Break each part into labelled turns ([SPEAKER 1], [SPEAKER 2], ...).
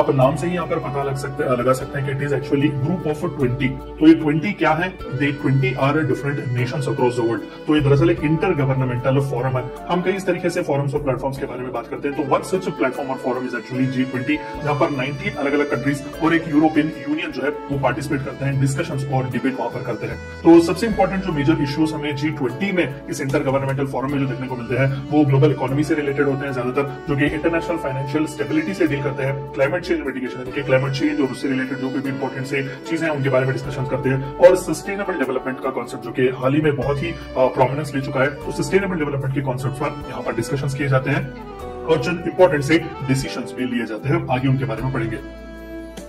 [SPEAKER 1] आप नाम से ही यहाँ पर पता लग सकते, लगा सकते हैं कि it is actually group of twenty तो ये ट्वेंटी क्या है? They twenty are different nations across the world तो ये दरअसल एक इंटर गवर्नमेंटल फोरम है। हम कई इस तरीके से फोरम्स और प्लेटफॉर्म्स के बारे में बात करते हैं तो वन सच प्लेटफॉर्म और forum is actually G twenty जहाँ पर नाइनटीन अलग अलग कंट्रीज़ और एक यूरोपियन यूनियन जो है, वो पार्टिसिपेट करते हैं डिस्कशन और डिबेट वहाँ पर करते हैं। तो सबसे इंपॉर्टेंट जो मेजर इश्यूज़ हमें जी ट्वेंटी में इस इंटर गवर्नमेंटल फोरम में जो देखने को मिलते हैं, वो ग्लोबल इकोनॉमी से रिलेटेड होते हैं ज़्यादातर, जो कि इंटरनेशनल फाइनेंशियल स्टेबिलिटी से डील करते हैं क्लाइमेट चेंज मिटिगेशन के क्लाइमेट चेंज और उससे रिलेटेड जो भी इंपॉर्टेंट से चीज़ें हैं, उनके बारे में डिस्कशन करते हैं। और सस्टेनेबल डेवलपमेंट का कॉन्सेप्ट जो कि हाल ही में बहुत ही प्रोमिनेंस ले चुका है तो सस्टेनेबल डेवलपमेंट के कॉन्सेप्ट पर यहाँ पर डिस्कशन किए जाते हैं और चंद इंपॉर्टेंट से डिसीज़न भी लिए जाते हैं, आगे उनके बारे में पढ़ेंगे।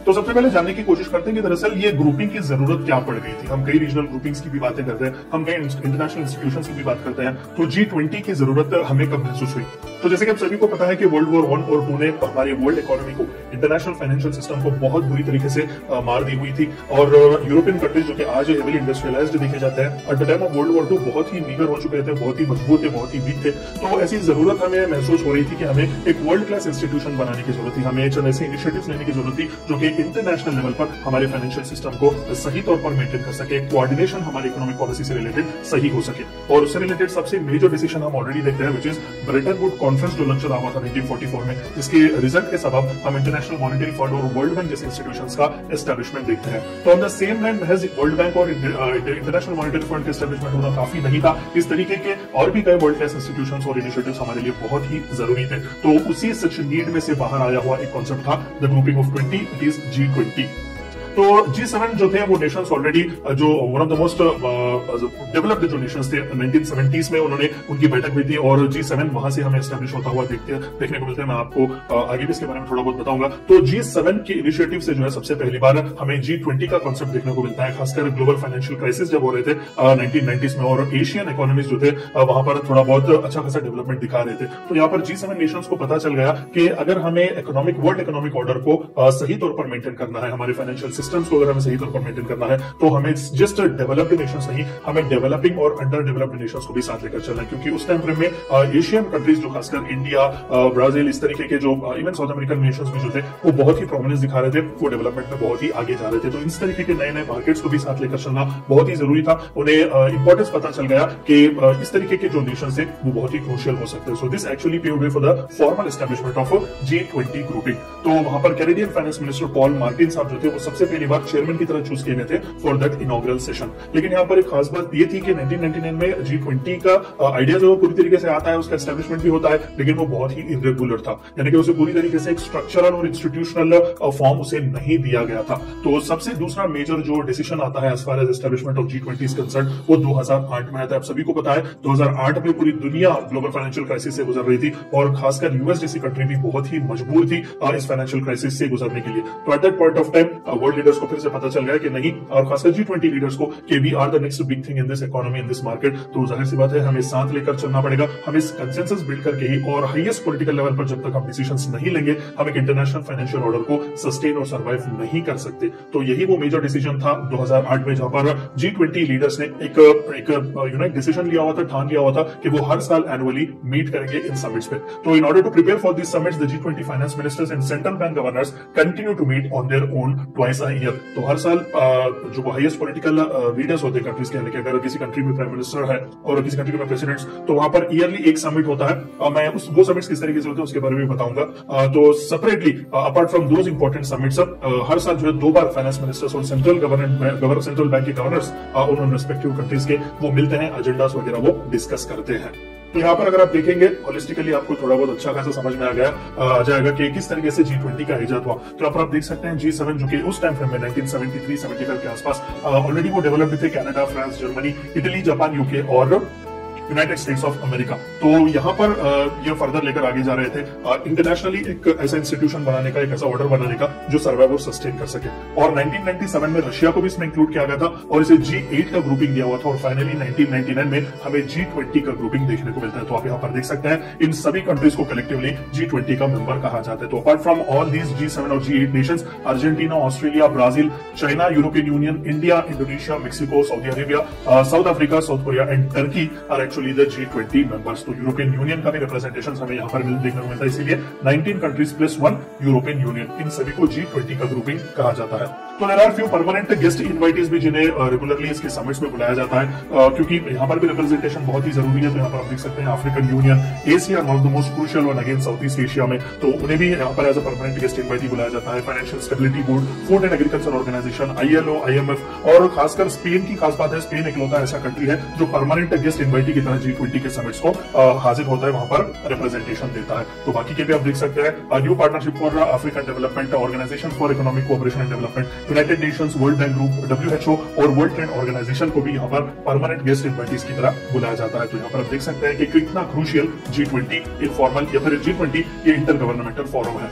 [SPEAKER 1] तो सबसे पहले जानने की कोशिश करते हैं कि दरअसल ये ग्रुपिंग की ज़रूरत क्या पड़ गई थी। हम कई रीजनल ग्रुपिंग्स की भी बातें करते हैं, हम कई इंटरनेशनल इंस्टीट्यूशन की भी बात करते हैं तो जी ट्वेंटी की ज़रूरत हमें कब महसूस हुई? तो जैसे कि आप सभी को पता है कि वर्ल्ड वॉर वन और टू ने हमारी वर्ल्ड इकोनॉमी को इंटरनेशनल फाइनेंशियल सिस्टम को बहुत बुरी तरीके से मार दी हुई थी। और यूरोपियन कंट्रीज़ जो कि आज हेविली इंडस्ट्रियलाइज देखे जाते हैं at the time of World War Two बहुत ही मीगर हो चुके थे, बहुत ही मज़बूत थे, बहुत ही वीक थे। तो ऐसी ज़रूरत हमें महसूस हो रही थी कि हमें एक वर्ल्ड क्लास इंस्टीट्यूशन बनाने की ज़रूरत थी, हमें ऐसे इनिशिएटिव्स लेने की ज़रूरत थी, जो कि इंटरनेशनल लेवल पर हमारे फाइनेंशियल सिस्टम को सही तौर पर मेंटेन कर सके कोऑर्डिनेशन हमारी इकोनॉमिक पॉलिसी से रिलेटेड सही हो सके। और उससे रिलेटेड सबसे मेजर डिसीज़न हम ऑलरेडी देखते हैं which is Bretton Wood conference जो लंच हुआ था 1944 में, जिसके रिज़ल्ट के सबब हम इंटरनेशनल मॉनिटरी फंड और वर्ल्ड बैंक जैसे इंस्टीट्यूशंस का एस्टेब्लिशमेंट देखते हैं। तो ऑन द सेम लाइन महज वर्ल्ड बैंक और इंटरनेशनल मॉनिटरी फंड का एस्टेब्लिशमेंट होना काफ़ी नहीं था। इस तरीके के और भी कई वर्ल्ड क्लास इंस्टीट्यूशन और इनिशिएटिव्स हमारे लिए बहुत ही ज़रूरी थे। तो उसी सच नीड में से बाहर आया हुआ एक कॉन्सेप्ट था the grouping of twenty it is 击退敌 तो जी सेवन जो थे, वो नेशंस ऑलरेडी जो one of the most developed जो नेशंस थे 1970s में उन्होंने उनकी बैठक हुई थी और जी सेवन वहाँ से हमें एस्टेब्लिश होता हुआ देखते, देखने को मिलते हैं। मैं आपको आगे भी इसके बारे में थोड़ा बहुत बताऊँगा। तो जी सेवन के इनिशिएटिव से जो है, सबसे पहली बार हमें जी ट्वेंटी का कॉन्सेप्ट देखने को मिलता है, खासकर ग्लोबल फाइनेंशियल क्राइसिस जब हो रहे थे नाइनटीन में। और एशियन इकोनॉमीज जो थे वहाँ पर थोड़ा बहुत अच्छा खासा डेवलपमेंट दिखा रहे थे। तो यहाँ पर जी सेवन नेशंस को पता चल गया कि अगर हमें इकोनॉमिक वर्ल्ड इकोनॉमिक ऑर्डर को सही तौर पर मेंटेन करना है, हमारे फाइनेंशियल सिस्टम्स को अगर हमें सही तौर पर मेंटेन करना है तो हमें जस्ट डेवलप्ड नेशंस नहीं, हमें डेवलपिंग और अंडर डेवलप्ड नेशंस को भी साथ लेकर चलना है। क्योंकि उस टाइम फ्रेम में एशियन कंट्रीज़ जो खासकर इंडिया ब्राज़ील इस तरीके के जो इवन साउथ अमेरिकन नेशंस भी जो थे, वो बहुत ही प्रोमिनेंस दिखा रहे थे, वो डेवलपमेंट में बहुत ही आगे जा रहे थे। तो इस तरीके के नए नए मार्केट्स को भी साथ लेकर चलना बहुत ही ज़रूरी था। उन्हें इंपॉर्टेंस पता चल गया कि इस तरीके के जो नेशन थे, वो बहुत ही क्रूशियल हो सकते हैं। So this actually pave way for the formal establishment of G twenty grouping तो वहाँ पर Canadian finance minister Paul Martin साहब जो थे, वो सबसे पहली बार चेयरमैन की तरह चूज़ किए गए थे फॉर दैट इनोग्रल सेशन लेकिन यहाँ पर एक खास बात ये थी कि 1999 में जी ट्वेंटी का आइडिया जो पूरी तरीके से आता है, उसका एस्टेब्लिशमेंट भी होता है, लेकिन वो बहुत ही इरेगुलर था। यानी कि उसे पूरी तरीके से एक स्ट्रक्चरल और इंस्टीट्यूशनल फॉर्म उसे नहीं दिया गया था। तो सबसे दूसरा मेजर जो डिसीज़न आता है as far as establishment of G twenty concern वो 2008 में आता है आप सभी को पता है 2008 में पूरी दुनिया ग्लोबल फाइनेंशियल क्राइसिस से गुजर रही थी और खासकर यूएस जैसी कंट्री भी बहुत ही मजबूर थी इस फाइनेंशियल क्राइसिस से गुजरने के लिए। तो at that point of time world leaders को फिर से पता चल गया कि नहीं, और खासकर जी ट्वेंटी लीडर्स को, कि we are the next big thing in this economy in this market तो ज़ाहिर सी बात है, हमें साथ लेकर चलना पड़ेगा। हमें कंसेंसस बिल्ड करके ही और हाईएस्ट पॉलिटिकल लेवल पर जब तक हम डिसीज़न नहीं लेंगे, हम एक इंटरनेशनल फाइनेंशियल ऑर्डर को सस्टेन और सर्वाइव नहीं कर सकते। तो यही वो मेजर डिसीज़न था 2008 में, जहाँ पर जी ट्वेंटी लीडर्स ने एक एक यूनाइट डिसीज़न लिया हुआ था, ठान लिया हुआ था कि वो हर साल एनुअली मीट करेंगे इन समिट्स पे। तो in order to prepare for this summits the G twenty finance ministers and central bank governors continue to meet on their own twice a year तो हर साल जो हाईएस्ट पॉलिटिकल लीडर्स होते हैं countries के, यानी अगर किसी कंट्री में प्राइम मिनिस्टर है और किसी कंट्री में प्रेसिडेंट्स तो वहाँ पर ईयरली एक समिट होता है। मैं उस, वो समिट्स किस तरीके से होते हैं उसके बारे में बताऊँगा। तो separately apart from those important summits हर साल जो है दो बार फाइनेंस मिनिस्टर्स और सेंट्रल गवर्नमेंट सेंट्रल बैंक के गवर्नर्स उन रेस्पेक्टिव कंट्रीज़ के वो मिलते हैं एजेंडास वगैरह वो डिस्कस करते हैं। तो यहाँ पर अगर आप देखेंगे होलिस्टिकली आपको थोड़ा बहुत अच्छा खासा समझ में आ गया, आ, जाएगा कि किस तरीके से जी ट्वेंटी का एजाद हुआ। तो यहाँ पर आप देख सकते हैं जी सेवन जो कि उस टाइम फ्रेम में 1973 75 के आसपास ऑलरेडी वो डेवलप्ड थे Canada France Germany Italy Japan UK और यूनाइटेड स्टेट्स ऑफ़ अमेरिका तो यहाँ पर ये फर्दर लेकर आगे जा रहे थे। इंटरनेशनली एक ऐसा इंस्टीट्यूशन बनाने का, एक ऐसा ऑर्डर बनाने का, जो सर्वाइव और सस्टेन कर सके। और 1997 में रशिया को भी इसमें इंक्लूड किया गया था, और इसे जी एट का ग्रुपिंग दिया हुआ था, और फाइनली 1999 में हमें जी ट्वेंटी का ग्रुपिंग देखने को मिलता है। तो आप यहाँ पर देख सकते हैं, इन सभी कंट्रीज़ को कलेक्टिवली जी ट्वेंटी का मेंबर कहा जाता है। तो apart from all these G seven और G eight nation Argentina Australia Brazil China European Union India Indonesia Mexico Saudi Arabia South Africa South Korea and Turkey are actually actually the G twenty members तो European Union का भी representation हमें यहाँ पर देखने को मिलता है इसीलिए 19 countries plus one European Union इन सभी को जी ट्वेंटी का ग्रुपिंग कहा जाता है। तो there are few permanent guest invitees भी जिन्हें रेगुलरली इसके समिट्स में बुलाया जाता है। क्योंकि यहाँ पर भी रिप्रेजेंटेशन बहुत ही ज़रूरी है तो यहाँ पर आप देख सकते हैं African Union Asia one of the most crucial one again South East Asia में। तो उन्हें भी यहाँ पर as a permanent guest invitee बुलाया जाता है। Financial Stability Board Food and Agriculture Organization ILO IMF और खासकर स्पेन की खास बात है स्पेन इकलौता ऐसा कंट्री है, जो परमानेंट गेस्ट इन्वाइटी की जी ट्वेंटी के समिट्स को हाजिर होता है, वहाँ पर रिप्रेजेंटेशन देता है। तो बाकी के भी आप देख सकते हैं New Partnership for African Development Organization for Economic Cooperation and Development United Nations World Bank Group W और वर्ल्ड ट्रेड ऑर्गेनाइजेशन को भी यहाँ पर परमानेंट गेस्ट इन्वाइटीज की तरह बुलाया जाता है। तो यहाँ पर आप देख सकते हैं कि कितना क्रूशियल जी ट्वेंटी इनफॉर्मल या फिर जी ट्वेंटी ये इंटर गवर्नमेंटल फोरम है।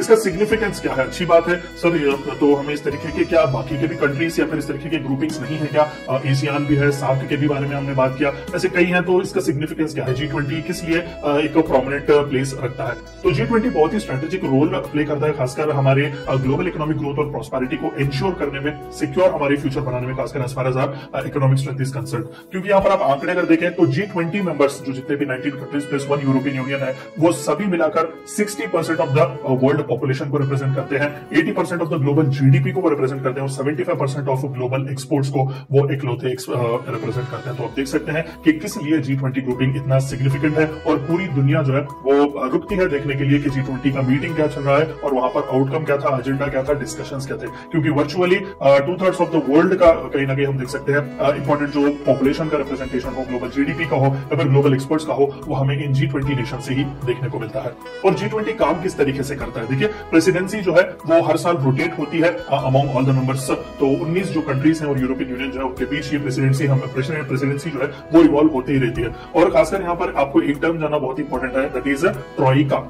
[SPEAKER 1] इसका सिग्निफिकेंस क्या है? अच्छी बात है। सर तो हमें इस तरीके के क्या बाकी के भी कंट्रीज़ या फिर इस तरीके के ग्रुपिंग्स नहीं है क्या? एशियान भी है सार्क के भी बारे में हमने बात किया। ऐसे कई हैं तो इसका सिग्निफिकेंस क्या है? जी ट्वेंटी किस लिए एक प्रोमिनेंट प्लेस रखता है? तो जी ट्वेंटी बहुत ही स्ट्रेटेजिक रोल प्ले करता है, खासकर हमारे ग्लोबल इकोनॉमिक ग्रोथ और प्रॉस्पेरिटी को इंश्योर करने में सिक्योर हमारे फ्यूचर बनाने में, खासकर as far as our economic strength is concern क्योंकि यहाँ पर आप आंकड़े अगर देखें तो जी ट्वेंटी मेंबर्स जो जितने भी nineteen countries plus one European Union है, वो सभी मिलाकर sixty percent of the world population को रिप्रेजेंट करते हैं 80 percent of the global GDP को रिप्रेजेंट करते हैं और 75 परसेंट ऑफ़ ग्लोबल एक्सपोर्ट्स को वो इकलौते रिप्रेजेंट करते हैं। तो आप देख सकते हैं कि किस लिए जी ट्वेंटी ग्रुपिंग इतना सिग्निफिकेंट है और पूरी दुनिया जो है वो रुकती है देखने के लिए कि जी ट्वेंटी का मीटिंग क्या चल रहा है और वहाँ पर आउटकम क्या था एजेंडा क्या था डिस्कशन क्या थे। क्योंकि virtually two thirds of the world का कहीं ना कहीं हम देख सकते हैं इंपॉर्टेंट जो पॉपुलेशन का रिप्रेजेंटेशन हो ग्लोबल जीडीपी का हो या फिर ग्लोबल एक्सपोर्ट्स का हो, वो हमें इन जी ट्वेंटी नेशन से ही देखने को मिलता है। और जी ट्वेंटी काम किस तरीके से करता है? देखिए प्रेसिडेंसी जो है वो हर साल रोटेट होती है अमॉन्ग ऑल द मेंबर्स तो 19 जो कंट्रीज़ हैं और यूरोपियन यूनियन जो है उनके बीच ये प्रेसिडेंसी हम प्रेसिडेंसी जो है वो इवॉल्व होती ही रहती है। और खासकर यहाँ पर आपको एक टर्म जाना बहुत इंपॉर्टेंट है that is troika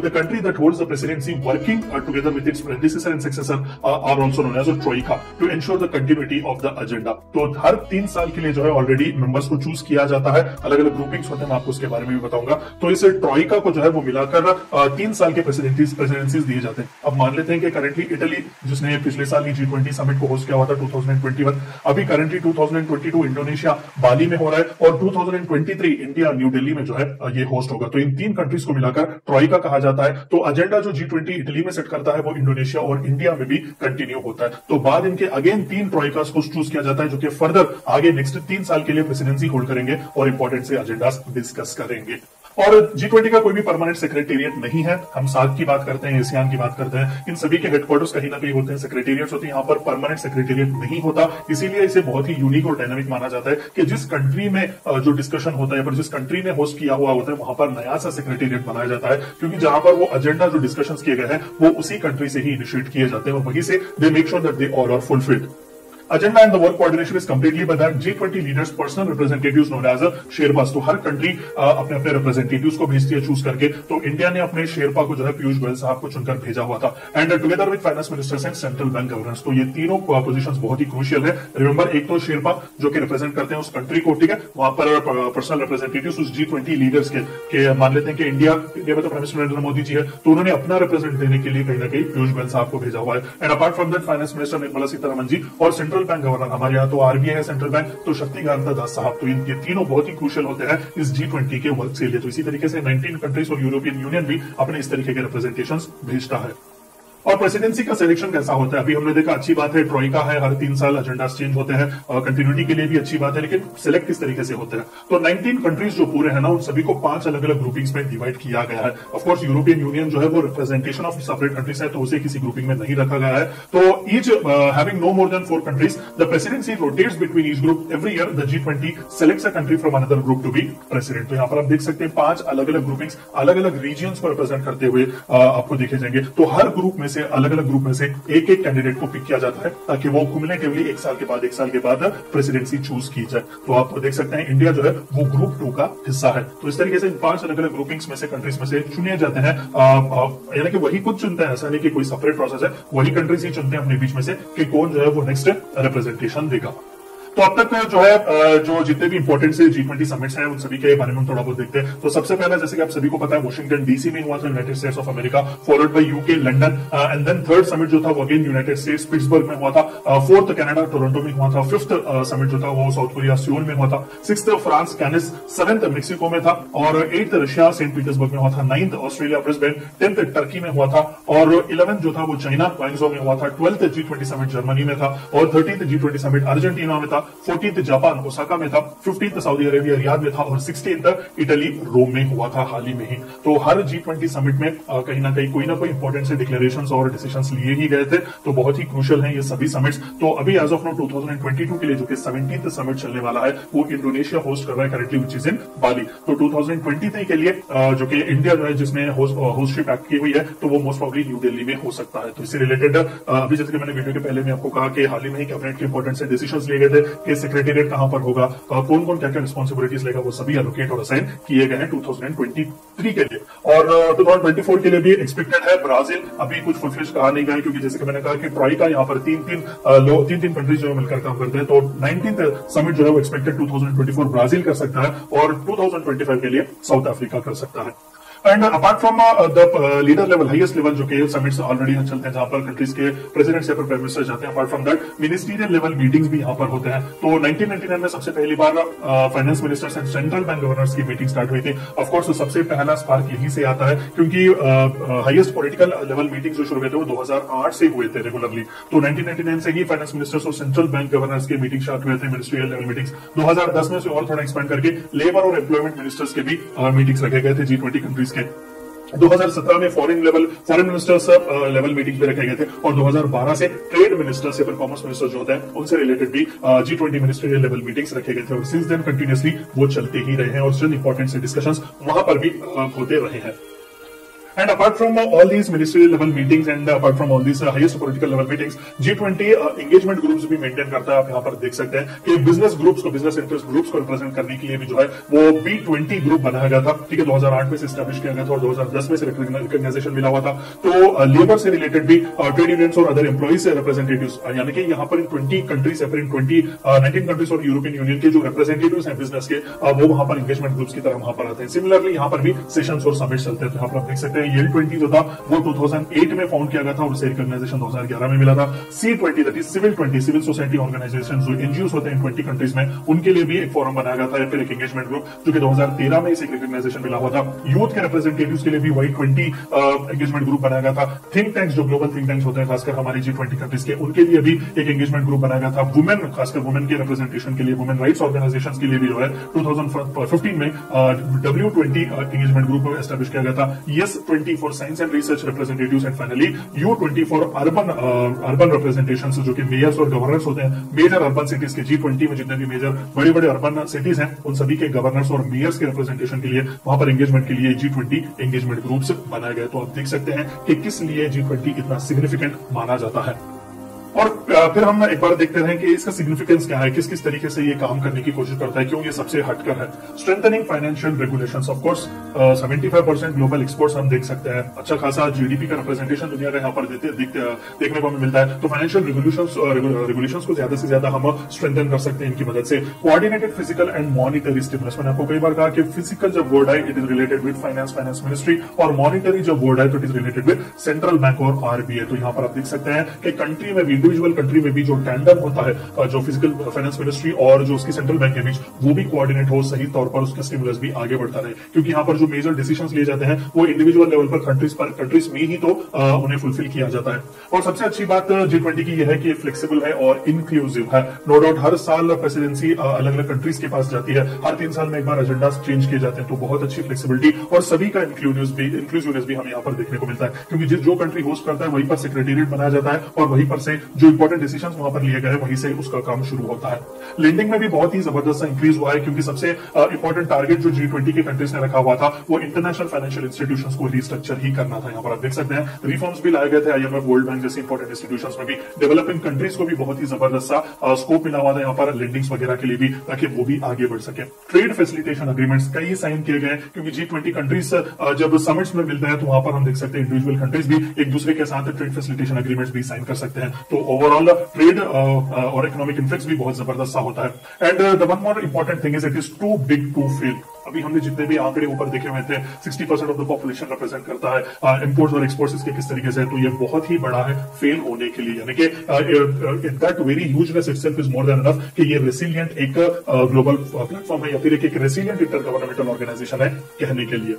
[SPEAKER 1] the country that holds the presidency working uh, together with its predecessor and successor uh, are also known as a Troika to ensure the continuity of the agenda. तो हर तीन साल के लिए जो है already members को choose किया जाता है। अलग अलग ग्रुपिंग्स होते हैं मैं आपको उसके बारे में भी बताऊँगा। तो इस ट्रॉइका को जो है वो मिलाकर तीन साल के प्रेसिडेंसीज प्रेसिडेंसीज दिए जाते हैं। अब मान लेते हैं कि करेंटली इटली जिसने पिछले साल ही जी ट्वेंटी समिट को होस्ट किया हुआ था 2021 अभी करेंटली 2022 इंडोनेशिया बाली में हो रहा है और 2023 इंडिया न्यू दिल्ली में जो है, ये होस्ट होगा। तो इन तीन कंट्रीज़ को मिलाकर ट्रॉइका कहा जाता है। तो एजेंडा जो जी ट्वेंटी इटली में सेट करता है वो इंडोनेशिया और इंडिया में भी कंटिन्यू होता है। तो बाद इनके अगेन तीन ट्रॉइकास को चूज़ किया जाता है, जो कि फर्दर आगे नेक्स्ट तीन साल के लिए प्रेसिडेंसी होल्ड करेंगे और इंपॉर्टेंट से एजेंडा डिस्कस करेंगे। और जी ट्वेंटी का कोई भी परमानेंट सेक्रेटेरिएट नहीं है। हम साथ की बात करते हैं एशियान की बात करते हैं। इन सभी के हेडक्वार्टर्स कहीं ना कहीं होते हैं सेक्रेटेरिएट्स होते हैं। यहाँ पर परमानेंट सेक्रेटेरिएट नहीं होता। इसीलिए इसे बहुत ही यूनिक और डायनामिक माना जाता है कि जिस कंट्री में जो डिस्कशन होता है पर जिस कंट्री ने होस्ट किया हुआ होता है, वहाँ पर नया सा सेक्रेटेरिएट बनाया जाता है। क्योंकि जहाँ पर वो एजेंडा जो डिस्कशन किए गए हैं, वो उसी कंट्री से ही इनिशिएट किए जाते हैं वहीं से they make sure that they all are fulfilled agenda and the work coordination is completely by that G20 leaders personal representatives known as a sherpas तो हर कंट्री अपने अपने रिप्रेजेंटेटिव्स को भेजती है चूज़ करके। तो इंडिया ने अपने शेरपा को जो है पीयूष गोयल साहब को चुनकर भेजा हुआ था। And together with finance ministers and central bank governors तो ये तीनों पोजिशन बहुत ही क्रूशियल है। रिमेंबर एक तो शेरपा जो कि रिप्रेजेंट करते हैं उस कंट्री को ठीक है? वहाँ पर पर्सनल रिप्रेजेंटेटिव उस जी ट्वेंटी लीडर्स के, के मान लेते हैं कि इंडिया इंडिया में तो प्राइम मिनिस्टर नरेंद्र मोदी जी है। तो उन्होंने अपना रिप्रेजेंट देने के लिए कहीं ना कहीं पीयूष गोयल साहब को भेजा हुआ है। And apart from that finance minister Nirmala Sitharaman ji और सेंट्रल बैंक गवर्नर हमारे यहाँ तो आरबीआई है सेंट्रल बैंक तो शक्तिकांत दास साहब तो इनके तीनों बहुत ही क्रूशल होते हैं इस जी ट्वेंटी के वर्क से लिए। तो इसी तरीके से 19 कंट्रीज़ और यूरोपियन यूनियन भी अपने इस तरीके के रिप्रेजेंटेशन भेजता है। और प्रेसिडेंसी का सिलेक्शन कैसा होता है? अभी हमने देखा अच्छी बात है ट्रॉइका है, हर तीन साल एजेंडा चेंज होते हैं कंटिन्यूटी के लिए भी अच्छी बात है, लेकिन सिलेक्ट किस तरीके से होते हैं? तो 19 कंट्रीज़ जो पूरे हैं ना, उन सभी को पाँच अलग अलग ग्रुपिंग्स में डिवाइड किया गया है। ऑफकोर्स यूरोपियन यूनियन जो है, वो रिप्रेजेंटेशन ऑफ़ सेपरेट कंट्रीज़ है तो उसे किसी ग्रुपिंग में नहीं रखा गया है। तो each having no more than four countries the presidency rotates between each group every year the G twenty selects a country from another group to be president तो यहाँ पर आप देख सकते हैं, पाँच अलग अलग ग्रुपिंग्स अलग अलग रीजन को रिप्रेजेंट करते हुए आपको देखे जाएँगे। तो हर ग्रुप में से अलग अलग ग्रुप में से एक एक कैंडिडेट को पिक किया जाता है ताकि वो कुमुलेटिवली एक साल के बाद, एक साल के बाद प्रेसिडेंसी चूज़ की जाए। तो आप देख सकते हैं इंडिया जो है वो ग्रुप टू का हिस्सा है। तो इस तरीके से पाँच अलग अलग ग्रुपिंग्स में से कंट्रीज़ में से चुने जाते हैं। यानी कि वही कुछ चुनते हैं, ऐसा नहीं कि कोई सेपरेट प्रोसेस है, वही कंट्रीज़ ही चुनते हैं अपने बीच में से कि कौन जो है वो नेक्स्ट रिप्रेजेंटेशन देगा। तो अब तक, जो है जो जितने भी इंपॉर्टेंट से जी ट्वेंटी समिट्स हैं, उन सभी के बारे में हम थोड़ा बहुत देखते हैं। तो सबसे पहला, जैसे कि आप सभी को पता है वॉशिंगटन डीसी में हुआ था United States of America followed by UK London and then third summit जो था, वो अगेन यूनाइटेड स्टेट्स पिट्सबर्ग में हुआ था। फोर्थ कनाडा टोरंटो में हुआ था। फिफ्थ समिट जो था, वो साउथ कोरिया सियोल में हुआ था। Six France Cannes seventh Mexico में था। और एट्थ रशिया सेंट पीटर्सबर्ग में हुआ था। Ninth Australia Brisbane tenth Turkey में हुआ था। और इलेवंथ जो था, वो चाइना वाइंगजो में हुआ था। Twelfth G twenty summit Germany में था। और thirteenth G twenty summit Argentina में था। फोर्टींथ जापान, ओसाका में था फिफ्टींथ सऊदी अरेबिया, रियाद में था और सिक्सटीन इटली, रोम में हुआ था, हाल ही में ही। तो हर जी ट्वेंटी समिट में कहीं ना कहीं कोई ना कोई इंपॉर्टेंट से डिक्लेरेशन और डिसीज़न लिए ही गए थे तो बहुत ही क्रूशल है ये सभी समिट्स तो अभी एज ऑफ़ नो टू के लिए जो कि सेवनटीन समिट चलने वाला है, वो इंडोनेशिया होस्ट कर रहा है करेंटली विच इज़ इन बाली तो टू के लिए जो कि इंडिया जो है, जिसमें होस्टशिप एक्ट की हुई है तो वो मोस्ट प्रॉब्ली न्यू दिल्ली में हो सकता है। तो इससे रिलेटेड अभी जैसे कि मैंने वीडियो के पहले में आपको कहा कि हाल ही में ही कैबिनेट के इंपॉर्टेंट से डिसीज़न लिए गए थे कि सेक्रेटेरिएट कहाँ पर होगा और कौन कौन क्या क्या रिस्पॉन्सिबिलिटीज लेगा वो सभी एलोकेट और असाइन किए गए हैं 2023 के लिए। और uh, 2024 के लिए भी एक्सपेक्टेड है। ब्राज़ील अभी कुछ फुलफिश कहा नहीं गया क्योंकि जैसे कि मैंने कहा कि ट्रॉई का यहाँ पर तीन तीन uh, तीन तीन कंट्रीज़ जो है मिलकर काम करते हैं। तो नाइनटीन समिट जो है वो एक्सपेक्टेड 2024 ब्राज़ील कर सकता है और 2025 के लिए साउथ अफ्रीका कर सकता है। And apart from the leader level highest level जो कि समिट्स ऑलरेडी चलते हैं, जहाँ पर कंट्रीज़ के प्रेसिडेंट या प्राइम मिनिस्टर जाते हैं। Apart from that ministerial level meetings भी यहाँ पर होते हैं। तो 1999 में सबसे पहली बार finance ministers and central bank governors की मीटिंग स्टार्ट हुई थी। ऑफकोर्स तो सबसे पहला स्पार्क यहीं से आता है, क्योंकि हाइएस्ट पोलिटिकल लेवल मीटिंग जो शुरू हुए थे, वो दो हज़ार आठ से हुए थे रेगुलरली तो नाइनटीन से ही फाइनेंस मिनिस्टर्स और सेंट्रल बैंक गवर्नर्स की मीटिंग स्टार्ट हुए थे मिनिस्ट्रियल लेवल मीटिंग्स दस में से और थोड़ा एक्सपेंड करके लेबर और एम्प्लॉयमेंट मिनिस्टर्स के भी मीटिंग्स रखे गए थे जी ट्वेंटी कंट्रीज़ के। 2017 में foreign level foreign ministers level meeting पे रखे गए थे और 2012 से ट्रेड मिनिस्टर से कॉमर्स मिनिस्टर जो होते हैं, उनसे रिलेटेड भी G twenty ministerial level meetings रखे गए थे और सिंस देन कंटिन्यूसली वो चलते ही रहे हैं और स्टिल इंपॉर्टेंट से डिस्कशन वहाँ पर भी होते रहे हैं। And apart from uh, all these ministerial level meetings and uh, apart from all these uh, highest political level meetings, G20 engagement groups भी मेंटेन करता है आप यहाँ पर देख सकते हैं कि बिज़नेस ग्रुप्स को बिज़नेस इंटरेस्ट ग्रुप्स को रिप्रेजेंट करने के लिए भी जो है वो बी ट्वेंटी ग्रुप बनाया गया था। ठीक है 2008 में से स्टैब्लिश किया गया था और 2010 में से रिकॉग्नाइजेशन मिला हुआ था। तो लेबर से रिलेटेड भी ट्रेड यूनियंस और अदर एम्प्लॉइज रिप्रेजेंटेटिव यानी कि यहाँ पर इन ट्वेंटी कंट्रीज़ या फिर इन ट्वेंटी नाइनटीन कंट्रीज़ और यूरोपियन यूनियन के जो रिप्रेजेंटेटिव हैं बिज़नेस के वो वहाँ पर इंगेजमेंट ग्रुप्स की तरह वहाँ पर आते हैं। सिमिलरली यहाँ पर भी सेशन और समिट चलते हैं। तो यहाँ पर आप देख सकते हैं एल ट्वेंटी जो था वो 2008 में फाउंड किया गया था और उसे रिकॉग्नाइजेशन 2011 में मिला था। C twenty that is civil twenty civil society organization जो एनजीओ होते हैं ट्वेंटी कंट्रीज़ में, उनके लिए भी एक फोरम बनाया गया था, या फिर एक एंगेजमेंट ग्रुप जो कि 2013 में इसे रिकॉग्नाइजेशन मिला हुआ था। यूथ के रिप्रेजेंटेटिव के लिए भी वही ट्वेंटी एंगेजमेंट ग्रुप बनाया गया था। थिंक टैंक्स जो ग्लोबल थिंक टैंक्स होते हैं, खासकर हमारी जी ट्वेंटी कंट्रीज़ के, उनके लिए भी एक एंगेजमेंट ग्रुप बनाया गया था। वुमेन खासकर वुमेन के रिप्रेजेंटेशन के लिए वुमेन राइट्स ऑर्गेनाइजेशन के लिए भी जो है टू में W twenty engagement group establish किया गया था। S twenty for science and research representative and finally U twenty for urban urban representation जो कि मेयर्स और गवर्नर्स होते हैं मेजर अर्बन सिटीज़ के जी ट्वेंटी में जितने भी मेजर बड़े बड़े अर्बन सिटीज़ हैं, उन सभी के गवर्नर्स और मेयर्स के रिप्रेजेंटेशन के लिए, वहाँ पर एंगेजमेंट के लिए जी ट्वेंटी एंगेजमेंट ग्रुप्स बनाए गए। तो आप देख सकते हैं कि किस लिए जी ट्वेंटी इतना सिग्निफिकेंट माना जाता है। और फिर हम एक बार देखते हैं कि इसका सिग्निफिकेंस क्या है किस किस तरीके से ये काम करने की कोशिश करता है क्यों ये सबसे हटकर है। Strengthening financial regulation of course seventy five percent global exports हम देख सकते हैं। अच्छा खासा जीडीपी का रिप्रेजेंटेशन दुनिया का यहाँ पर देते, देखते, देखने को हमें मिलता है। तो फाइनेंशियल रेगुलेशन रेगुलेशन को ज़्यादा से ज़्यादा हम स्ट्रेंथन कर सकते हैं इनकी मदद से। Coordinated fiscal and monetary stimulus मैंने आपको कई बार कहा कि फ़िज़िकल जब बोर्ड है it is related with finance finance ministry और मॉनिटरी जब बोर्ड है तो it is related with central bank और आरबीआई तो यहाँ पर आप देख सकते हैं कि कंट्री में भी इंडिविजुअल कंट्री में भी जो टैंडम होता है जो फ़िज़िकल फाइनेंस मिनिस्ट्री और जो उसकी सेंट्रल बैंक के बीच, वो भी कोऑर्डिनेट हो सही तौर पर उसका स्टिमुलस भी आगे बढ़ता रहे। क्योंकि यहाँ पर जो मेजर डिसीज़न लिए जाते हैं, वो इंडिविजुअल लेवल पर कंट्रीज़ पर कंट्रीज़ में ही तो उन्हें फुलफिल किया जाता है। और सबसे अच्छी बात जी ट्वेंटी की यह है कि फ्लेक्सिबल है और इंक्लूसिव है। नो डाउट हर साल प्रेसिडेंसी अलग अलग कंट्रीज़ के पास जाती है। हर तीन साल में एक बार एजेंडा चेंज किए जाते हैं तो बहुत अच्छी फ्लेक्सिबिलिटी और सभी का इंक्लूसिव भी इंक्लूसिवनेस भी हमें यहाँ पर देखने को मिलता है। क्योंकि जिस, जो कंट्री होस्ट करता है, वहीं पर सेक्रेटेरिएट बनाया जाता है और वहीं पर से जो इंपॉर्टेंट डिसीज़न वहाँ पर लिए गए वहीं से उसका काम शुरू होता है। लेंडिंग में भी बहुत ही ज़बरदस्त इंक्रीज हुआ है, क्योंकि सबसे इंपॉर्टेंट टारगेट जो जी ट्वेंटी के कंट्रीज़ ने रखा हुआ था, वो इंटरनेशनल फाइनेंशियल इंस्टीट्यूशन को रिस्ट्रक्चर ही करना था यहाँ पर। आप देख सकते हैं रिफॉर्म्स भी लाए गए थे आईएमएफ वर्ल्ड बैंक जैसे इंपॉर्टेंट इंस्टीट्यूशन में भी। डेवलपिंग कंट्रीज़ को भी बहुत ही ज़बरदस्त सा स्कोप मिला हुआ था यहाँ पर लेंडिंग्स वगैरह के लिए भी, ताकि वो भी आगे बढ़ सके। ट्रेड फेसिलिटेशन अग्रीमेंट्स कई साइन किए गए क्योंकि जी ट्वेंटी कंट्रीज़ जब समिट्स में मिलते हैं तो वहाँ पर हम देख सकते हैं इंडिविजुअल कंट्रीज़ भी एक दूसरे के साथ ट्रेड फेसिलिटेशन अग्रीमेंट्स भी साइन कर सकते हैं। तो ओवरऑल ट्रेड और इकोनॉमिक इन्फ्लेक्स भी बहुत ज़बरदस्त सा होता है। And the one more important thing is it is too big to fail अभी हमने जितने भी आंकड़े ऊपर देखे हुए थे 60 percent of the population represent करता है। इम्पोर्ट्स और एक्सपोर्ट्स इसके किस तरीके से तो ये बहुत ही बड़ा है फेल होने के लिए। यानी कि that very hugeness itself is more than enough कि ये रेसिलियंट एक ग्लोबल प्लेटफॉर्म है या फिर एक रेसिलियंट इंटर गवर्नमेंटल ऑर्गेनाइजेशन है कहने के लिए।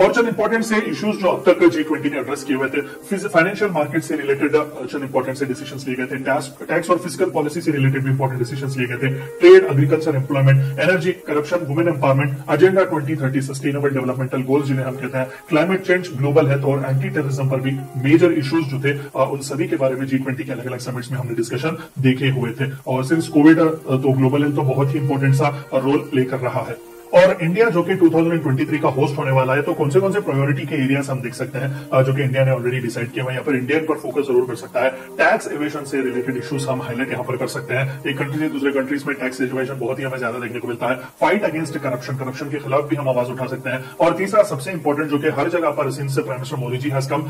[SPEAKER 1] और चंद इंपॉर्टेंट से इश्यूज़ जो अब तक जी ट्वेंटी ने एड्रेस किए हुए थे फाइनेंशियल मार्केट से रिलेटेड चंद इंपॉर्टेंट से डिसीज़न लिए गए थे टैक्स और फ़िज़िकल पॉलिसी से रिलेटेड भी इंपॉर्टेंट डिसीज़न लिए गए थे trade agriculture employment energy corruption women empowerment agenda twenty thirty sustainable developmental goals जिन्हें हम कहते हैं क्लाइमेट चेंज ग्लोबल हेल्थ और एंटी टेररिज्म पर भी मेजर इश्यूज़ जो थे उन सभी के बारे में जी ट्वेंटी के अलग अलग समिट्स में हमने डिस्कशन देखे हुए थे। और सिंस कोविड तो ग्लोबल हेल्थ तो बहुत ही इंपॉर्टेंट सा रोल प्ले कर रहा है। और इंडिया जो कि 2023 का होस्ट होने वाला है तो कौन से कौन से प्रायोरिटी के एरियाज़ हम देख सकते हैं जो कि इंडिया ने ऑलरेडी डिसाइड किया यहाँ पर इंडिया पर फोकस ज़रूर कर सकता है। टैक्स एवेशन से रिलेटेड इश्यूज़ हम हाईलाइट यहाँ पर कर सकते हैं। एक कंट्री से दूसरे कंट्रीज़ में टैक्स एवेशन बहुत ही हमें ज़्यादा देखने को मिलता है। फाइट अगेंस्ट करप्शन करप्शन के खिलाफ भी हम आवाज़ उठा सकते हैं। और तीसरा, सबसे इंपॉर्टेंट जो कि हर जगह पर since prime minister Modi ji has come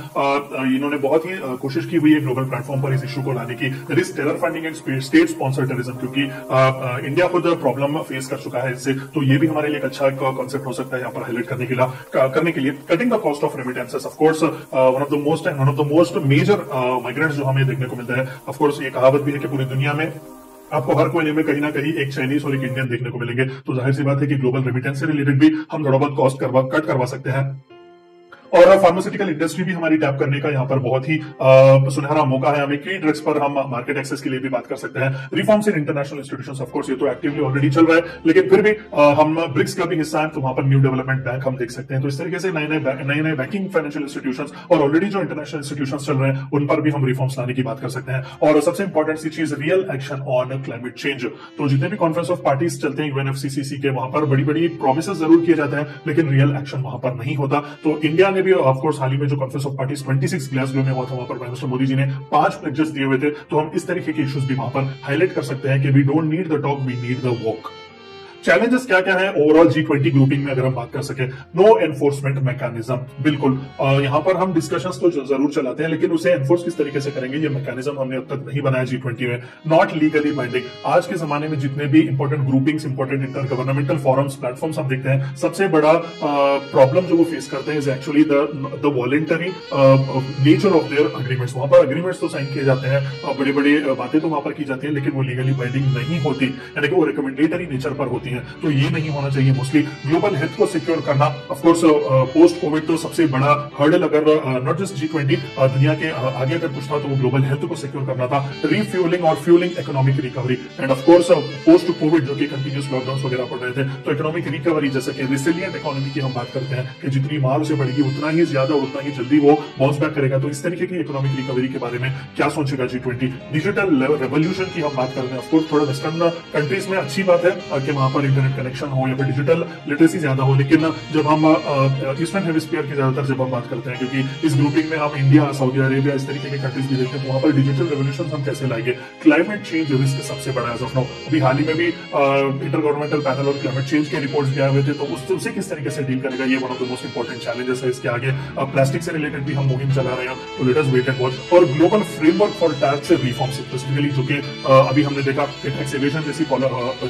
[SPEAKER 1] इन्होंने बहुत ही कोशिश की हुई है ग्लोबल प्लेटफॉर्म पर इस इशू को लाने की। Risk terror funding and state sponsor terrorism क्योंकि इंडिया खुद प्रॉब्लम फेस कर चुका है इससे तो ये भी हमारे लिए एक अच्छा कॉन्सेप्ट हो सकता है यहाँ पर हाईलाइट करने के लिए करने के लिए। Cutting the cost of remittances of course one of the most and one of the most major migrants जो हमें देखने को मिलता है। ऑफ़ कोर्स ये कहावत भी है कि पूरी दुनिया में आपको हर कोने में कहीं ना कहीं एक चाइनीज़ और एक इंडियन देखने को मिलेंगे। तो ज़ाहिर सी बात है कि ग्लोबल रेमिटेंस से रिलेटेड भी हम थोड़ा बहुत कॉस्ट करवा कट करवा सकते हैं। और फार्मास्यूटिकल इंडस्ट्री भी हमारी टैप करने का यहाँ पर बहुत ही सुनहरा मौका है। हमें कई ड्रग्स पर हम मार्केट एक्सेस के लिए भी बात कर सकते हैं। Reforms in international institution of course ये तो एक्टिवली ऑलरेडी चल रहा है। लेकिन फिर भी हम ब्रिक्स का भी हिस्सा है तो वहाँ पर न्यू डेवलपमेंट बैंक हम देख सकते हैं। तो इस तरीके से नए नए नए नए बैंकिंग फाइनेंशियल इंस्टीट्यूशन और ऑलरेडी जो इंटरनेशनल इंस्टीट्यूशन चल रहे हैं, उन पर भी हम रिफॉर्म्स लाने की बात कर सकते हैं। और सबसे इंपॉर्टेंट सी चीज़ real action on climate change तो जितने भी कॉन्फ्रेंस ऑफ़ पार्टीज़ चलते हैं यूएनएफसीसीसी के, वहाँ पर बड़ी बड़ी प्रोमिस ज़रूर किए जाते हैं, लेकिन रियल एक्शन वहाँ पर नहीं होता। तो इंडिया ने भी ऑफकोर्स हाल ही में जो कॉन्फ्रेंस ऑफ़ पार्टीज़ 26 ग्लासगो में हुआ था, वहाँ पर प्राइम मिनिस्टर मोदी जी ने पाँच लेक्चर्स दिए हुए थे तो हम इस तरीके के इश्यूज़ भी वहाँ पर हाईलाइट कर सकते हैं कि we don't need the talk we need the walk challenges क्या क्या है? ओवरऑल जी ट्वेंटी ग्रुपिंग में अगर हम बात कर सके नो एनफोर्समेंट मैकेनिज्म बिल्कुल। यहाँ पर हम डिस्कशंस तो ज़रूर चलाते हैं, लेकिन उसे एनफोर्स किस तरीके से करेंगे, ये मैकेनिज्म हमने अब तक नहीं बनाया जी ट्वेंटी में। नॉट लीगली बाइंडिंग आज के जमाने में जितने भी important groupings important intergovernmental forums platforms हम देखते हैं, सबसे बड़ा प्रॉब्लम जो वो फेस करते हैं is actually the voluntary nature of their agreements वहाँ पर अग्रीमेंट्स तो साइन किए जाते हैं बड़ी बड़ी बातें तो वहाँ पर की जाती है, लेकिन वो लीगली बाइंडिंग नहीं होती। यानी कि वो रिकमेंडेटरी नेचर पर होती है तो ये नहीं होना चाहिए। मोस्टली ग्लोबल हेल्थ को सिक्योर करना ऑफकोर्स पोस्ट कोविड तो सबसे बड़ा हर्डल अगर नॉट जस्ट जी ट्वेंटी दुनिया के uh, आगे अगर कुछ था तो वो ग्लोबल हेल्थ को सिक्योर करना था। रिफ्यूलिंग और fuelling economic recovery and of course post covid जो कि कंटिन्यूस लॉकडाउन वगैरह पड़ रहे थे तो इकोनॉमिक रिकवरी जैसे कि रिसिलियंट इकोनॉमी की हम बात करते हैं कि जितनी माल से बढ़ेगी उतना ही ज़्यादा उतना ही जल्दी वो बाउंस बैक करेगा। तो इस तरीके की इकोनॉमिक रिकवरी के बारे में क्या सोचेगा जी ट्वेंटी डिजिटल रेवोल्यूशन की हम बात करते हैं। ऑफकोर्स थोड़ा वेस्टर्न कंट्रीज़ में अच्छी बात है कि वहाँ पर इंटरनेट कनेक्शन हो या फिर डिजिटल लिटरेसी ज़्यादा हो, लेकिन जब हम ईस्टर्न हेमिस्फीयर की ज़्यादातर जब हम बात करते हैं, क्योंकि इस ग्रुपिंग में हम इंडिया सऊदी अरेबिया इस तरीके के कंट्रीज़ भी देखते हैं वहाँ पर डिजिटल रेवोल्यूशन हम कैसे लाएँगे? क्लाइमेट चेंज रिस्क सबसे बड़ा है ऑफ़ नाउ अभी हाल ही में भी इंटर गवर्नमेंटल पैनल और क्लाइमेट चेंज के रिपोर्ट भी आए हुए थे तो उससे किस तरीके से डील करेगा, ये one of the most important challenges है। इसके आगे प्लास्टिक से रिलेटेड भी हम मुहिम चला रहे हैं तो let us wait and watch और global framework for tax reform specifically जो कि अभी हमने देखा कि टैक्स एवेशन जैसी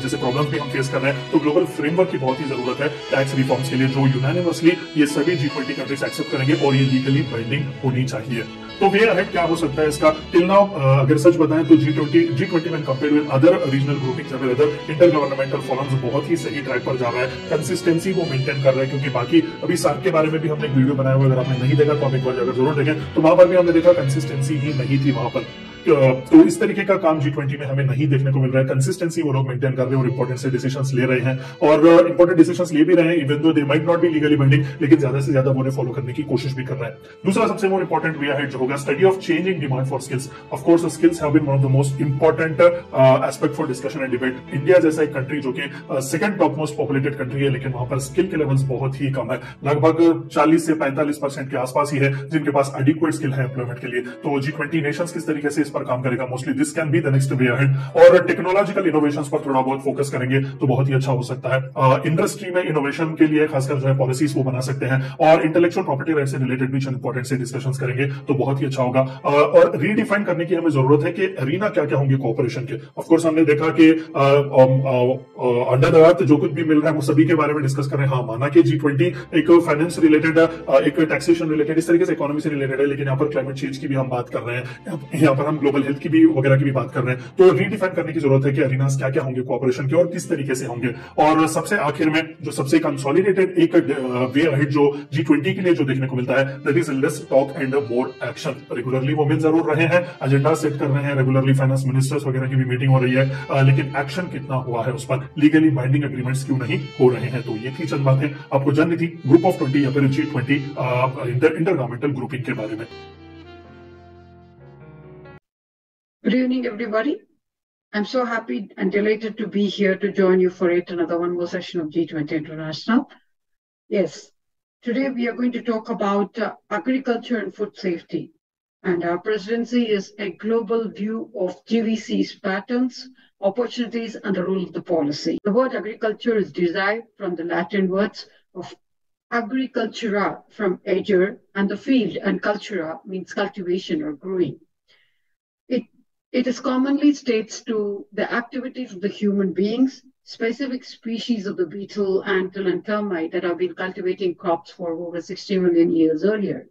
[SPEAKER 1] जैसे प्रॉब्लम भी हम फेस कर रहे हैं। तो ग्लोबल फ्रेमवर्क की बहुत ही ज़रूरत है टैक्स रिफॉर्म्स के लिए, जो यूनानिमसली ये सभी जी ट्वेंटी कंट्रीज़ एक्सेप्ट करेंगे और ये लीगली बाइंडिंग होनी चाहिए। तो वे अहेड क्या हो सकता है इसका? टिल नाउ अगर सच बताएँ तो जी ट्वेंटी जी ट्वेंटी में compare with other regional grouping other intergovernmental forums बहुत ही सही ट्रैक पर जा रहा है। कंसिस्टेंसी वो मेंटेन कर रहा है क्योंकि बाकी अभी सार्क के बारे में भी हमने एक वीडियो बनाया हुआ अगर आपने नहीं देखा तो आप एक बार अगर ज़रूर देखें। तो वहाँ पर भी हमने देखा कंसिस्टेंसी ही नहीं थी वहाँ पर। तो इस तरीके का काम जी ट्वेंटी में हमें नहीं देखने को मिल रहा है। कंसिस्टेंसी वो लोग मेंटेन कर रहे हैं और इंपॉर्टेंट से डिसीज़न ले रहे हैं। और इंपॉर्टेंट डिसीज़न ले भी रहे हैं even though they might not be legally binding लेकिन ज़्यादा से ज़्यादा उन्हें फॉलो करने की कोशिश भी कर रहे हैं। दूसरा सबसे मोर इंपॉर्टेंट वे है जो होगा study of changing demand for skills of course skills have been one of the most important aspect for discussion and debate India जैसा एक कंट्री जो कि second top most populated country है, लेकिन वहाँ पर स्किल के लेवल्स बहुत ही कम है। लगभग 40 से 45 परसेंट के आसपास ही है, जिनके पास एडिक्वेट स्किल है एम्प्लॉयमेंट के लिए। तो जी ट्वेंटी नेशन किस तरीके से इस पर काम करेगा mostly this can be the next way ahead और टेक्नोलॉजिकल इनोवेशन पर थोड़ा बहुत फोकस करेंगे तो बहुत ही अच्छा हो सकता है। इंडस्ट्री uh, में इनोवेशन के लिए खासकर जो है पॉलिसीज़ वो बना सकते हैं। और इंटेलेक्चुअल प्रॉपर्टी राइट से रिलेटेड भी इंपॉर्टेंट से डिस्कशन करेंगे तो बहुत ही अच्छा होगा। uh, और रीडिफाइन करने की हमें ज़रूरत है कि अरीना क्या क्या होंगे कॉपरेशन के। ऑफकोर्स हमने देखा कि अंडर द अर्थ जो कुछ भी मिल रहा है वो सभी के बारे में डिस्कस कर रहे हैं। हाँ माना कि जी ट्वेंटी एक फाइनेंस रिलेटेड एक टैक्सेशन रिलेटेड इस तरीके से इकोनॉमी से रिलेटेड है लेकिन यहाँ पर क्लाइमेट चेंज की भी हम बात कर रहे हैं। यहाँ पर हम ग्लोबल हेल्थ की भी, वगैरह की भी बात कर रहे हैं। तो रीडिफाइन करने की ज़रूरत है कि अरीनास क्या क्या होंगे कॉपरेशन के और किस तरीके से होंगे। और सबसे आखिर में, जो सबसे कंसोलिडेटेड एक वे अहेड जो जी ट्वेंटी के लिए जो देखने को मिलता है that is less talk and more action regularly वो मिल ज़रूर रहे हैं। एजेंडा सेट कर रहे हैं। रेगुलरली फाइनेंस मिनिस्टर्स वगैरह की भी मीटिंग हो रही है। लेकिन एक्शन कितना हुआ है उस पर लीगली बाइंडिंग एग्रीमेंट्स क्यों नहीं हो रहे हैं? तो ये थी चंद बातें। आपको जाननी थी ग्रुप ऑफ़ ट्वेंटी या फिर G twenty inter governmental grouping के बारे में।
[SPEAKER 2] Good evening, everybody. I'm so happy and delighted to be here to join you for yet another one more session of G20 International. Yes, today we are going to talk about uh, agriculture and food safety. And our presidency is a global view of GVC's patterns, opportunities, and the role of the policy. The word agriculture is derived from the Latin words of agricultura from ager, and the field, and cultura means cultivation or growing. It, is commonly states to the activities of the human beings, specific species of the beetle, antle, and termite that have been cultivating crops for over 60 million years earlier.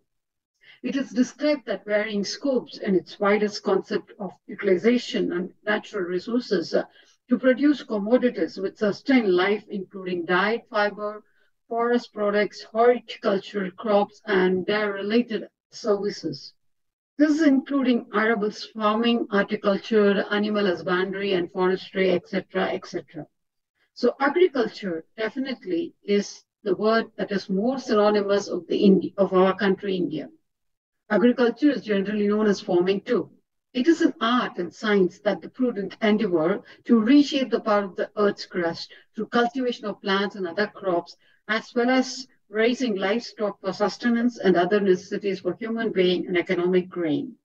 [SPEAKER 2] It is described that varying scopes in its widest concept of utilization and natural resources uh, to produce commodities which sustain life, including diet, fiber, forest products, horticultural crops, and their related services. This is including arables farming, horticulture, animal husbandry, and forestry, etc., etc. So agriculture definitely is the word that is more synonymous of the Indi- of our country, India. Agriculture is generally known as farming too. It is an art and science that the prudent endeavor to reshape the part of the earth's crust through cultivation of plants and other crops, as well as raising livestock for sustenance and other necessities for human being and economic gain.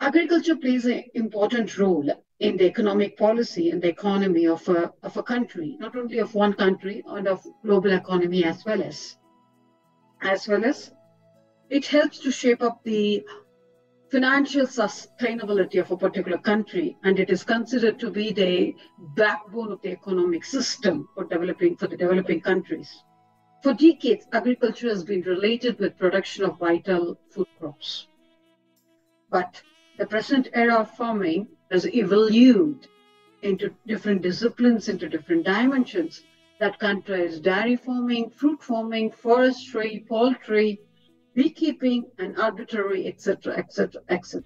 [SPEAKER 2] Agriculture plays an important role in the economic policy and the economy of a, of a country, not only of one country, and of global economy as well as as well as it helps to shape up the financial sustainability of a particular country and it is considered to be the backbone of the economic system for developing for the developing countries. For decades agriculture has been related with production of vital food crops. But the present era of farming has evolved into different disciplines into different dimensions that countries dairy farming, fruit farming, forestry, poultry, beekeeping, and arbitrary, etc., etc., etc.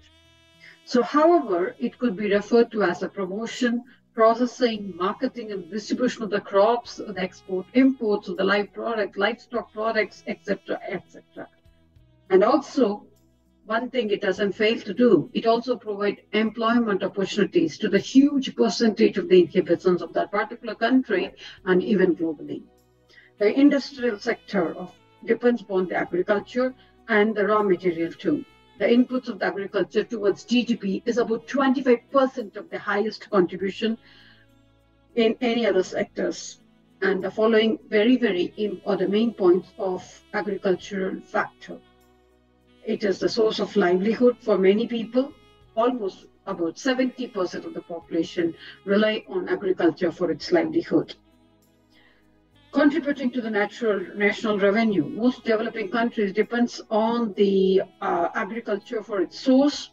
[SPEAKER 2] So, however, it could be referred to as a promotion, processing, marketing, and distribution of the crops, the export, imports of the live product, livestock products, etc., etc. And also one thing it doesn't fail to do, it also provides employment opportunities to the huge percentage of the inhabitants of that particular country and even globally. The industrial sector of, depends upon the agriculture and the raw material too. The inputs of the agriculture towards GDP is about 25% of the highest contribution in any other sectors. And the following very, very are the main points of agricultural factor. It is the source of livelihood for many people. Almost about 70% of the population rely on agriculture for its livelihood. Contributing to the natural national revenue, most developing countries depends on the uh, agriculture for its source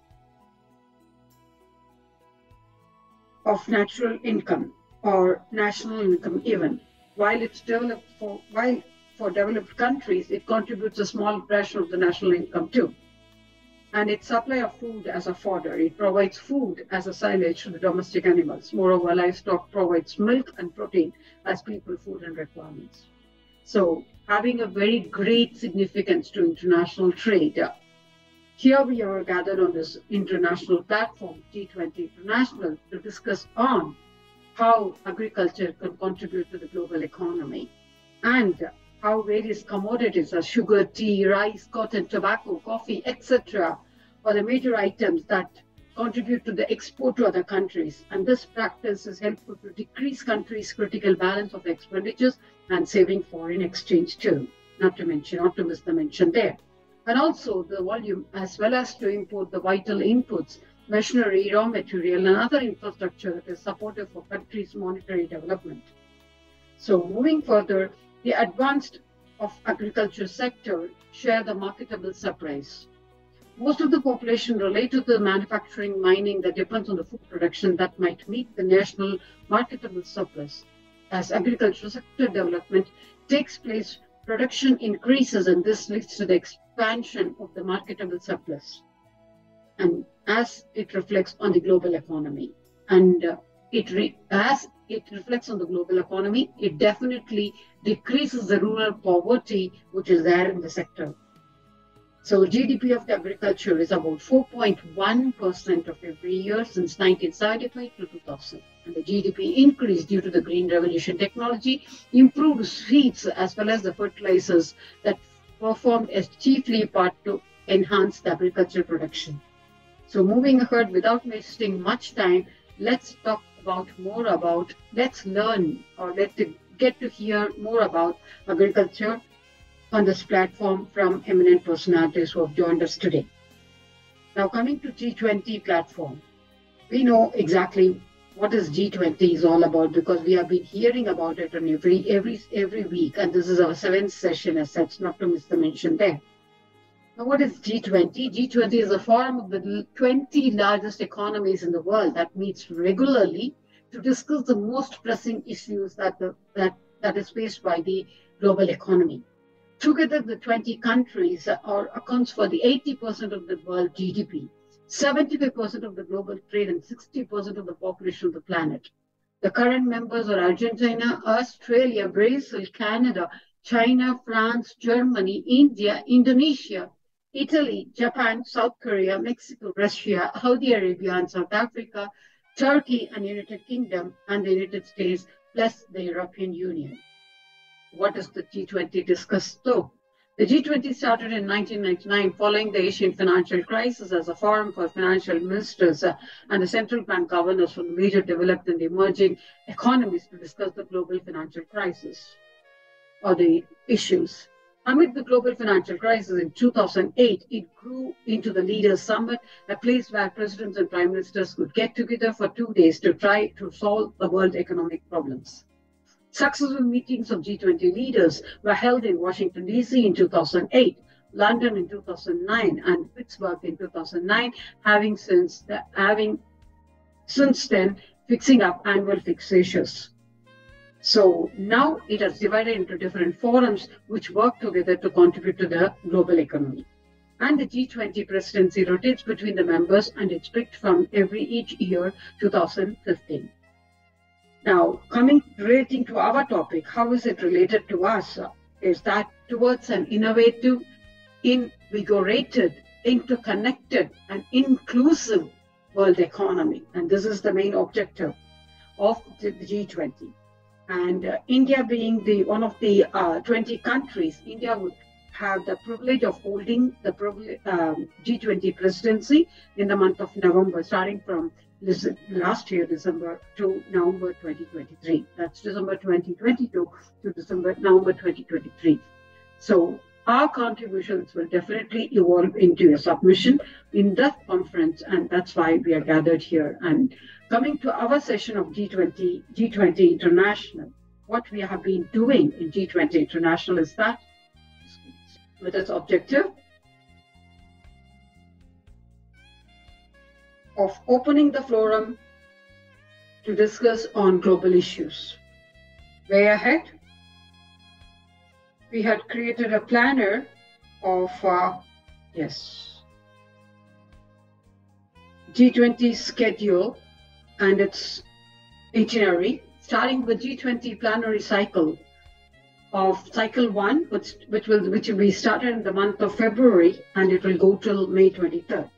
[SPEAKER 2] of natural income or national income even. While it's developed for while for developed countries, it contributes a small fraction of the national income too. And its supply of food as a fodder, it provides food as a silage to the domestic animals. Moreover, livestock provides milk and protein as people food and requirements. So, having a very great significance to international trade. Here we are gathered on this international platform, G20 International, to discuss on how agriculture can contribute to the global economy and how various commodities as sugar, tea, rice, cotton, tobacco, coffee, etc., or the major items that contribute to the export to other countries. And this practice is helpful to decrease countries' critical balance of expenditures and saving foreign exchange too. Not to mention, not to miss the mention there. And also the volume, as well as to import the vital inputs, machinery, raw material, and other infrastructure that is supportive for countries' monetary development. So moving further, the advanced of agriculture sector share the marketable surplus. Most of the population relate to the manufacturing mining that depends on the food production that might meet the national marketable surplus. As agricultural sector development takes place, production increases and this leads to the expansion of the marketable surplus. And as it reflects on the global economy. And uh, it re- as it reflects on the global economy, it definitely decreases the rural poverty which is there in the sector. So GDP of agriculture is about 4.1% of every year since 1975 to 2000. And the GDP increased due to the green revolution technology, improved seeds as well as the fertilizers that performed as chiefly part to enhance the agricultural production. So moving ahead without wasting much time, let's talk about more about, let's learn or let's get to hear more about agriculture on this platform from eminent personalities who have joined us today. Now coming to G20 platform, we know exactly what is G20 is all about because we have been hearing about it on every every every week, and this is our seventh session as such, not to miss the mention there. Now, what is G20? G20 is a forum of the 20 largest economies in the world that meets regularly to discuss the most pressing issues that, the, that, that is faced by the global economy. Together, the 20 countries are, accounts for the 80% of the world GDP, 75% of the global trade, and 60% of the population of the planet. The current members are Argentina, Australia, Brazil, Canada, China, France, Germany, India, Indonesia, Italy, Japan, South Korea, Mexico, Russia, Saudi Arabia, and South Africa, Turkey and United Kingdom, and the United States, plus the European Union. What does the G20 discuss though? The G20 started in 1999 following the Asian financial crisis as a forum for financial ministers uh, and the central bank governors from major developed and emerging economies to discuss the global financial crisis or the issues. Amid the global financial crisis in 2008, it grew into the Leaders Summit, a place where presidents and prime ministers could get together for two days to try to solve the world economic problems. Successful meetings of G20 leaders were held in Washington, D.C. in 2008, London in 2009, and Pittsburgh in 2009, having since, the, having since then fixing up annual fixations. So now it has divided into different forums which work together to contribute to the global economy. And the G20 presidency rotates between the members and it's picked from every each year 2015. Now, coming relating to our topic, how is it related to us? Is that towards an innovative, invigorated, interconnected, and inclusive world economy. And this is the main objective of the G20. And uh, India being the one of the uh, 20 countries, India would have the privilege of holding the um, G20 presidency in the month of November, starting from last year, December to November 2023. That's December 2022 to December, November 2023. So our contributions will definitely evolve into a submission in that conference, and that's why we are gathered here. And coming to our session of G20, G20 International, what we have been doing in G20 International is that with its objective of opening the forum to discuss on global issues. Way ahead, we had created a planner of, uh, yes, G20 schedule and its itinerary, starting with G20 plenary cycle of cycle one, which, which will which will be started in the month of February and it will go till May 23rd.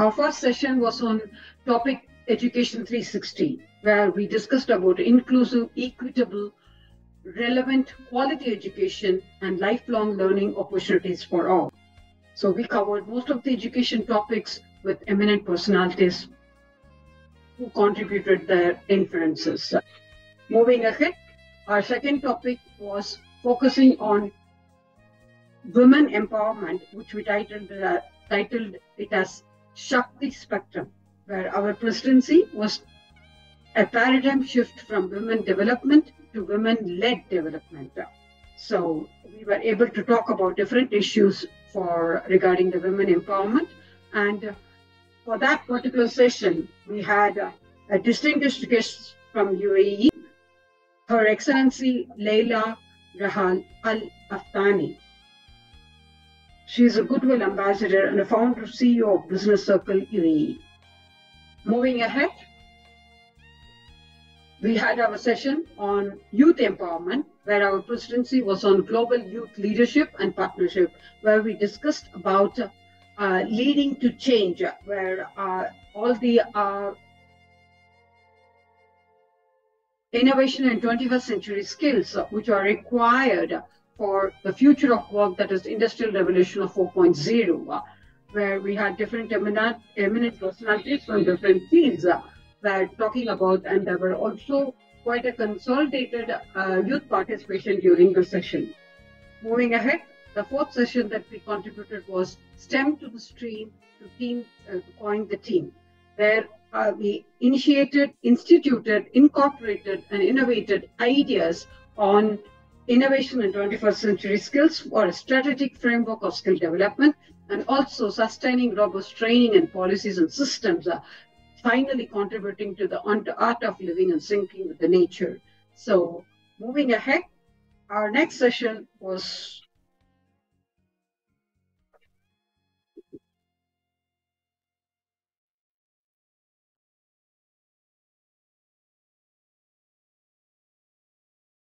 [SPEAKER 2] Our first session was on topic Education 360, where we discussed about inclusive, equitable relevant quality education and lifelong learning opportunities for all. So we covered most of the education topics with eminent personalities who contributed their inferences. Moving ahead, our second topic was focusing on women empowerment, which we titled, uh, titled it as Shakti Spectrum, where our presidency was a paradigm shift from women development to women-led development. So we were able to talk about different issues for regarding the women empowerment. And uh, for that particular session, we had a, a distinguished guest from UAE, Her Excellency Leila Rahal Al Aftani. She is a Goodwill Ambassador and a founder CEO of Business Circle UAE. Moving ahead, we had our session on youth empowerment, where our presidency was on global youth leadership and partnership, where we discussed about uh, leading to change, where uh, all the uh, innovation and 21st century skills which are required for the future of work, that is Industrial Revolution of 4.0, where we had different eminent, eminent personalities from different fields were talking about, and there were also quite a consolidated uh, youth participation during the session. Moving ahead, the fourth session that we contributed was STEM to the Stream to team uh, coin the team, where uh, we initiated, instituted, incorporated, and innovated ideas on innovation and 21st century skills or a strategic framework of skill development and also sustaining robust training and policies and systems are finally contributing to the art of living and syncing with the nature. So moving ahead, our next session was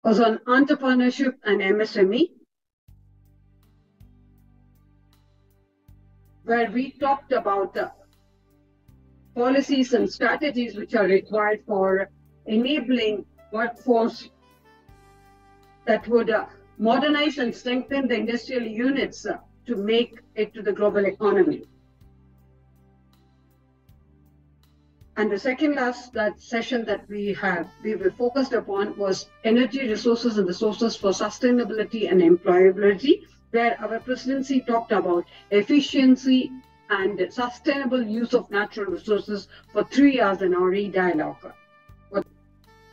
[SPEAKER 2] was on entrepreneurship and MSME, where we talked about the policies and strategies which are required for enabling workforce that would uh, modernize and strengthen the industrial units uh, to make it to the global economy. And the second last that session that we have, we were focused upon was energy resources and the sources for sustainability and employability, where our presidency talked about efficiency, and sustainable use of natural resources for three hours in our dialogue.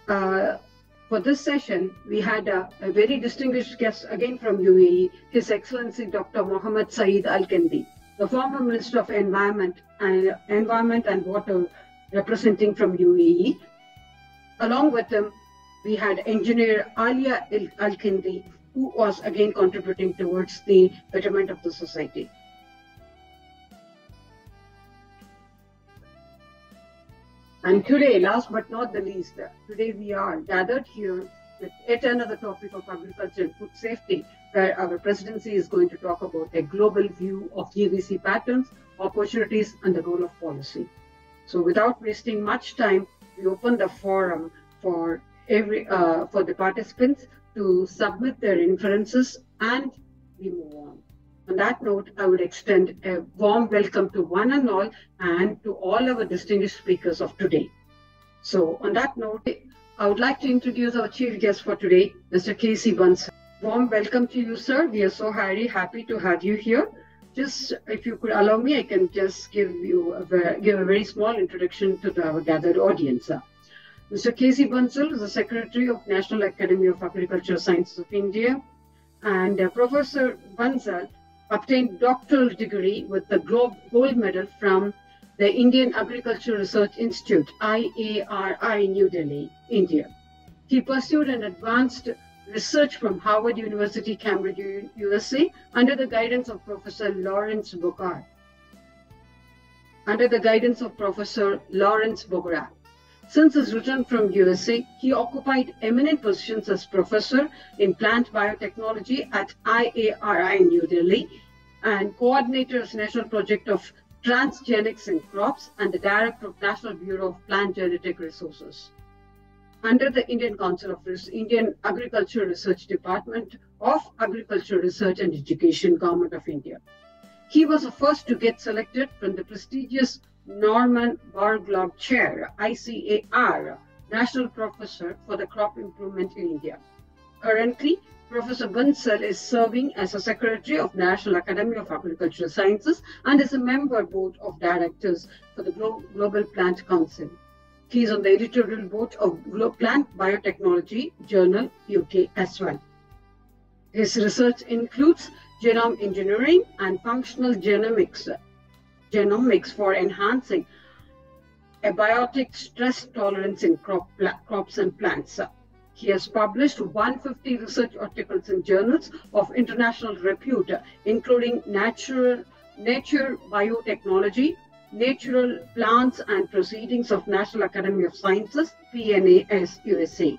[SPEAKER 2] Uh, for this session, we had a, a, very distinguished guest again from UAE, His Excellency Dr. Mohammed Saeed Al Kindi, the former Minister of Environment and Environment and Water representing from UAE. Along with him, we had engineer Alia Al Kendi, who was again contributing towards the betterment of the society. And today, last but not the least, today we are gathered here with yet another topic of agriculture and food safety, where our presidency is going to talk about a global view of GVC patterns, opportunities, and the role of policy. So without wasting much time, we open the forum for every uh, for the participants to submit their inferences and we move on. On that note, I would extend a warm welcome to one and all and to all our distinguished speakers of today. So on that note, I would like to introduce our chief guest for today, Mr. K.C. Bansal. Warm welcome to you, sir. We are so very happy to have you here. Just if you could allow me, I can just give you a, give a very small introduction to our gathered audience. Mr. K.C. Bansal is the Secretary of National Academy of Agricultural Sciences of India, and uh, Professor Bansal obtained doctoral degree with the gold medal from the Indian Agricultural Research Institute, IARI, New Delhi, India. He pursued an advanced research from Harvard University, Cambridge, USA, under the guidance of Professor Lawrence Bogorad. Under the guidance of Professor Lawrence Bogorad. Since his return from USA, he occupied eminent positions as professor in plant biotechnology at IARI in New Delhi and coordinator of National Project of Transgenics in Crops and the director of National Bureau of Plant Genetic Resources. Under the Indian Council of Indian Agricultural Research Department of Agricultural Research and Education, Government of India. He was the first to get selected from the prestigious Norman Borlaug Chair, ICAR, National Professor for the Crop Improvement in India. Currently, Professor Bansal is serving as a Secretary of National Academy of Agricultural Sciences and is a member board of directors for the Glo Global Plant Council. He is on the editorial board of Plant Biotechnology Journal UK as well. His research includes genome engineering and functional genomics, genomics for enhancing abiotic stress tolerance in crop, crops and plants. He has published 150 research articles in journals of international repute, including Natural, Nature Biotechnology, Natural Plants and Proceedings of National Academy of Sciences, PNAS USA.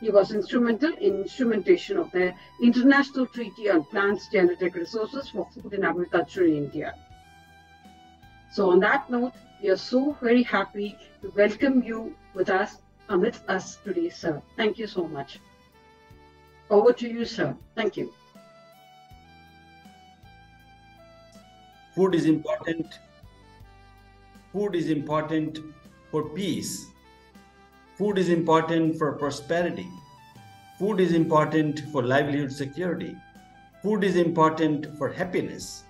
[SPEAKER 2] He was instrumental in instrumentation of the International Treaty on Plants Genetic Resources for Food and Agriculture in India. So on that note, we are so very happy to welcome you with us amidst us today, sir. Thank you so much. Over to you, sir. Thank you.
[SPEAKER 3] Food is important Food is important for peace. Food is important for prosperity. Food is important for livelihood security. Food is important for happiness.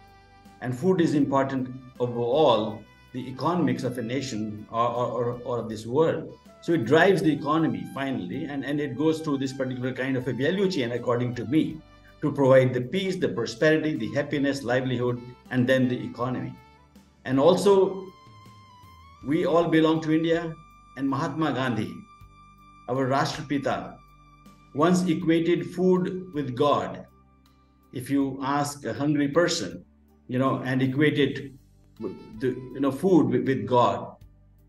[SPEAKER 3] And food is important overall the economics of a nation or, or, or, of this world. So it drives the economy finally, and, and it goes through this particular kind of a value chain, according to me, to provide the peace, the prosperity, the happiness, livelihood, and then the economy. And also we all belong to India, and Mahatma Gandhi, our Rashtrapita, once equated food with God. If you ask a hungry person, you know, and equated the you know food with, with God,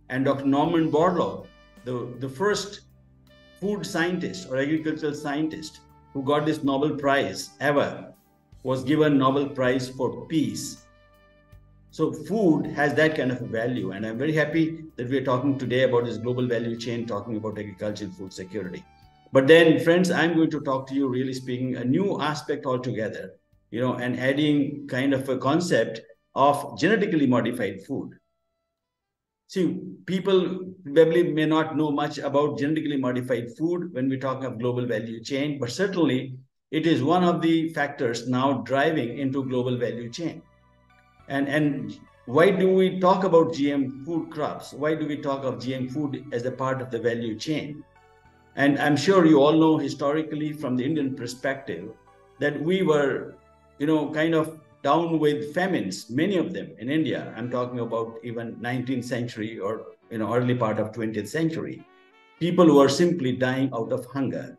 [SPEAKER 3] and Dr. Norman Borlaug, the, the first food scientist or agricultural scientist who got this Nobel Prize ever, was given Nobel Prize for peace so food has that kind of value. And I'm very happy that we're talking today about this global value chain, talking about agriculture and food security. But then, friends, I'm going to talk to you, really speaking, a new aspect altogether, you know, and adding kind of a concept of genetically modified food. See, people probably may not know much about genetically modified food when we talk of global value chain, but certainly it is one of the factors now driving into global value chain. And, and why do we talk about GM food crops? Why do we talk of GM food as a part of the value chain? And I'm sure you all know historically from the Indian perspective that we were, you know, kind of down with famines, many of them in India. I'm talking about even 19th century or you know early part of 20th century. People who are simply dying out of hunger.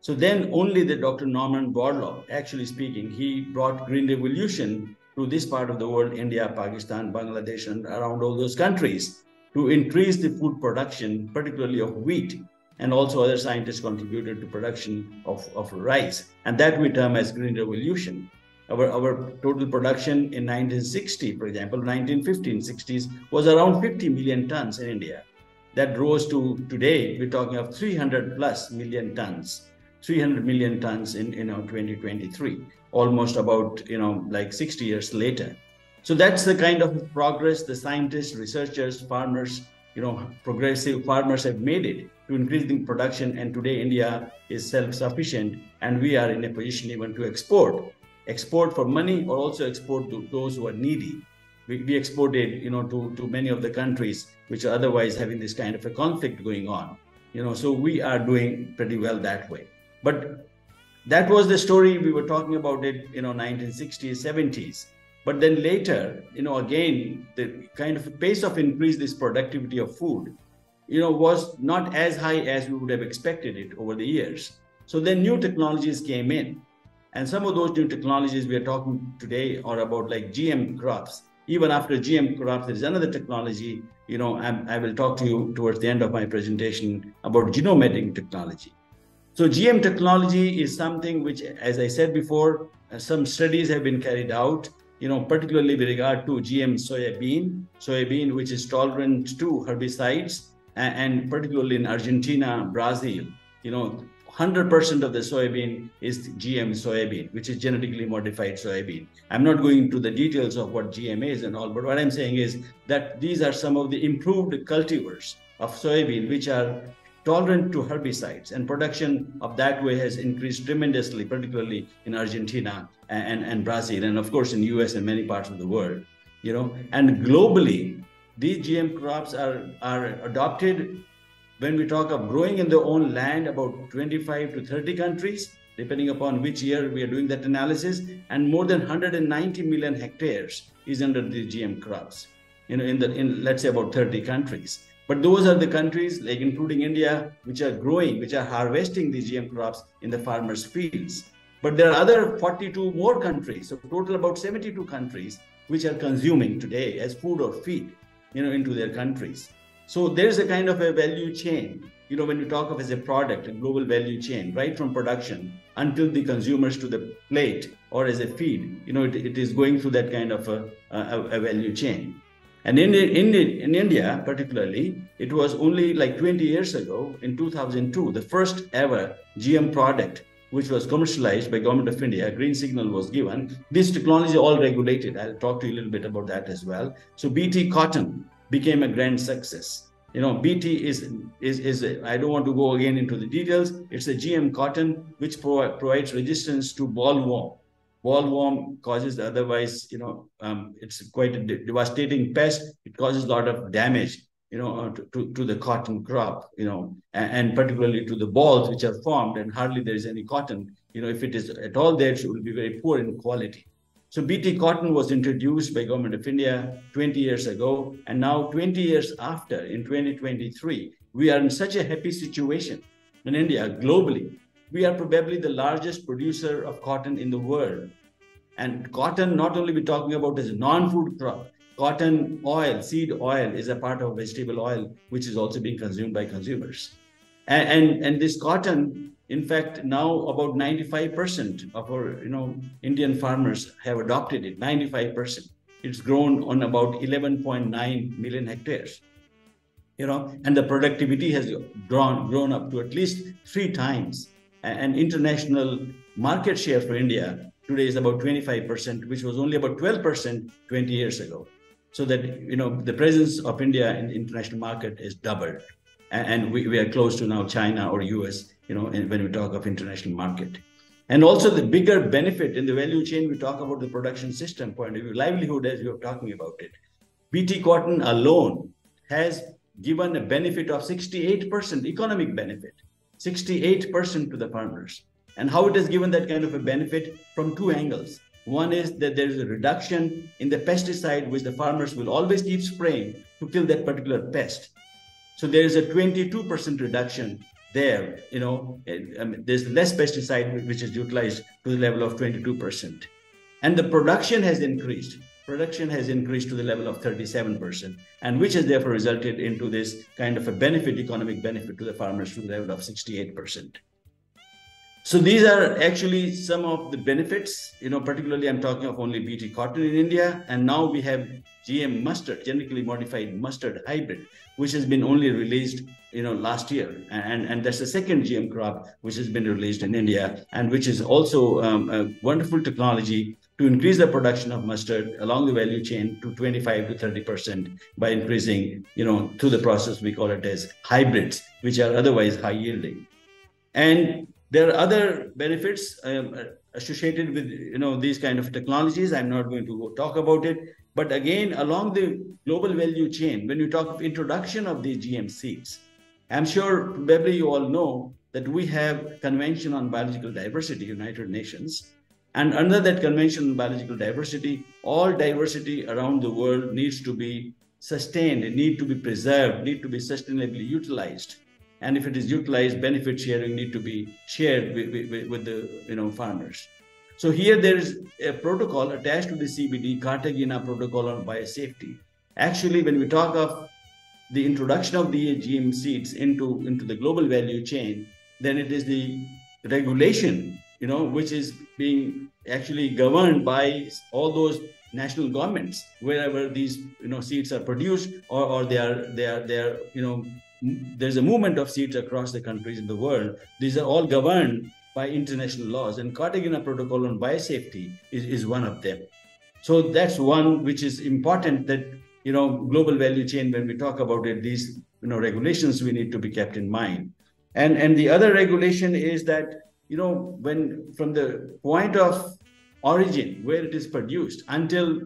[SPEAKER 3] So then only the Dr. Norman Borlaug, actually speaking, he brought Green Revolution to this part of the world, India, Pakistan, Bangladesh, and around all those countries to increase the food production, particularly of wheat. And also other scientists contributed to production of, of rice. And that we term as green revolution. Our, our total production in 1960, for example, 1915, 60s was around 50 million tons in India. That rose to today, we're talking of 300 plus million tons. 300 million tons in you know 2023 almost about you know like 60 years later. So that's the kind of progress the scientists researchers farmers you know progressive farmers have made it to increase the production. And today india is self-sufficient and we are in a position even to export. Export for money or also export to those who are needy. We, we exported you know to, to many of the countries which are otherwise having this kind of a conflict going on. You know so we are doing pretty well that way but that was the story we were talking about it, you know, 1960s, 70s. But then later, you know, again, the kind of pace of increase this productivity of food, you know, was not as high as we would have expected it over the years. So then new technologies came in. And some of those new technologies we are talking today are about like GM crops. Even after GM crops, there is another technology, you know, I, I will talk to you towards the end of my presentation about genome editing technology. So GM technology is something which, as I said before, uh, some studies have been carried out, you know, particularly with regard to GM soybean, soybean which is tolerant to herbicides, and, and particularly in Argentina, Brazil, you know, 100% of the soybean is GM soybean, which is genetically modified soybean. I'm not going into the details of what GM is and all, but what I'm saying is that these are some of the improved cultivars of soybean, which are tolerant to herbicides and production of that way has increased tremendously particularly in argentina and, and brazil and of course in the us and many parts of the world you know. And globally these gm crops are are adopted when we talk of growing in their own land about 25 to 30 countries depending upon which year we are doing that analysis and more than 190 million hectares is under the gm crops you know in the in let's say about 30 countries but those are the countries, like including India, which are growing, which are harvesting these GM crops in the farmers' fields. But there are other 42 more countries, so total about 72 countries, which are consuming today as food or feed, you know, into their countries. So there's a kind of a value chain, you know, when you talk of as a product, a global value chain, right from production until the consumers to the plate or as a feed, you know, it, it is going through that kind of a, a, a value chain. And in, in, in India, particularly, it was only like 20 years ago, in 2002, the first ever GM product which was commercialized by government of India, green signal was given. This technology all regulated. I'll talk to you a little bit about that as well. So BT cotton became a grand success. You know, BT is is is I don't want to go again into the details. It's a GM cotton which pro- provides resistance to bollworm causes otherwise you know um, it's quite a devastating pest. It causes a lot of damage you know uh, to, to, to the cotton crop you know and, and, particularly to the balls which are formed and hardly there is any cotton. You know if it is at all there it will be very poor in quality. So bt cotton was introduced by government of india 20 years ago and now 20 years after in 2023 we are in such a happy situation in india globally we are probably the largest producer of cotton in the world. And cotton, not only we're talking about as a non-food crop, cotton oil, seed oil is a part of vegetable oil, which is also being consumed by consumers. And, and, and this cotton, in fact, now about 95% of our, you know, Indian farmers have adopted it, 95%. It's grown on about 11.9 million hectares you know and the productivity has grown grown up to at least three times and international market share for India today is about 25%, which was only about 12% 20 years ago. So that you know the presence of India in the international market is doubled, and we, we are close to now China or US. You know, when we talk of international market, and also the bigger benefit in the value chain, we talk about the production system point of view, livelihood as you are talking about it. BT cotton alone has given a benefit of 68% economic benefit 68% to the farmers. And how it has given that kind of a benefit from two angles. One is that there is a reduction in the pesticide, which the farmers will always keep spraying to kill that particular pest. So there is a 22% reduction there. You know, there's less pesticide which is utilized to the level of 22%. And the production has increased production has increased to the level of 37%, and which has therefore resulted into this kind of a benefit, economic benefit to the farmers to the level of 68%. So these are actually some of the benefits, you know, particularly I'm talking of only BT cotton in India, and now we have GM mustard, genetically modified mustard hybrid, which has been only released, you know, last year, and and that's the second GM crop which has been released in India, and which is also um, a wonderful technology to increase the production of mustard along the value chain to 25 to 30 percent by increasing, you know, through the process we call it as hybrids, which are otherwise high yielding, and there are other benefits um, associated with you know these kind of technologies. I'm not going to talk about it, but again, along the global value chain, when you talk of introduction of these GM seeds, I'm sure probably you all know that we have Convention on Biological Diversity, United Nations, and under that Convention on Biological Diversity, all diversity around the world needs to be sustained, need to be preserved, need to be sustainably utilized. And if it is utilized, benefit sharing need to be shared with, with, with the you know farmers. So here there is a protocol attached to the CBD, Cartagena Protocol on Biosafety. Actually, when we talk of the introduction of the GM seeds into, into the global value chain, then it is the regulation you know, which is being actually governed by all those national governments wherever these you know seeds are produced or, or they are they are they are you know there's a movement of seeds across the countries in the world. These are all governed by international laws, and Cartagena Protocol on biosafety is, is one of them. So that's one which is important that you know global value chain when we talk about it, these you know regulations we need to be kept in mind. And and the other regulation is that you know when from the point of origin where it is produced until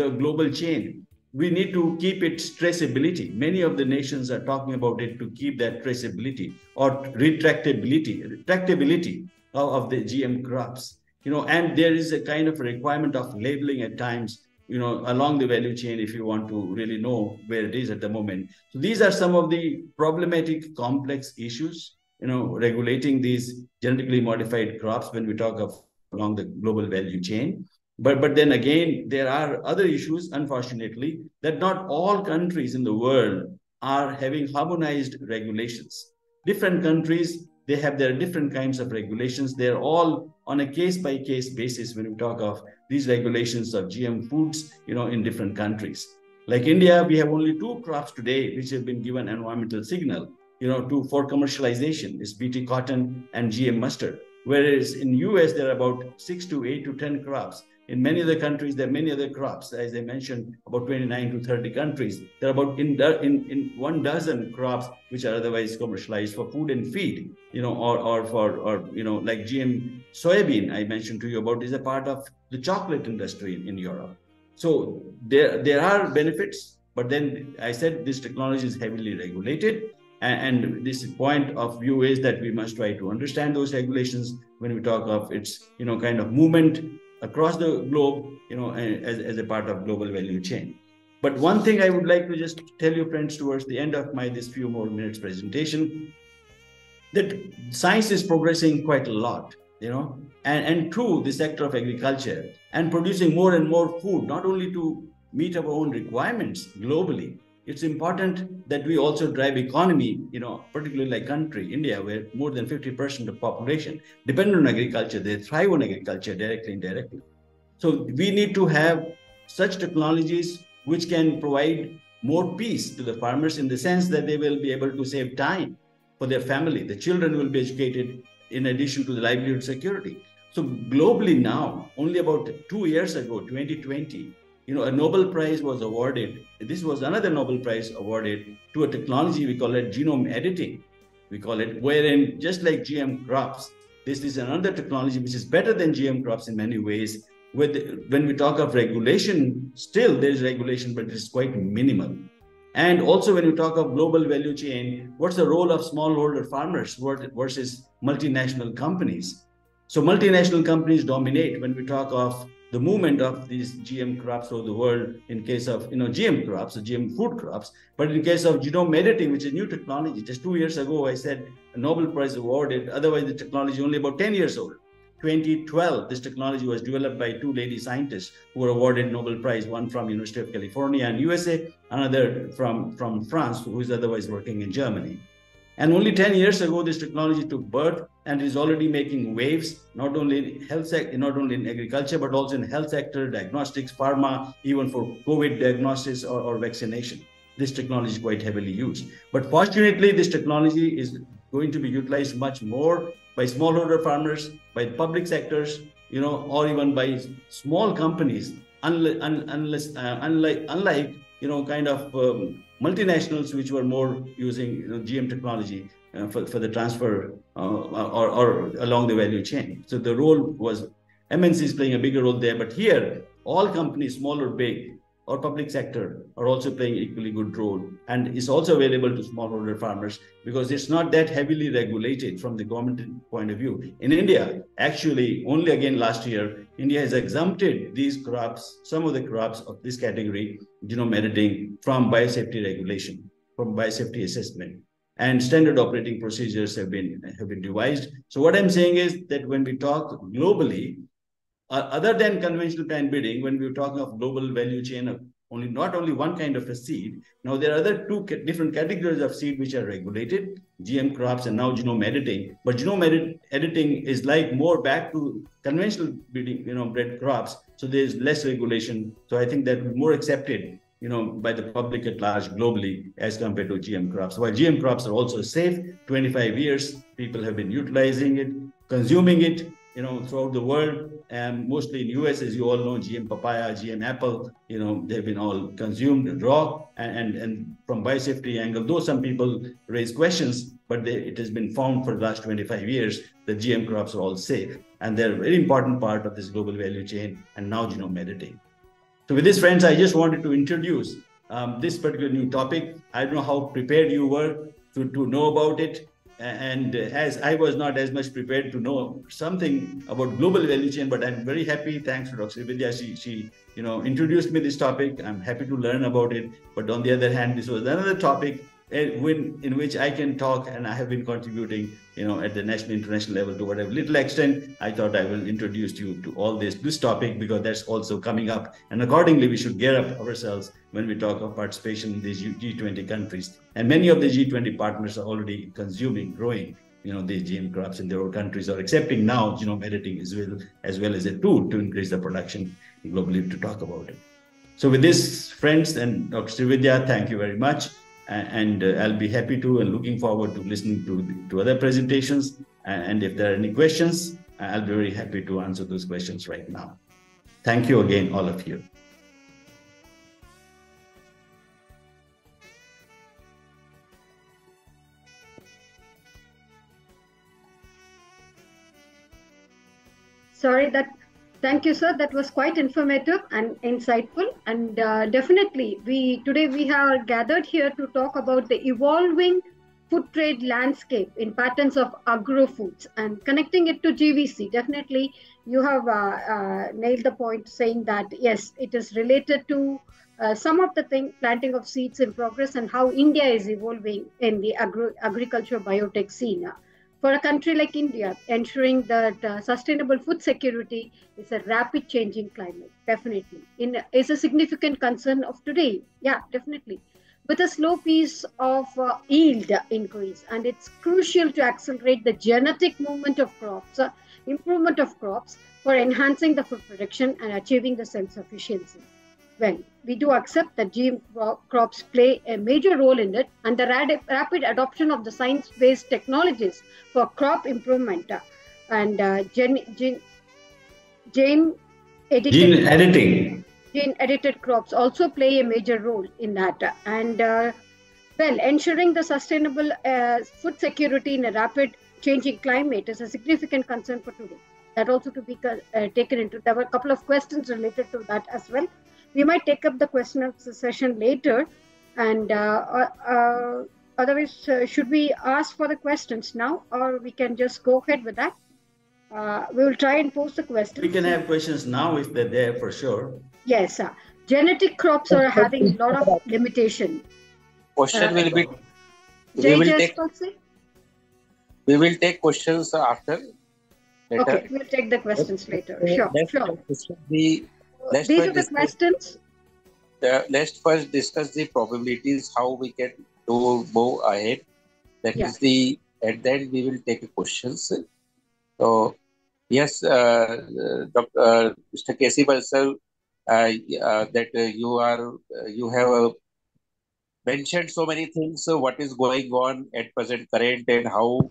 [SPEAKER 3] the global chain we need to keep its traceability. Many of the nations are talking about it to keep that traceability or retractability, retractability of, of the GM crops. You know, and there is a kind of requirement of labeling at times, you know, along the value chain if you want to really know where it is at the moment. So these are some of the problematic, complex issues, you know, regulating these genetically modified crops when we talk of along the global value chain. But, but then again, there are other issues, unfortunately, that not all countries in the world are having harmonized regulations. Different countries, they have their different kinds of regulations. They're all on a case by case basis when we talk of these regulations of GM foods, you know, in different countries. Like India, we have only two crops today which have been given environmental signal, you know, to for commercialization is BT cotton and GM mustard. Whereas in US, there are about six to eight to 10 crops in many other countries, there are many other crops. As I mentioned, about 29 to 30 countries. There are about in, in, in one dozen crops which are otherwise commercialized for food and feed, you know, or, or for, or, you know, like GM soybean I mentioned to you about is a part of the chocolate industry in, in Europe. So there, there are benefits, but then I said this technology is heavily regulated. And, and this point of view is that we must try to understand those regulations when we talk of its, you know, kind of movement across the globe, you know, as, as a part of global value chain. But one thing I would like to just tell you, friends, towards the end of my this few more minutes presentation, that science is progressing quite a lot, you know, and, and through the sector of agriculture and producing more and more food, not only to meet our own requirements globally, it's important that we also drive economy, you know, particularly like country, India, where more than 50% of population depend on agriculture. They thrive on agriculture directly and indirectly. So we need to have such technologies which can provide more peace to the farmers in the sense that they will be able to save time for their family. The children will be educated in addition to the livelihood security. So globally now, only about two years ago, 2020, you know, a Nobel Prize was awarded. This was another Nobel Prize awarded to a technology we call it genome editing. We call it wherein just like GM crops, this is another technology which is better than GM crops in many ways. With when we talk of regulation, still there is regulation, but it's quite minimal. And also when you talk of global value chain, what's the role of smallholder farmers versus multinational companies? So multinational companies dominate when we talk of the movement of these GM crops over the world in case of you know GM crops, or GM food crops. But in case of genome editing, which is new technology, just two years ago I said a Nobel Prize awarded. Otherwise, the technology only about 10 years old. 2012, this technology was developed by two lady scientists who were awarded Nobel Prize, one from University of California and USA, another from, from France, who is otherwise working in Germany. And only 10 years ago, this technology took birth and is already making waves, not only in health not only in agriculture, but also in health sector, diagnostics, pharma, even for COVID diagnosis or, or vaccination. This technology is quite heavily used. But fortunately, this technology is going to be utilized much more by smallholder farmers, by public sectors, you know, or even by small companies, unless, uh, unlike, unlike, you know, kind of um, multinationals which were more using you know, GM technology uh, for, for the transfer uh, or, or along the value chain. So the role was MNC is playing a bigger role there, but here all companies, small or big, or public sector are also playing equally good role and is also available to smallholder farmers because it's not that heavily regulated from the government point of view in india actually only again last year india has exempted these crops some of the crops of this category genome editing from biosafety regulation from biosafety assessment and standard operating procedures have been have been devised so what i'm saying is that when we talk globally uh, other than conventional kind bidding, when we are talking of global value chain of only not only one kind of a seed, now there are other two ca different categories of seed which are regulated, GM crops and now genome editing. But genome edit editing is like more back to conventional breeding, you know, bred crops. So there's less regulation. So I think that more accepted you know, by the public at large globally as compared to GM crops. While GM crops are also safe, 25 years, people have been utilizing it, consuming it, you know, throughout the world, and mostly in US, as you all know, GM papaya, GM apple, you know, they've been all consumed raw. And, and, and from biosafety angle, though some people raise questions, but they, it has been found for the last 25 years that GM crops are all safe. And they're a very important part of this global value chain and now genome editing. So with this, friends, I just wanted to introduce um, this particular new topic. I don't know how prepared you were to, to know about it and as I was not as much prepared to know something about global value chain, but I'm very happy. Thanks to Dr. Vidya, she, she you know introduced me this topic. I'm happy to learn about it. But on the other hand, this was another topic when, in which I can talk, and I have been contributing, you know, at the national, international level to whatever little extent. I thought I will introduce you to all this this topic because that's also coming up, and accordingly, we should gear up ourselves when we talk of participation in these G20 countries. And many of the G20 partners are already consuming, growing, you know, these GM crops in their own countries or accepting now genome editing as well as well as a tool to increase the production globally to talk about it. So with this, friends and Dr. Srividhya, thank you very much and uh, I'll be happy to and looking forward to listening to, to other presentations. And if there are any questions, I'll be very happy to answer those questions right now. Thank you again, all of you.
[SPEAKER 2] Sorry, that Thank you, sir. That was quite informative and insightful. And uh, definitely, we today we have gathered here to talk about the evolving food trade landscape in patterns of agro foods and connecting it to GVC. Definitely, you have uh, uh, nailed the point, saying that yes, it is related to uh, some of the thing planting of seeds in progress and how India is evolving in the agro agriculture biotech scene for a country like India, ensuring that uh, sustainable food security is a rapid changing climate, definitely, in, is a significant concern of today. Yeah, definitely. With a slow pace of uh, yield increase, and it's crucial to accelerate the genetic movement of crops, uh, improvement of crops for enhancing the food production and achieving the self-sufficiency well. We do accept that GM crops play a major role in it, and the rapid adoption of the science based technologies for crop improvement uh, and uh, gene, gene, gene, edited,
[SPEAKER 3] gene editing.
[SPEAKER 2] Gene edited crops also play a major role in that. And uh, well, ensuring the sustainable uh, food security in a rapid changing climate is a significant concern for today. That also to be uh, taken into. There were a couple of questions related to that as well we might take up the question of the session later. And uh, uh, uh otherwise, uh, should we ask for the questions now, or we can just go ahead with that? Uh, we will try and post the questions.
[SPEAKER 3] We can have questions now if they're there for sure.
[SPEAKER 2] Yes, uh, genetic crops are having a lot of limitation.
[SPEAKER 4] Question will be.
[SPEAKER 2] we will take.
[SPEAKER 4] We will take questions after.
[SPEAKER 2] Later. Okay, we'll take the questions later. Sure, sure.
[SPEAKER 4] The
[SPEAKER 2] let's these are the questions.
[SPEAKER 4] The, let's first discuss the probabilities how we can do move ahead. That yeah. is the and then we will take questions. So yes, uh, Dr. Uh, Mr. K.C. Bansal, uh, uh, that uh, you are uh, you have uh, mentioned so many things. So what is going on at present current and how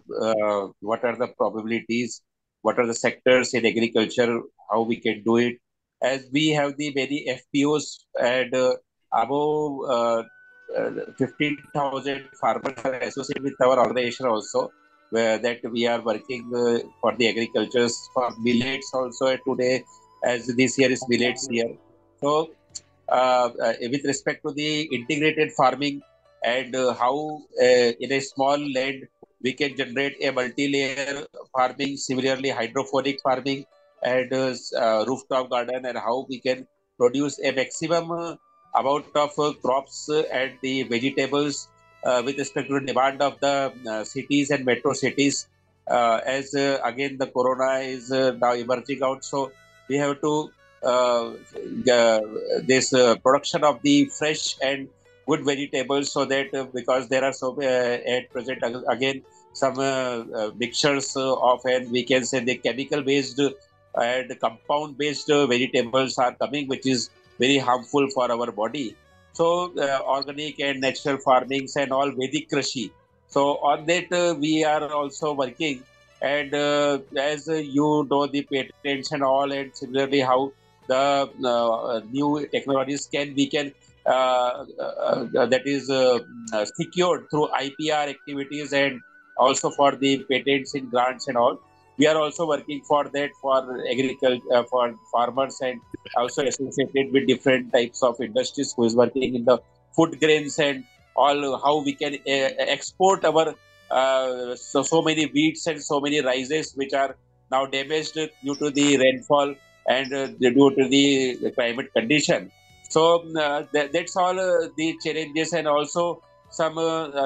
[SPEAKER 4] what are the probabilities? What are the sectors in agriculture? How we can do it? As we have the many FPOs and uh, above uh, uh, 15,000 farmers are associated with our organization also, where that we are working uh, for the agricultures for millets also today, as this year is millets year. So, uh, uh, with respect to the integrated farming and how in a small land we can generate a multi-layer farming, similarly hydroponic farming, and uh, rooftop garden and how we can produce a maximum uh, amount of uh, crops and the vegetables with respect to the demand of the cities and metro cities. As again the corona is now emerging out so we have to uh, this uh, production of the fresh and good vegetables so that uh, because there are so at present again some mixtures of and we can say the chemical based and compound based vegetables are coming which is very harmful for our body So uh, organic and natural farmings and all Vedic Krishi. So on that uh, we are also working. And uh, as you know the patents and all, and similarly how the uh, new technologies can we can uh, uh, that is secured through IPR activities and also for the patents and grants and all we are also working for that for agriculture uh, for farmers and also associated with different types of industries who is working in the food grains and all how we can uh, export our uh, so, so many wheats and so many rices which are now damaged due to the rainfall and uh, due to the climate condition. So uh, that, that's all uh, the challenges and also some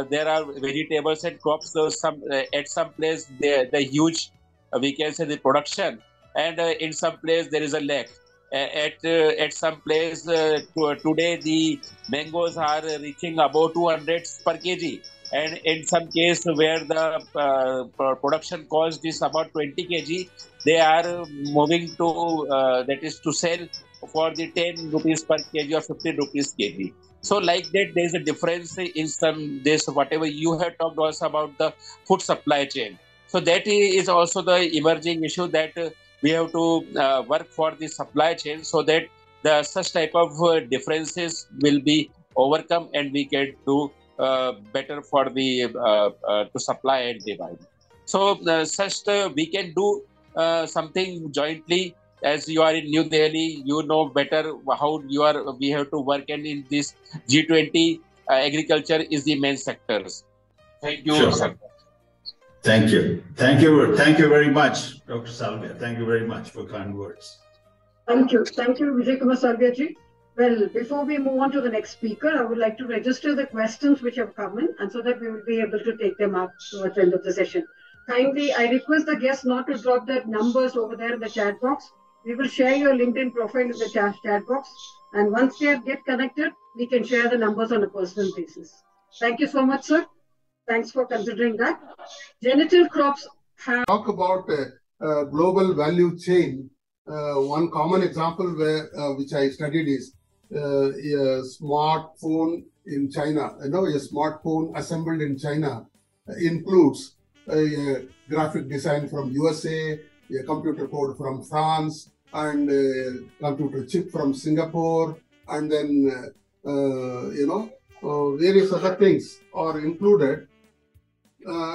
[SPEAKER 4] there are vegetables and crops so some at some place the, the huge we can say the production. And uh, in some place there is a lack at uh, at some place today the mangoes are reaching above 200 per kg and in some case where the uh, production cost is about 20 kg they are moving to uh, that is to sell for the 10 rupees per kg or 15 rupees kg so like that there is a difference in some this whatever you have talked also about the food supply chain so that is also the emerging issue that uh, we have to uh, work for the supply chain so that the such type of uh, differences will be overcome and we can do uh, better for the uh, uh, to supply and demand. So such we can do something jointly as you are in New Delhi, you know better how you are. We have to work and in this G20 agriculture is the main sectors. Thank you. Sure.
[SPEAKER 3] Thank you. Thank you. Thank you very much, Dr. Salvia. Thank you very much for kind words.
[SPEAKER 2] Thank you. Thank you, Vijay Kumar Salvia ji. Well, before we move on to the next speaker, I would like to register the questions which have come in and so that we will be able to take them up towards the end of the session. Kindly, I request the guests not to drop their numbers over there in the chat box. We will share your LinkedIn profile in the chat, chat box. And once they get connected, we can share the numbers on a personal basis. Thank you so much, sir. Thanks for considering that. Genital crops have.
[SPEAKER 5] Talk about a, global value chain. Uh, one common example where uh, which I studied is uh, a smartphone in China. You know, a smartphone assembled in China includes a, graphic design from USA, a computer code from France, and a computer chip from Singapore, and then uh, you know uh, various other things are included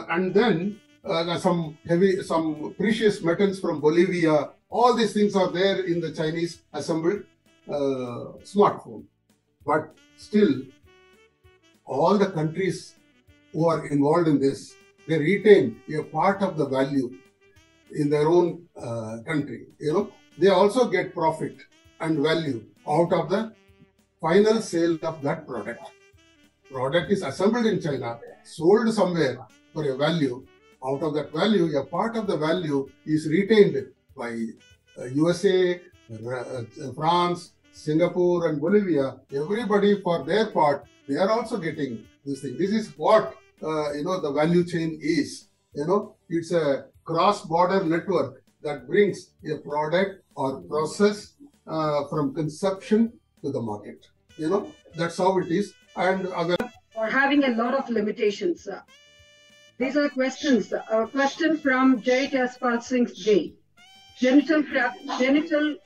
[SPEAKER 5] and then uh, some heavy, some precious metals from Bolivia. All these things are there in the Chinese assembled uh, smartphone. But still, all the countries who are involved in this, they retain a part of the value in their own uh, country. You know, they also get profit and value out of the final sale of that product. Product is assembled in China, sold somewhere, for a value. Out of that value, a part of the value is retained by uh, USA, uh, France, Singapore, and Bolivia. Everybody, for their part, they are also getting this thing. This is what uh, you know the value chain is. You know, it's a cross-border network that brings a product or process uh, from conception to the market. You know, that's how it is. And
[SPEAKER 2] or having a lot of limitations. These are questions. A question from Jay Jaspal Singh J. Genital, genital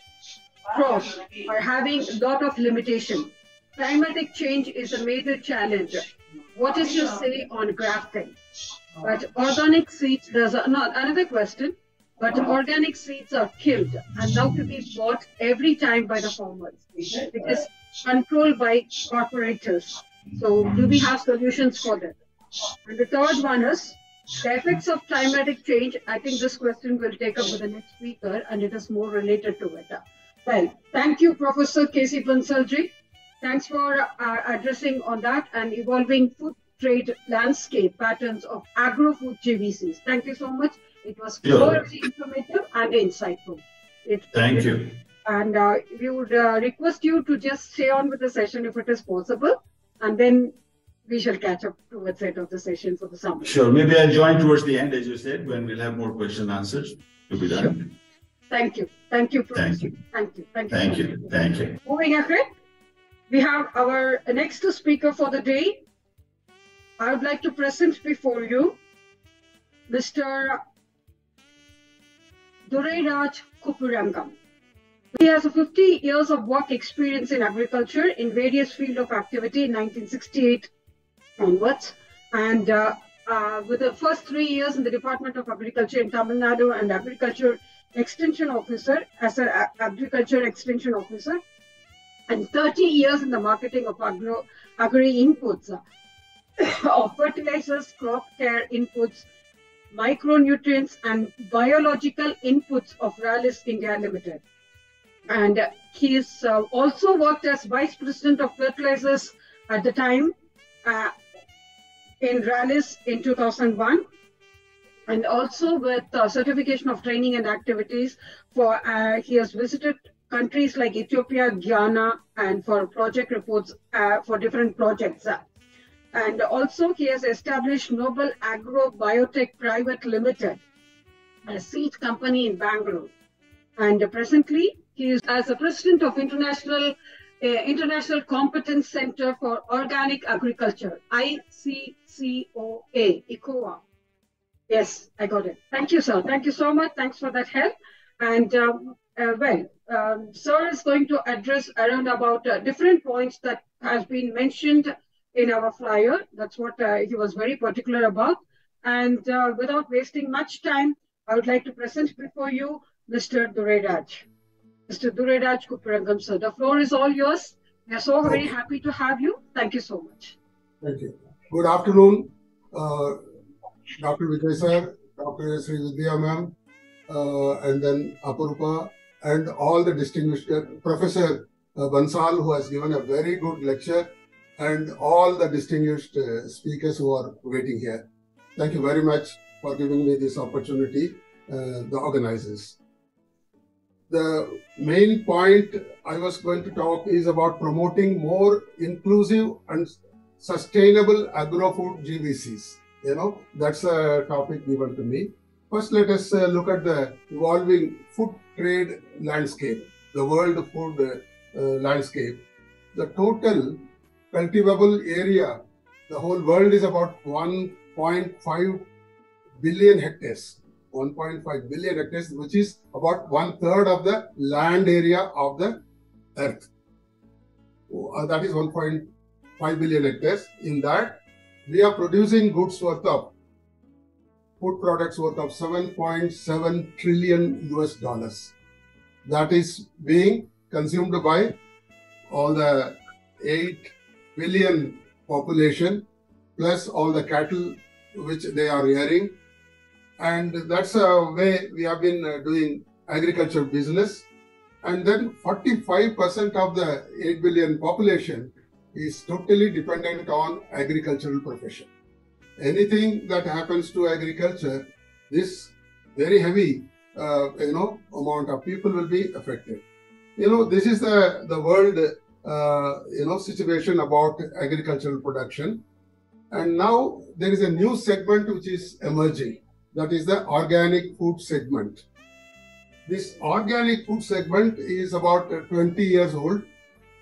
[SPEAKER 2] crops are having a lot of limitation. Climatic change is a major challenge. What is your say on grafting? But organic seeds, there's not another question, but organic seeds are killed and now to be bought every time by the farmers. It is controlled by corporators. So do we have solutions for that? And the third one is the effects of climatic change. I think this question will take up with the next speaker and it is more related to it. Well, thank you, Professor K.C. Bansalji. Thanks for uh, addressing on that and evolving food trade landscape patterns of agro-food GVCs. Thank you so much. It was very informative and insightful.
[SPEAKER 3] It, Thank it, you.
[SPEAKER 2] And uh, we would uh, request you to just stay on with the session if it is possible. And then we shall catch up towards the end of the session for the summary.
[SPEAKER 3] Sure. Maybe I'll join towards the end, as you said, when we'll have more question and answers to be done. Sure.
[SPEAKER 2] Thank you. Thank you.
[SPEAKER 3] Thank you.
[SPEAKER 2] Thank you.
[SPEAKER 3] Thank you. Thank you. Thank you.
[SPEAKER 2] Moving ahead, we have our next speaker for the day. I would like to present before you Mr. Durairaj Kupurangam. He has 50 years of work experience in agriculture in various fields of activity in 1968 onwards. And uh, uh, with the first three years in the Department of Agriculture in Tamil Nadu and Agriculture Extension Officer as an Agriculture Extension Officer, and 30 years in the marketing of agro agri inputs, of fertilizers, crop care inputs, micronutrients, and biological inputs of Rallis India Limited. And uh, he's uh, also worked as vice president of fertilizers at the time uh, in Rallis in 2001 and also with uh, certification of training and activities for uh, he has visited countries like Ethiopia, Guyana, and for project reports uh, for different projects. And also he has established Noble Agro Biotech Private Limited, a seed company in Bangalore. And presently he is as a president of International International Competence Center for Organic Agriculture, ICCOA, ICOA. Yes, I got it. Thank you, sir. Thank you so much. Thanks for that help. And um, uh, well, um, sir is going to address around about uh, different points that has been mentioned in our flyer. That's what uh, he was very particular about. And uh, without wasting much time, I would like to present before you Mr. Durairaj. Mr. Durairaj Kupurangam, sir. The floor is all yours. We are so very happy to have you. Thank you so much.
[SPEAKER 5] Thank you. Good afternoon, uh, Dr. Vijay sir, Dr. Srividhya ma'am, uh, and then Aparupa, and all the distinguished uh, Professor uh, Bansal, who has given a very good lecture, and all the distinguished uh, speakers who are waiting here. Thank you very much for giving me this opportunity, uh, the organizers the main point I was going to talk is about promoting more inclusive and sustainable agro-food GVCs. You know, that's a topic given to me. First, let us uh, look at the evolving food trade landscape, the world food uh, uh, landscape. The total cultivable area, the whole world is about 1.5 billion hectares. 1.5 billion hectares, which is about one third of the land area of the earth. Uh, that is 1.5 billion hectares. In that, we are producing goods worth of food products worth of 7.7 trillion US dollars. That is being consumed by all the 8 billion population plus all the cattle which they are rearing and that's a way we have been uh, doing agriculture business. And then 45% of the 8 billion population is totally dependent on agricultural profession. Anything that happens to agriculture, this very heavy, uh, you know, amount of people will be affected. You know, this is the the world, uh, you know, situation about agricultural production. And now there is a new segment which is emerging that is the organic food segment. This organic food segment is about 20 years old.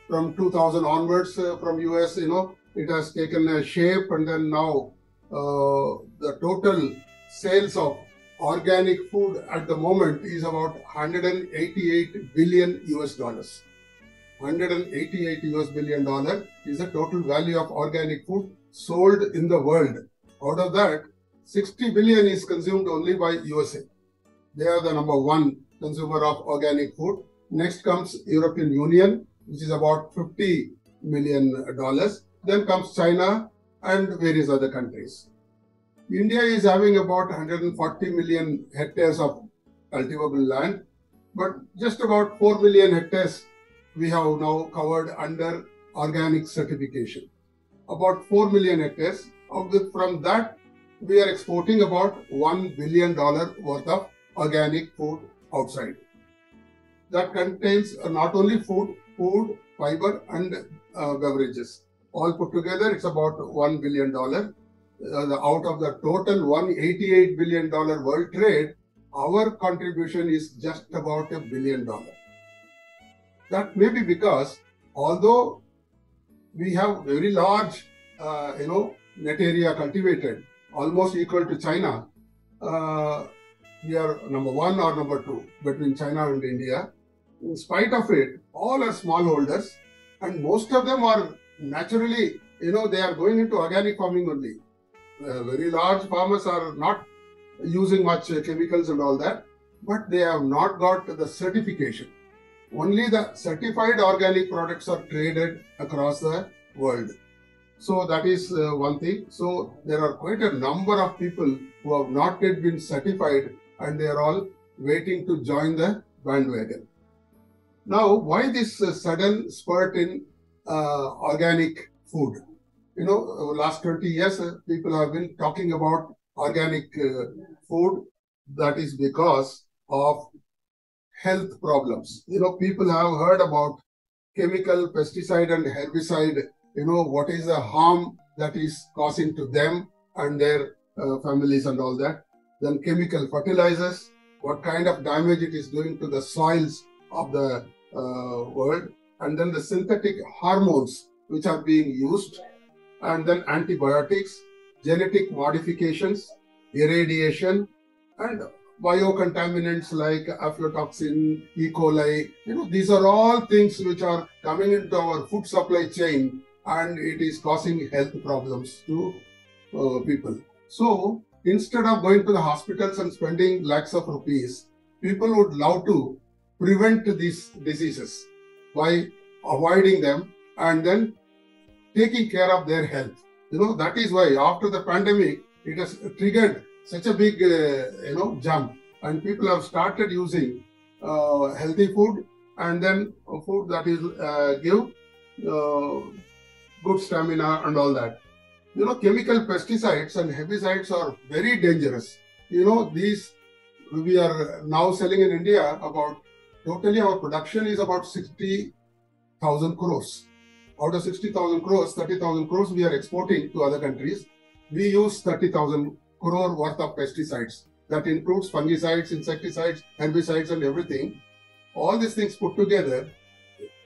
[SPEAKER 5] From 2000 onwards, uh, from US, you know, it has taken a shape, and then now uh, the total sales of organic food at the moment is about 188 billion US dollars. 188 US billion dollar is the total value of organic food sold in the world. Out of that, 60 billion is consumed only by USA. They are the number one consumer of organic food. Next comes European Union, which is about 50 million dollars. Then comes China and various other countries. India is having about 140 million hectares of cultivable land, but just about 4 million hectares we have now covered under organic certification. About 4 million hectares. From that, we are exporting about $1 billion worth of organic food outside. That contains not only food, food, fiber, and uh, beverages. All put together, it's about $1 billion. Uh, out of the total $188 billion world trade, our contribution is just about a billion dollar. That may be because although we have very large, uh, you know, net area cultivated, almost equal to China. Uh, we are number one or number two between China and India. In spite of it, all are smallholders, and most of them are naturally, you know, they are going into organic farming only. Uh, very large farmers are not using much uh, chemicals and all that, but they have not got the certification. Only the certified organic products are traded across the world. So that is uh, one thing. So there are quite a number of people who have not yet been certified and they are all waiting to join the bandwagon. Now, why this uh, sudden spurt in uh, organic food? You know, last 20 years, uh, people have been talking about organic uh, food. That is because of health problems. You know, people have heard about chemical pesticide and herbicide. You know, what is the harm that is causing to them and their uh, families and all that. Then chemical fertilizers, what kind of damage it is doing to the soils of the uh, world. And then the synthetic hormones which are being used. And then antibiotics, genetic modifications, irradiation, and biocontaminants like aflatoxin, E. coli. You know, these are all things which are coming into our food supply chain and it is causing health problems to uh, people. So instead of going to the hospitals and spending lakhs of rupees, people would love to prevent these diseases by avoiding them and then taking care of their health. You know, that is why after the pandemic, it has triggered such a big, uh, you know, jump. And people have started using uh, healthy food and then food that is uh, give uh, good stamina and all that. You know, chemical pesticides and herbicides are very dangerous. You know, these we are now selling in India about totally our production is about 60,000 crores. Out of 60,000 crores, 30,000 crores we are exporting to other countries. We use 30,000 crore worth of pesticides. That includes fungicides, insecticides, herbicides, and everything. All these things put together,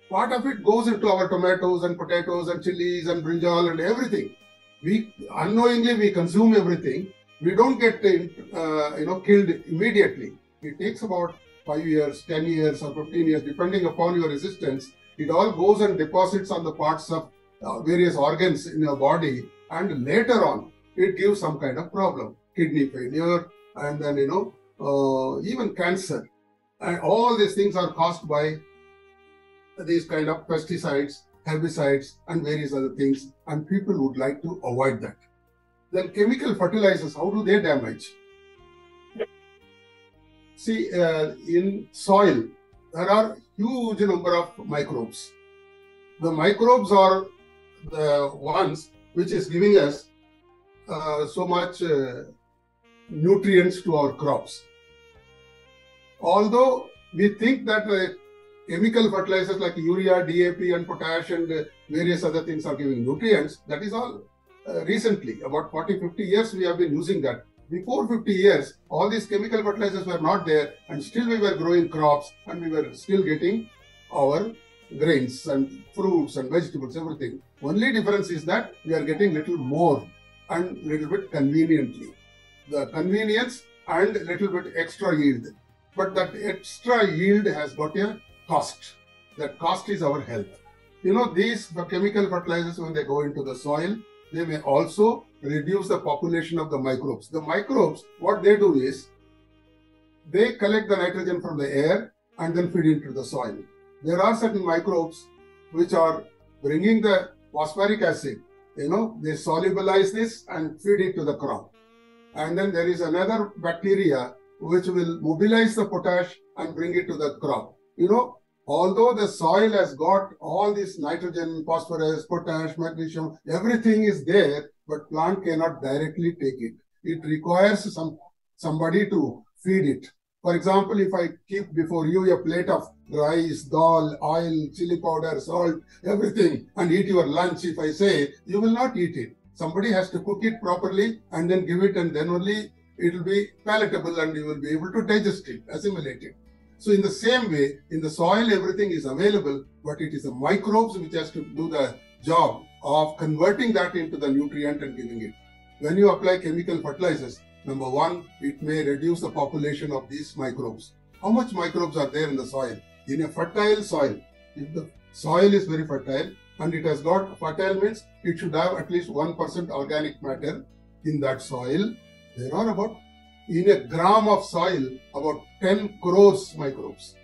[SPEAKER 5] part of it goes into our tomatoes and potatoes and chilies and brinjal and everything. We unknowingly we consume everything. We don't get uh, you know killed immediately. It takes about five years, ten years, or fifteen years, depending upon your resistance. It all goes and deposits on the parts of uh, various organs in your body, and later on it gives some kind of problem, kidney failure, and then you know uh, even cancer, and all these things are caused by these kind of pesticides, herbicides, and various other things, and people would like to avoid that. Then chemical fertilizers, how do they damage? See, uh, in soil, there are huge number of microbes. The microbes are the ones which is giving us uh, so much uh, nutrients to our crops. Although we think that uh, chemical fertilizers like urea, DAP, and potash and uh, various other things are giving nutrients, that is all uh, recently, about 40 50 years, we have been using that. Before 50 years, all these chemical fertilizers were not there, and still we were growing crops and we were still getting our grains and fruits and vegetables, everything. Only difference is that we are getting little more and little bit conveniently. The convenience and little bit extra yield. But that extra yield has got a cost. That cost is our health. You know, these the chemical fertilizers, when they go into the soil, they may also reduce the population of the microbes. The microbes, what they do is, they collect the nitrogen from the air and then feed into the soil. There are certain microbes which are bringing the phosphoric acid you know, they solubilize this and feed it to the crop. And then there is another bacteria which will mobilize the potash and bring it to the crop. You know, although the soil has got all this nitrogen, phosphorus, potash, magnesium, everything is there, but plant cannot directly take it. It requires some somebody to feed it. For example, if I keep before you a plate of rice, dal, oil, chili powder, salt, everything, and eat your lunch, if I say, you will not eat it. Somebody has to cook it properly and then give it, and then only it will be palatable and you will be able to digest it, assimilate it. So, in the same way, in the soil, everything is available, but it is the microbes which has to do the job of converting that into the nutrient and giving it. When you apply chemical fertilizers, number one, it may reduce the population of these microbes. How much microbes are there in the soil? In a fertile soil, if the soil is very fertile and it has got fertile means it should have at least 1% organic matter in that soil. There are about in a gram of soil about 10 crores microbes.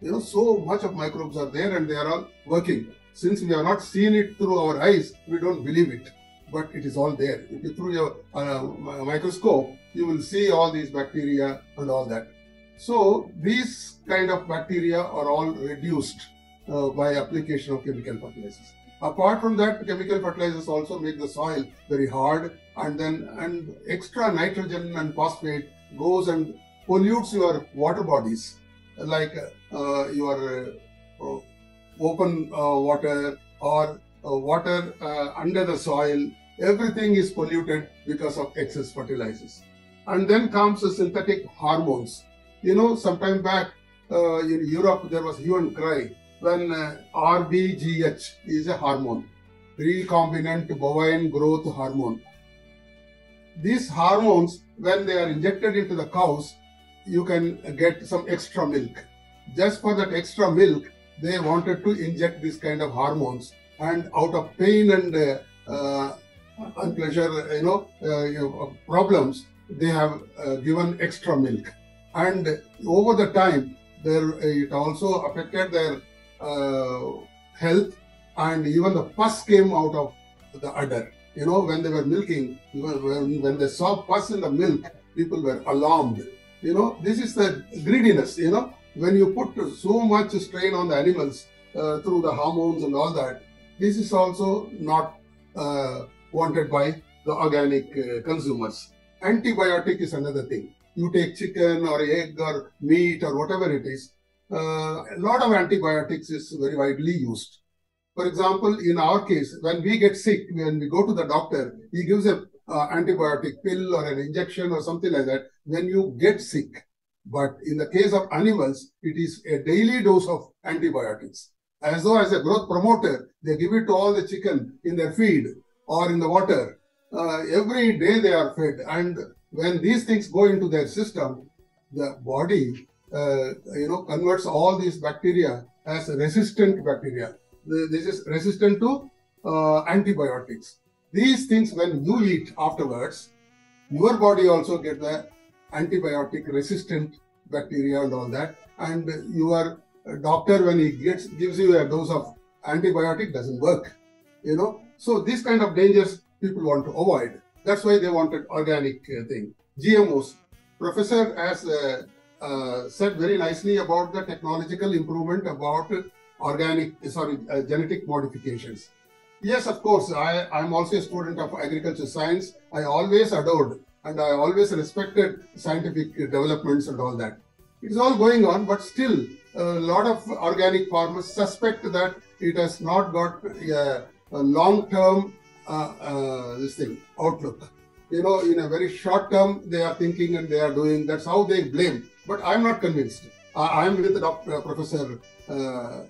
[SPEAKER 5] You know, so much of microbes are there and they are all working. Since we have not seen it through our eyes, we don't believe it. But it is all there. If you through your uh, microscope, you will see all these bacteria and all that. So these kind of bacteria are all reduced uh, by application of chemical fertilizers. Apart from that, chemical fertilizers also make the soil very hard and then and extra nitrogen and phosphate goes and pollutes your water bodies. Like uh, your uh, open uh, water or uh, water uh, under the soil everything is polluted because of excess fertilizers. And then comes the synthetic hormones. You know sometime back uh, in europe there was hue and cry when rbgh is a hormone. Recombinant bovine growth hormone these hormones, when they are injected into the cows, you can get some extra milk. Just for that extra milk, they wanted to inject this kind of hormones, and out of pain and uh, uh, unpleasure, you know, uh, you know, problems, they have uh, given extra milk, and over the time, there it also affected their uh, health, and even the pus came out of the udder you know, when they were milking, when, when they saw pus in the milk, people were alarmed. You know, this is the greediness, you know, when you put so much strain on the animals uh, through the hormones and all that, this is also not uh, wanted by the organic uh, consumers. Antibiotic is another thing. You take chicken or egg or meat or whatever it is, uh, a lot of antibiotics is very widely used. For example, in our case, when we get sick, when we go to the doctor, he gives a uh, antibiotic pill or an injection or something like that when you get sick. But in the case of animals, it is a daily dose of antibiotics. As though as a growth promoter, they give it to all the chicken in their feed or in the water. Uh, every day they are fed. And when these things go into their system, the body, uh, you know, converts all these bacteria as resistant bacteria this is resistant to uh, antibiotics. These things, when you eat afterwards, your body also get the antibiotic resistant bacteria and all that. And your doctor, when he gets gives you a dose of antibiotic, doesn't work. You know, so these kind of dangers people want to avoid. That's why they wanted organic uh, thing. GMOs. Professor has uh, uh, said very nicely about the technological improvement about organic, sorry, uh, genetic modifications. Yes, of course, I, I'm also a student of agriculture science. I always adored and I always respected scientific developments and all that. It's all going on, but still, a lot of organic farmers suspect that it has not got a, a long-term uh, uh, this thing outlook. You know, in a very short term, they are thinking and they are doing. That's how they blame. But I'm not convinced. I am with Dr. Professor uh,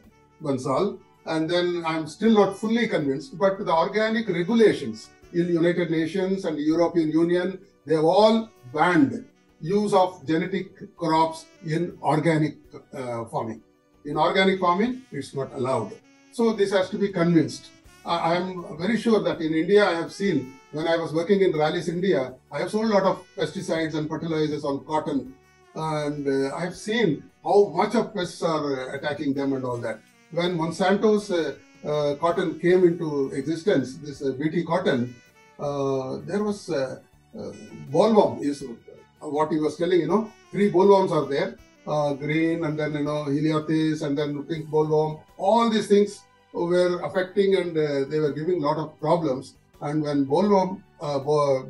[SPEAKER 5] Bansal, and then I'm still not fully convinced. But the organic regulations in United Nations and European Union, they have all banned use of genetic crops in organic uh, farming. In organic farming, it's not allowed. So this has to be convinced. I am very sure that in India, I have seen when I was working in Rallis India, I have sold a lot of pesticides and fertilizers on cotton, and uh, I have seen how much of pests are attacking them and all that when Monsanto's uh, uh, cotton came into existence, this uh, BT cotton, uh, there was uh, uh, bollworm is what he was telling, you know, three bollworms are there, green and then, you know, Helianthus and then pink bollworm. All these things were affecting and they were giving a lot of problems. And when bollworm,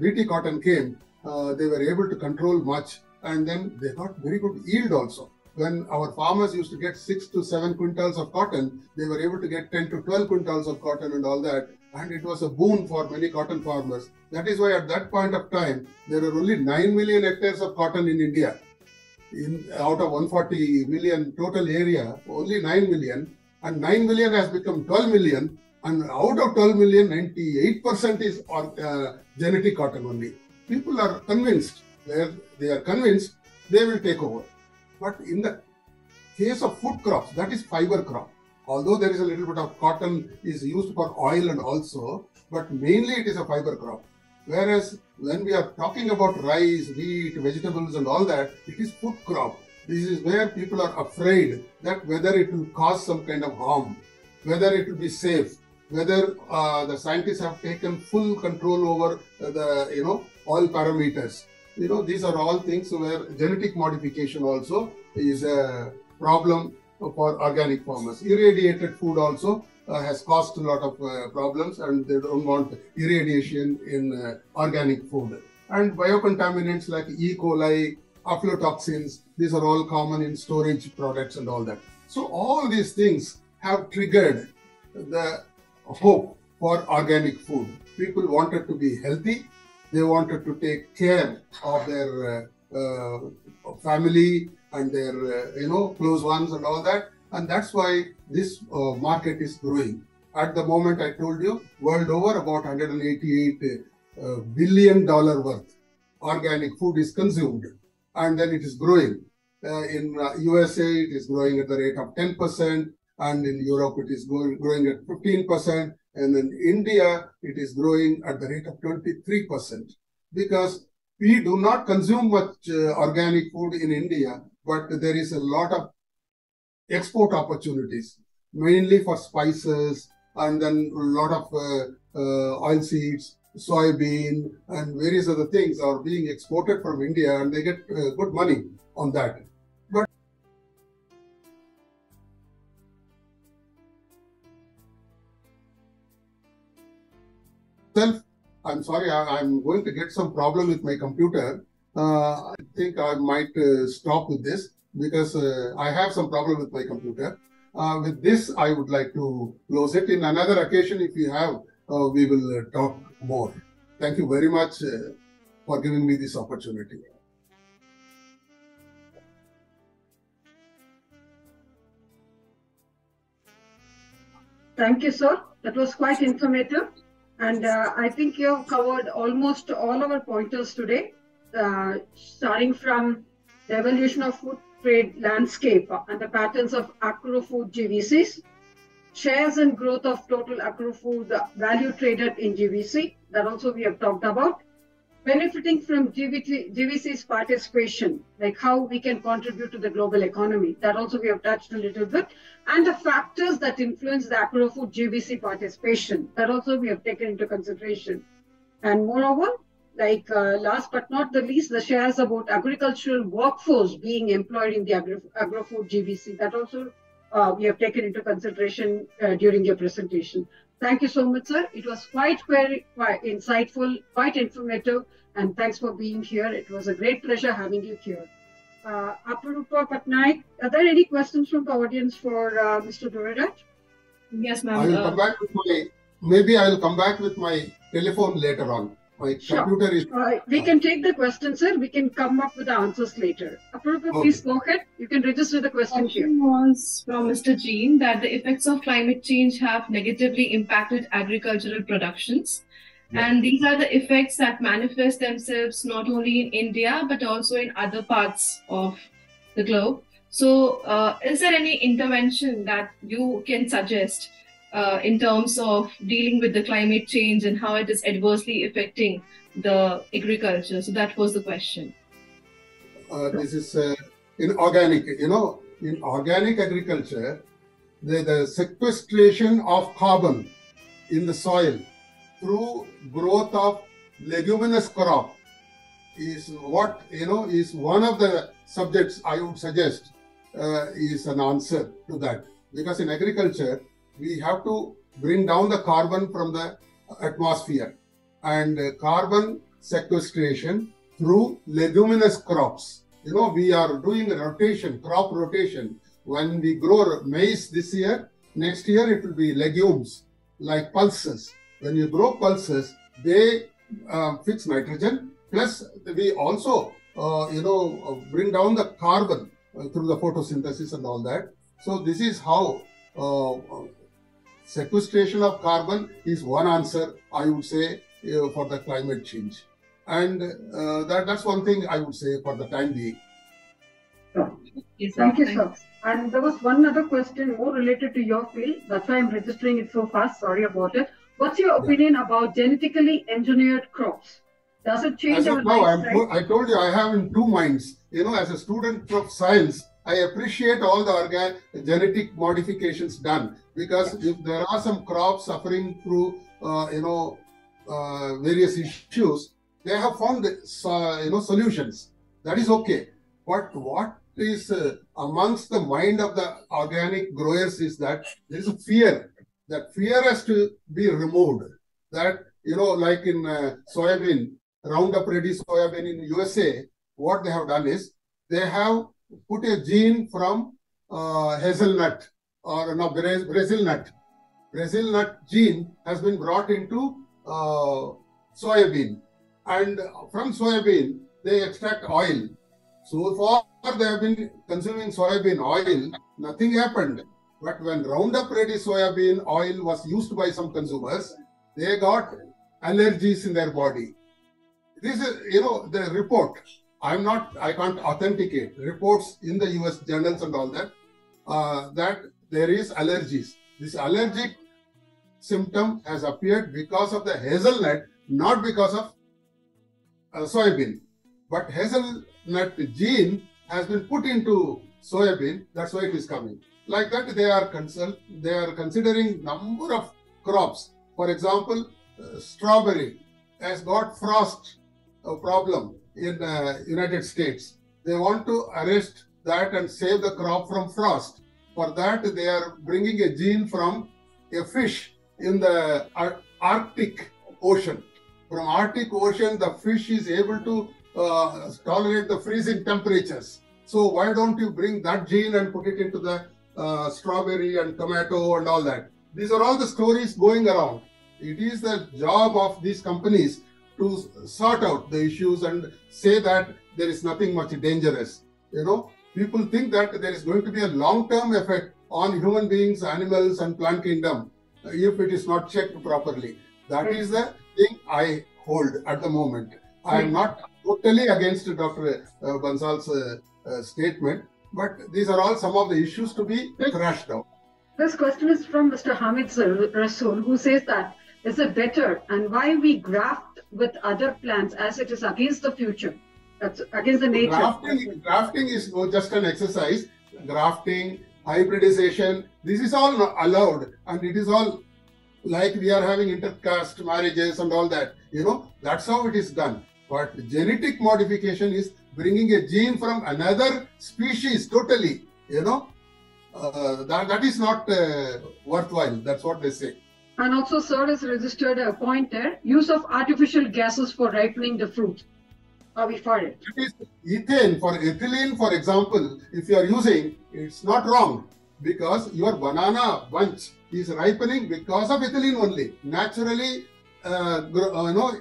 [SPEAKER 5] BT cotton came, they were able to control much and then they got very good yield also when our farmers used to get six to seven quintals of cotton, they were able to get 10 to 12 quintals of cotton and all that. And it was a boon for many cotton farmers. That is why at that point of time, there were only 9 million hectares of cotton in India. In, out of 140 million total area, only 9 million. And 9 million has become 12 million And out of 12 million, 98% is uh, genetic cotton only. People are convinced, where they are convinced, they will take over. But in the case of food crops, that is fiber crop. Although there is a little bit of cotton is used for oil and also, but mainly it is a fiber crop. Whereas when we are talking about rice, wheat, vegetables and all that, it is food crop. This is where people are afraid that whether it will cause some kind of harm, whether it will be safe, whether uh, the scientists have taken full control over the you know all parameters. You know these are all things where genetic modification also is a problem for organic farmers. Irradiated food also uh, has caused a lot of uh, problems and they don't want irradiation in uh, organic food. And biocontaminants like E. coli, aflatoxins, these are all common in storage products and all that. So all these things have triggered the hope for organic food. People wanted to be healthy. They wanted to take care of their uh, uh, family and their, uh, you know, close ones and all that. And that's why this uh, market is growing. At the moment, I told you, world over, about 188 uh, billion dollar worth organic food is consumed, and then it is growing. Uh, in USA, it is growing at the rate of 10%, and in Europe, it is growing at 15%, and in India, it is growing at the rate of 23%. Because we do not consume much uh, organic food in India, but there is a lot of export opportunities, mainly for spices and then a lot of uh, uh, oil seeds, soybean, and various other things are being exported from India, and they get uh, good money on that. I'm sorry, I, am going to get some problem with my computer. Uh, I think I might uh, stop with this because uh, I have some problem with my computer. Uh, with this, I would like to close it. In another occasion, if you have, uh, we will talk more. Thank you very much for giving me this opportunity.
[SPEAKER 2] Thank you, sir. That was quite informative. And uh, I think you have covered almost all our pointers today, uh, starting from the evolution of food trade landscape and the patterns of agro-food GVCs, shares and growth of total agro-food value traded in GVC, that also we have talked about, benefiting from GVC's participation, like how we can contribute to the global economy, that also we have touched a little bit, and the factors that influence the agro-food GVC participation, that also we have taken into consideration. And moreover, like uh, last but not the least, the shares about agricultural workforce being employed in the agro-food GVC. That also uh, we have taken into consideration uh, during your presentation. Thank you so much, sir. It was quite very quite insightful, quite informative, and thanks for being here. It was a great pleasure having you here. Uh, Aparupa Patnaik, are there any questions from the audience for uh, Mr. Durairaj?
[SPEAKER 6] Yes, ma'am.
[SPEAKER 5] I will come back with my, maybe I will come back with my telephone later on. My
[SPEAKER 2] Sure.
[SPEAKER 5] computer is.
[SPEAKER 2] Uh, we can take the questions, sir. We can come up with the answers later. Aparupa,
[SPEAKER 5] Okay.
[SPEAKER 2] please go ahead. You can register the question here.
[SPEAKER 6] was from Mr. Jean that the effects of climate change have negatively impacted agricultural productions.
[SPEAKER 5] Yeah.
[SPEAKER 6] And these are the effects that manifest themselves not only in India but also in other parts of the globe. So, uh, is there any intervention that you can suggest uh, in terms of dealing with the climate change and how it is adversely affecting the agriculture? So, that was the question.
[SPEAKER 5] uh, this is uh, in organic, you know, in organic agriculture, the, the sequestration of carbon in the soil through growth of leguminous crop is what, you know, is one of the subjects I would suggest uh, is an answer to that. Because in agriculture, we have to bring down the carbon from the atmosphere and carbon sequestration through leguminous crops. You know, we are doing rotation, crop rotation. When we grow maize this year, next year it will be legumes like pulses. When you grow pulses, they uh, fix nitrogen. Plus, we also, uh, you know, bring down the carbon uh, through the photosynthesis and all that. So this is how uh, sequestration of carbon is one answer, I would say, uh, for the climate change. And uh, that, that's one thing I would say for the time being.
[SPEAKER 6] Yes,
[SPEAKER 2] Thank you, sir. And there was one other question more related to your field. That's why I'm registering it so fast. Sorry about it. What's your opinion about genetically engineered crops? Does it change
[SPEAKER 5] As
[SPEAKER 2] our
[SPEAKER 5] of now, I'm. I told you I have in two minds. You know, as a student of science, I appreciate all the organ genetic modifications done because if there are some crops suffering through, uh, you know, uh, various issues, they have found uh, you know solutions. That is okay. But what is uh, amongst the mind of the organic growers is that there is a fear. That fear has to be removed. That you know, like in uh, soybean, Roundup Ready soybean in USA, what they have done is they have put a gene from uh, hazelnut or no, Brazil nut. Brazil nut gene has been brought into uh, soybean, and from soybean they extract oil. So far they have been consuming soybean oil, nothing happened. But when Roundup Ready soybean oil was used by some consumers, they got allergies in their body. This is, you know, the report. I'm not, I can't authenticate reports in the US journals and all that, uh, that there is allergies. This allergic symptom has appeared because of the hazelnut, not because of uh, soybean. But hazelnut gene has been put into soybean, that's why it is coming. Like that, they are concerned, they are considering number of crops. For example, uh, strawberry has got frost uh, problem in uh, United States. They want to arrest that and save the crop from frost. For that, they are bringing a gene from a fish in the Ar- Arctic Ocean. From Arctic Ocean, the fish is able to uh, tolerate the freezing temperatures. So why don't you bring that gene and put it into the uh, strawberry and tomato and all that? These are all the stories going around. It is the job of these companies to sort out the issues and say that there is nothing much dangerous. You know, people think that there is going to be a long-term effect on human beings, animals, and plant kingdom uh, if it is not checked properly. That is the thing I hold at the moment. I am not totally against Dr. Uh, Bansal's uh, uh, statement, but these are all some of the issues to be thrashed out.
[SPEAKER 2] This question is from Mr. Hamid Rasool, who says that is it better and why we graft with other plants as it is against the future? That's against the nature.
[SPEAKER 5] Grafting, grafting is just an exercise. Grafting, hybridization, this is all allowed, and it is all like we are having intercaste marriages and all that. You know, that's how it is done. But genetic modification is bringing a gene from another species totally. You know, uh, that that is not uh, worthwhile. That's what they say.
[SPEAKER 2] And also, sir has registered a point there use of artificial gases for ripening the fruit. Are we for it?
[SPEAKER 5] It is ethane for ethylene, for example, if you are using, it's not wrong because your banana bunch is ripening because of ethylene only. Naturally, uh, uh, you know,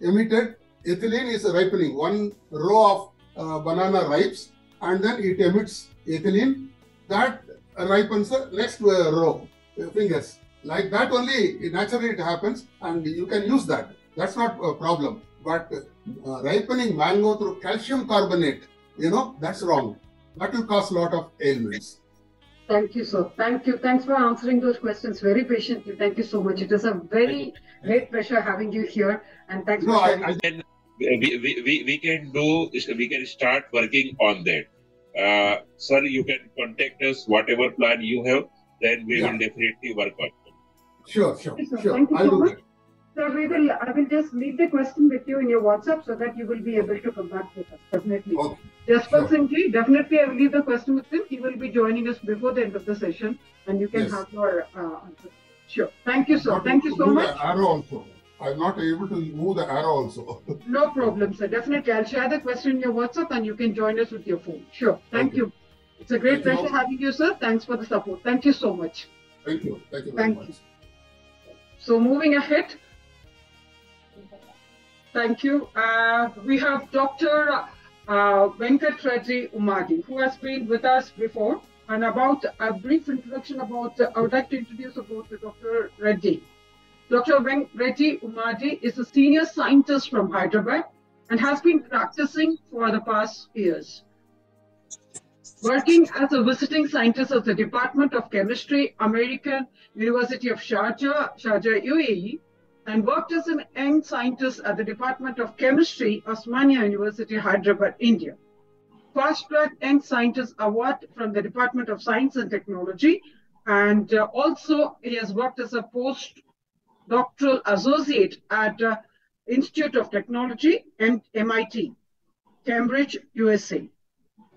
[SPEAKER 5] emitted ethylene is ripening. One row of uh, banana ripes and then it emits ethylene. That ripens the next uh, row uh, fingers. Like that only, naturally it happens and you can use that. That's not a problem. But uh, ripening mango through calcium carbonate, you know, that's wrong. That will cause a lot of ailments.
[SPEAKER 2] Thank you, sir. Thank you. Thanks for answering those questions very patiently. Thank you so much. It is a very great pleasure having you here. And thanks
[SPEAKER 5] No,
[SPEAKER 2] for
[SPEAKER 5] I,
[SPEAKER 2] sharing.
[SPEAKER 5] I
[SPEAKER 4] Then we, we, we, we can do we can start working on that. Uh, sir, you can contact us whatever plan you have. Then we
[SPEAKER 5] Yeah.
[SPEAKER 4] will definitely work on it.
[SPEAKER 5] Sure, sure,
[SPEAKER 2] Thank you,
[SPEAKER 5] sure.
[SPEAKER 2] Thank you
[SPEAKER 5] I'll
[SPEAKER 2] so much. So we will, I will just leave the question with you in your WhatsApp so that you will be able to come back with us. Definitely.
[SPEAKER 5] Okay.
[SPEAKER 2] Jaspal
[SPEAKER 5] Sure.
[SPEAKER 2] Definitely I will leave the question with him. He will be joining us before the end of the session and you can
[SPEAKER 5] Yes.
[SPEAKER 2] have your uh, answer. Sure. Thank you, sir. Thank you so much.
[SPEAKER 5] The arrow also. I'm not able to move the arrow also.
[SPEAKER 2] No problem, sir. Definitely. I'll share the question in your WhatsApp and you can join us with your phone. Sure. Thank
[SPEAKER 5] Okay.
[SPEAKER 2] you. It's a great
[SPEAKER 5] Thank you.
[SPEAKER 2] pleasure having you, sir. Thanks for the support. Thank you so much.
[SPEAKER 5] Thank you. Thank you very
[SPEAKER 2] Thank
[SPEAKER 5] much.
[SPEAKER 2] you. So moving ahead. Thank you. Uh, we have Dr. Uh, Venkat Reddy Umadi, who has been with us before. And about a brief introduction about, uh, I would like to introduce about Dr. Reddy. Dr. Ven- Reddy Umadi is a senior scientist from Hyderabad and has been practicing for the past years. Working as a visiting scientist at the Department of Chemistry, American University of Sharjah, Sharjah, UAE, and worked as an young scientist at the Department of Chemistry, Osmania University, Hyderabad, India. Fast Track Young Scientist Award from the Department of Science and Technology, and uh, also he has worked as a postdoctoral associate at uh, Institute of Technology and MIT, Cambridge, USA.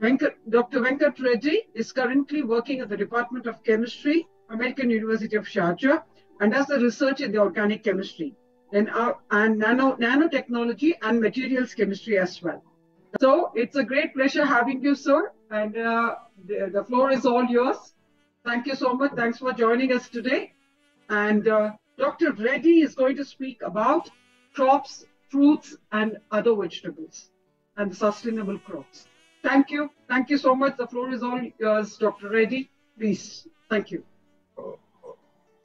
[SPEAKER 2] Venkat, Dr. Venkat Reddy is currently working at the Department of Chemistry, American University of Sharjah, and does the research in the organic chemistry and, uh, and nano, nanotechnology and materials chemistry as well. So it's a great pleasure having you, sir. And uh, the, the, floor is all yours. Thank you so much. Thanks for joining us today. And uh, Dr. Reddy is going to speak about crops, fruits, and other vegetables and sustainable crops. Thank you. Thank you so much. The floor is all yours, Dr. Reddy. Please. Thank you.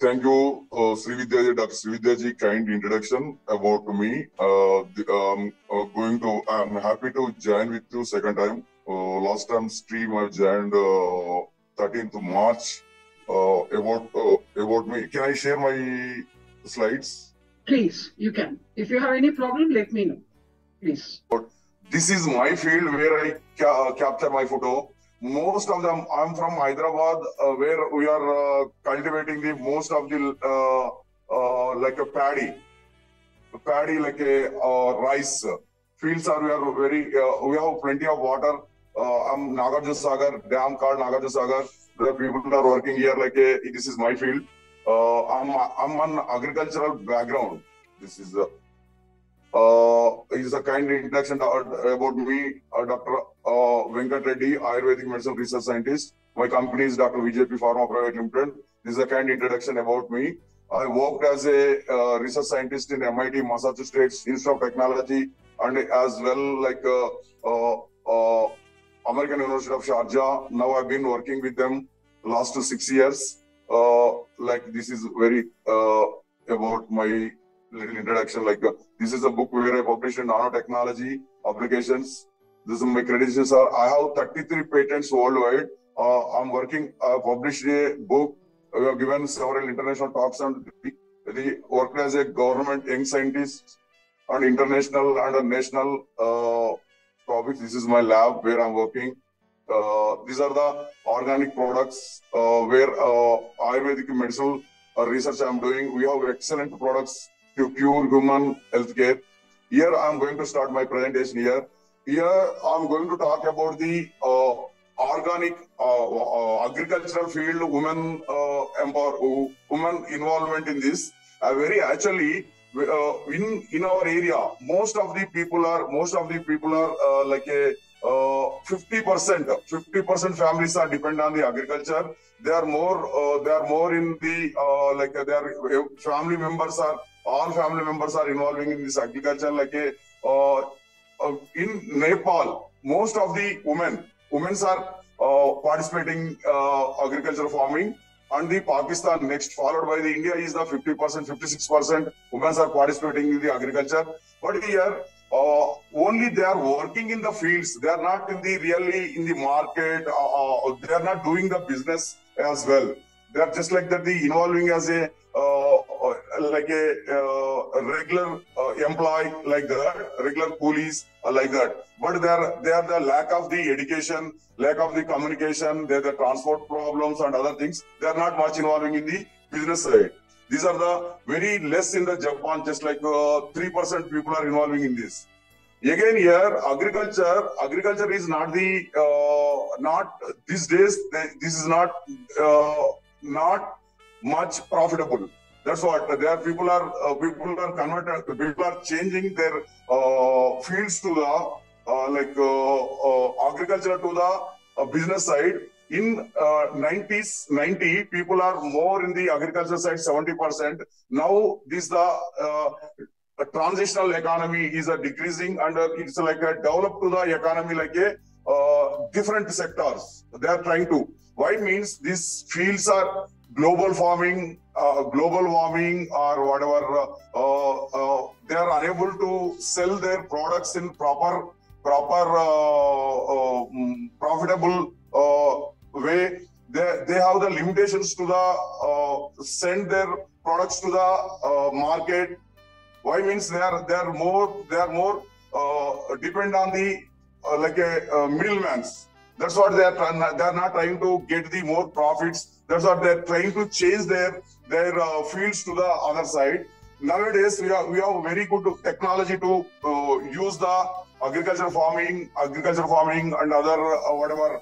[SPEAKER 7] Thank you, uh, Srividhyaji, Dr. Srividhyaji, kind introduction about me. Uh, the, um, uh, going to, I'm happy to join with you second time. Uh, last time stream I joined uh, 13th March. Uh, about uh, about me. Can I share my slides?
[SPEAKER 2] Please, you can. If you have any problem, let me know. Please.
[SPEAKER 7] This is my field where I capture my photo most of them i'm from hyderabad uh, where we are uh, cultivating the most of the uh, uh like a paddy paddy like a uh, rice fields are we are very uh, we have plenty of water i'm nagarjuna sagar dam called nagarjuna sagar the people are working here like a this is my field i'm i'm an agricultural background this is uh, is a kind introduction about me, uh, Dr. Uh, Venkat Reddy, Ayurvedic medicine research scientist. My company is Dr. VJP Pharma Private Limited. This is a kind introduction about me. I worked as a uh, research scientist in MIT, Massachusetts Institute of Technology, and as well like uh, uh, uh, American University of Sharjah. Now I've been working with them last six years. like this is very about my little introduction. Like uh, this is a book where I published in nanotechnology applications. This is my credentials. I have 33 patents worldwide. Uh, I'm working. I published a book. We have given several international talks on the, the worked as a government young scientist on international and national uh, topics. This is my lab where I'm working. Uh, these are the organic products uh, where uh, Ayurvedic medicinal uh, research I'm doing. We have excellent products to pure human healthcare. Here I'm going to start my presentation here. Here I'm going to talk about the uh, organic uh, uh, agricultural field, women uh, empower, women involvement in this. very actually uh, in in our area, most of the people are most of the people are uh, like a 50% 50% families are dependent on the agriculture they are more they are more in the like their family members are all family members are involving in this agriculture like a uh, uh, in nepal most of the women women are uh, participating uh, agriculture farming. And the pakistan next followed by the india is the 50% 56% women are participating in the agriculture. But here uh, only they are working in the fields. They are not in the really in the market uh, they are not doing the business as well. They are just like that the involving as a uh, uh, like a, uh, regular employee like that, regular police like that. But they are they are the lack of the education, lack of the communication, they are the transport problems and other things. They are not much involving in the business side. These are the very less in the Japan, just like three percent people are involving in this again here agriculture agriculture is not the uh, not these days this is not uh, not much profitable. That's what there people are uh, people are converted people are changing their uh, fields to the uh, like uh, uh, agriculture to the uh, business side. In 90s, 90 people are more in the agriculture side, 70 percent. Now this the transitional economy is a decreasing and it's like a developed to the economy like a different sectors. They are trying to. Why means these fields are global farming, uh, global warming, or whatever. Uh, uh, they are unable to sell their products in proper, proper, mm, profitable way. They, they have the limitations to the send their products to the market why means they are they are more they are more uh, depend on the uh, like a uh, middleman's. That's what they are. They are not trying to get the more profits. That's what they are trying to change their their uh, fields to the other side. Nowadays, we have we have very good technology to uh, use the agriculture farming, agriculture farming, and other uh, whatever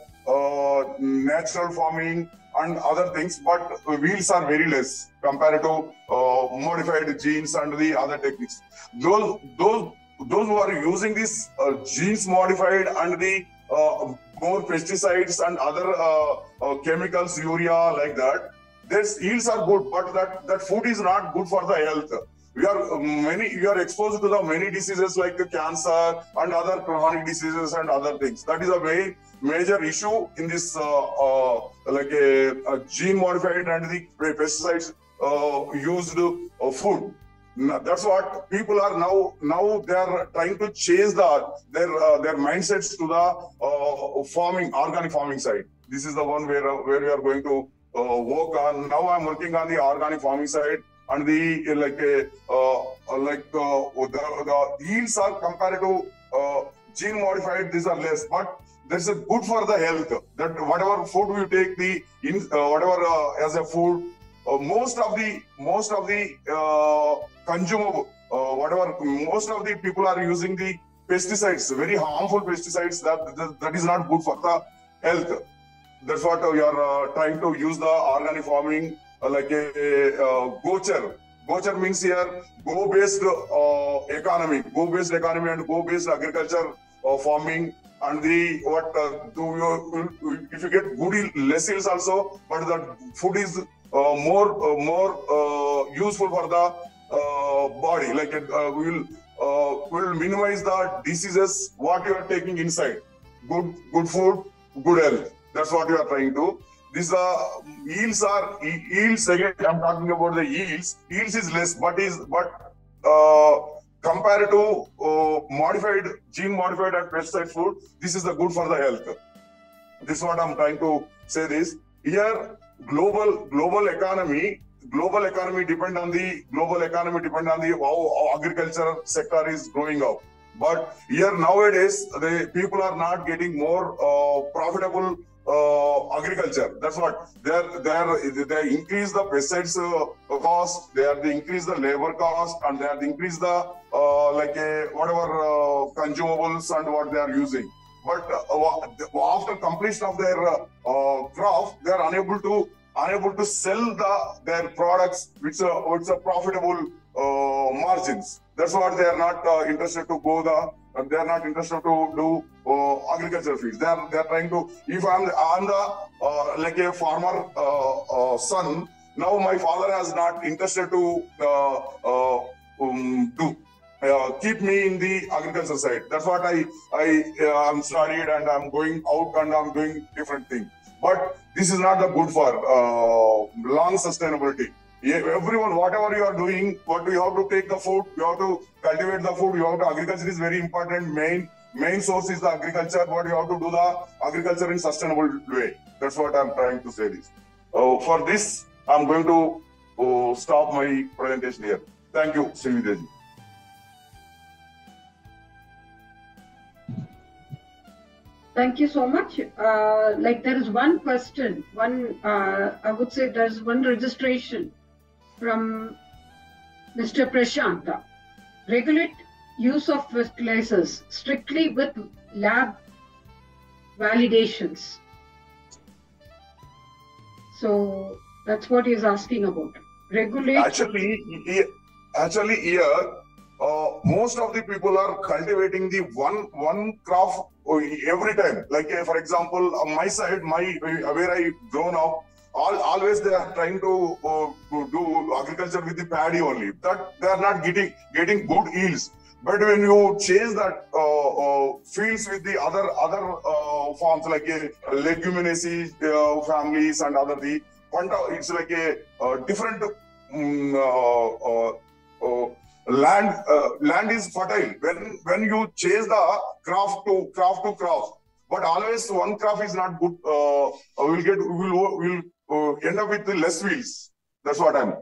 [SPEAKER 7] natural farming and other things, but wheels are very less compared to uh, modified genes and the other techniques. Those those those who are using these uh, genes modified and the uh, more pesticides and other uh, uh, chemicals, urea like that, their yields are good, but that that food is not good for the health. We are many we are exposed to the many diseases like cancer and other chronic diseases and other things. That is a very major issue in this uh, uh, like a, a, gene modified and the pesticides uh, used food. That's what people are now. Now they are trying to change the their their mindsets to the farming, organic farming side. This is the one where where we are going to work on. Now I'm working on the organic farming side and the like uh, like uh, the, the yields are compared to uh, gene modified these are less but that's a good for the health. That whatever food you take, the in uh, whatever uh, as a food, uh, most of the most of the uh, consumable, uh, whatever most of the people are using the pesticides, very harmful pesticides. That that, that is not good for the health. That's what we are uh, trying to use the organic farming like a, a gocher. Gocher means here go-based economy, go-based economy and go-based agriculture farming and the what uh, do you if you get good less yields also, but the food is uh, more uh, more uh, useful for the uh, body. Like uh, we will will minimize the diseases what you are taking inside. Good good food, good health. That's what you are trying to. These uh, yields are yields again. I'm talking about the yields. Yields is less, but is but compared to uh, modified, gene modified and pesticide food, this is the good for the health. This is what I'm trying to say this. Here, global global economy, global economy depend on the global economy depend on the how agriculture sector is growing up. But here nowadays, the people are not getting more uh, profitable uh, agriculture. That's what they are. They increase the pesticides uh, cost. They are. They increase the labor cost, and they are. Increase the uh, like a, whatever uh, consumables and what they are using. But uh, after completion of their uh, crop, they are unable to unable to sell the their products which are which are profitable margins. That's why they are not interested to go the they are not interested to do uh, agriculture fields. They are they are trying to. If I'm I'm the uh, like a farmer uh, uh son, now my father has not interested to uh, uh, um, do. Keep me in the agriculture side. That's what I I am studied and I'm going out and I'm doing different things. But this is not the good for long sustainability everyone, whatever you are doing, what you have to take the food, you have to cultivate the food, you have to, agriculture is very important. Main main source is the agriculture, but you have to do the agriculture in sustainable way. That's what I'm trying to say this. Uh, for this, I'm going to uh, stop my presentation here. Thank you, Srividhyaji.
[SPEAKER 8] Thank you so much. Uh, like there is one question, one, uh, I would say there's one registration from Mr. Prashanta. Regulate use of fertilizers strictly with lab validations. So that's what he's asking about. Regulate.
[SPEAKER 7] Actually, actually here, uh, most of the people are cultivating the one one crop every time. Like uh, for example, on my side, my where I grown up, all, always they are trying to, uh, to do agriculture with the paddy only. That they are not getting getting good yields. But when you change that uh, uh, fields with the other other uh, forms like a leguminaceae uh, families and other the it's like a uh, different um, uh, uh, land land is fertile when when you chase the craft to craft to craft but always one craft is not good We'll get will will end up with less wheels that's what i'm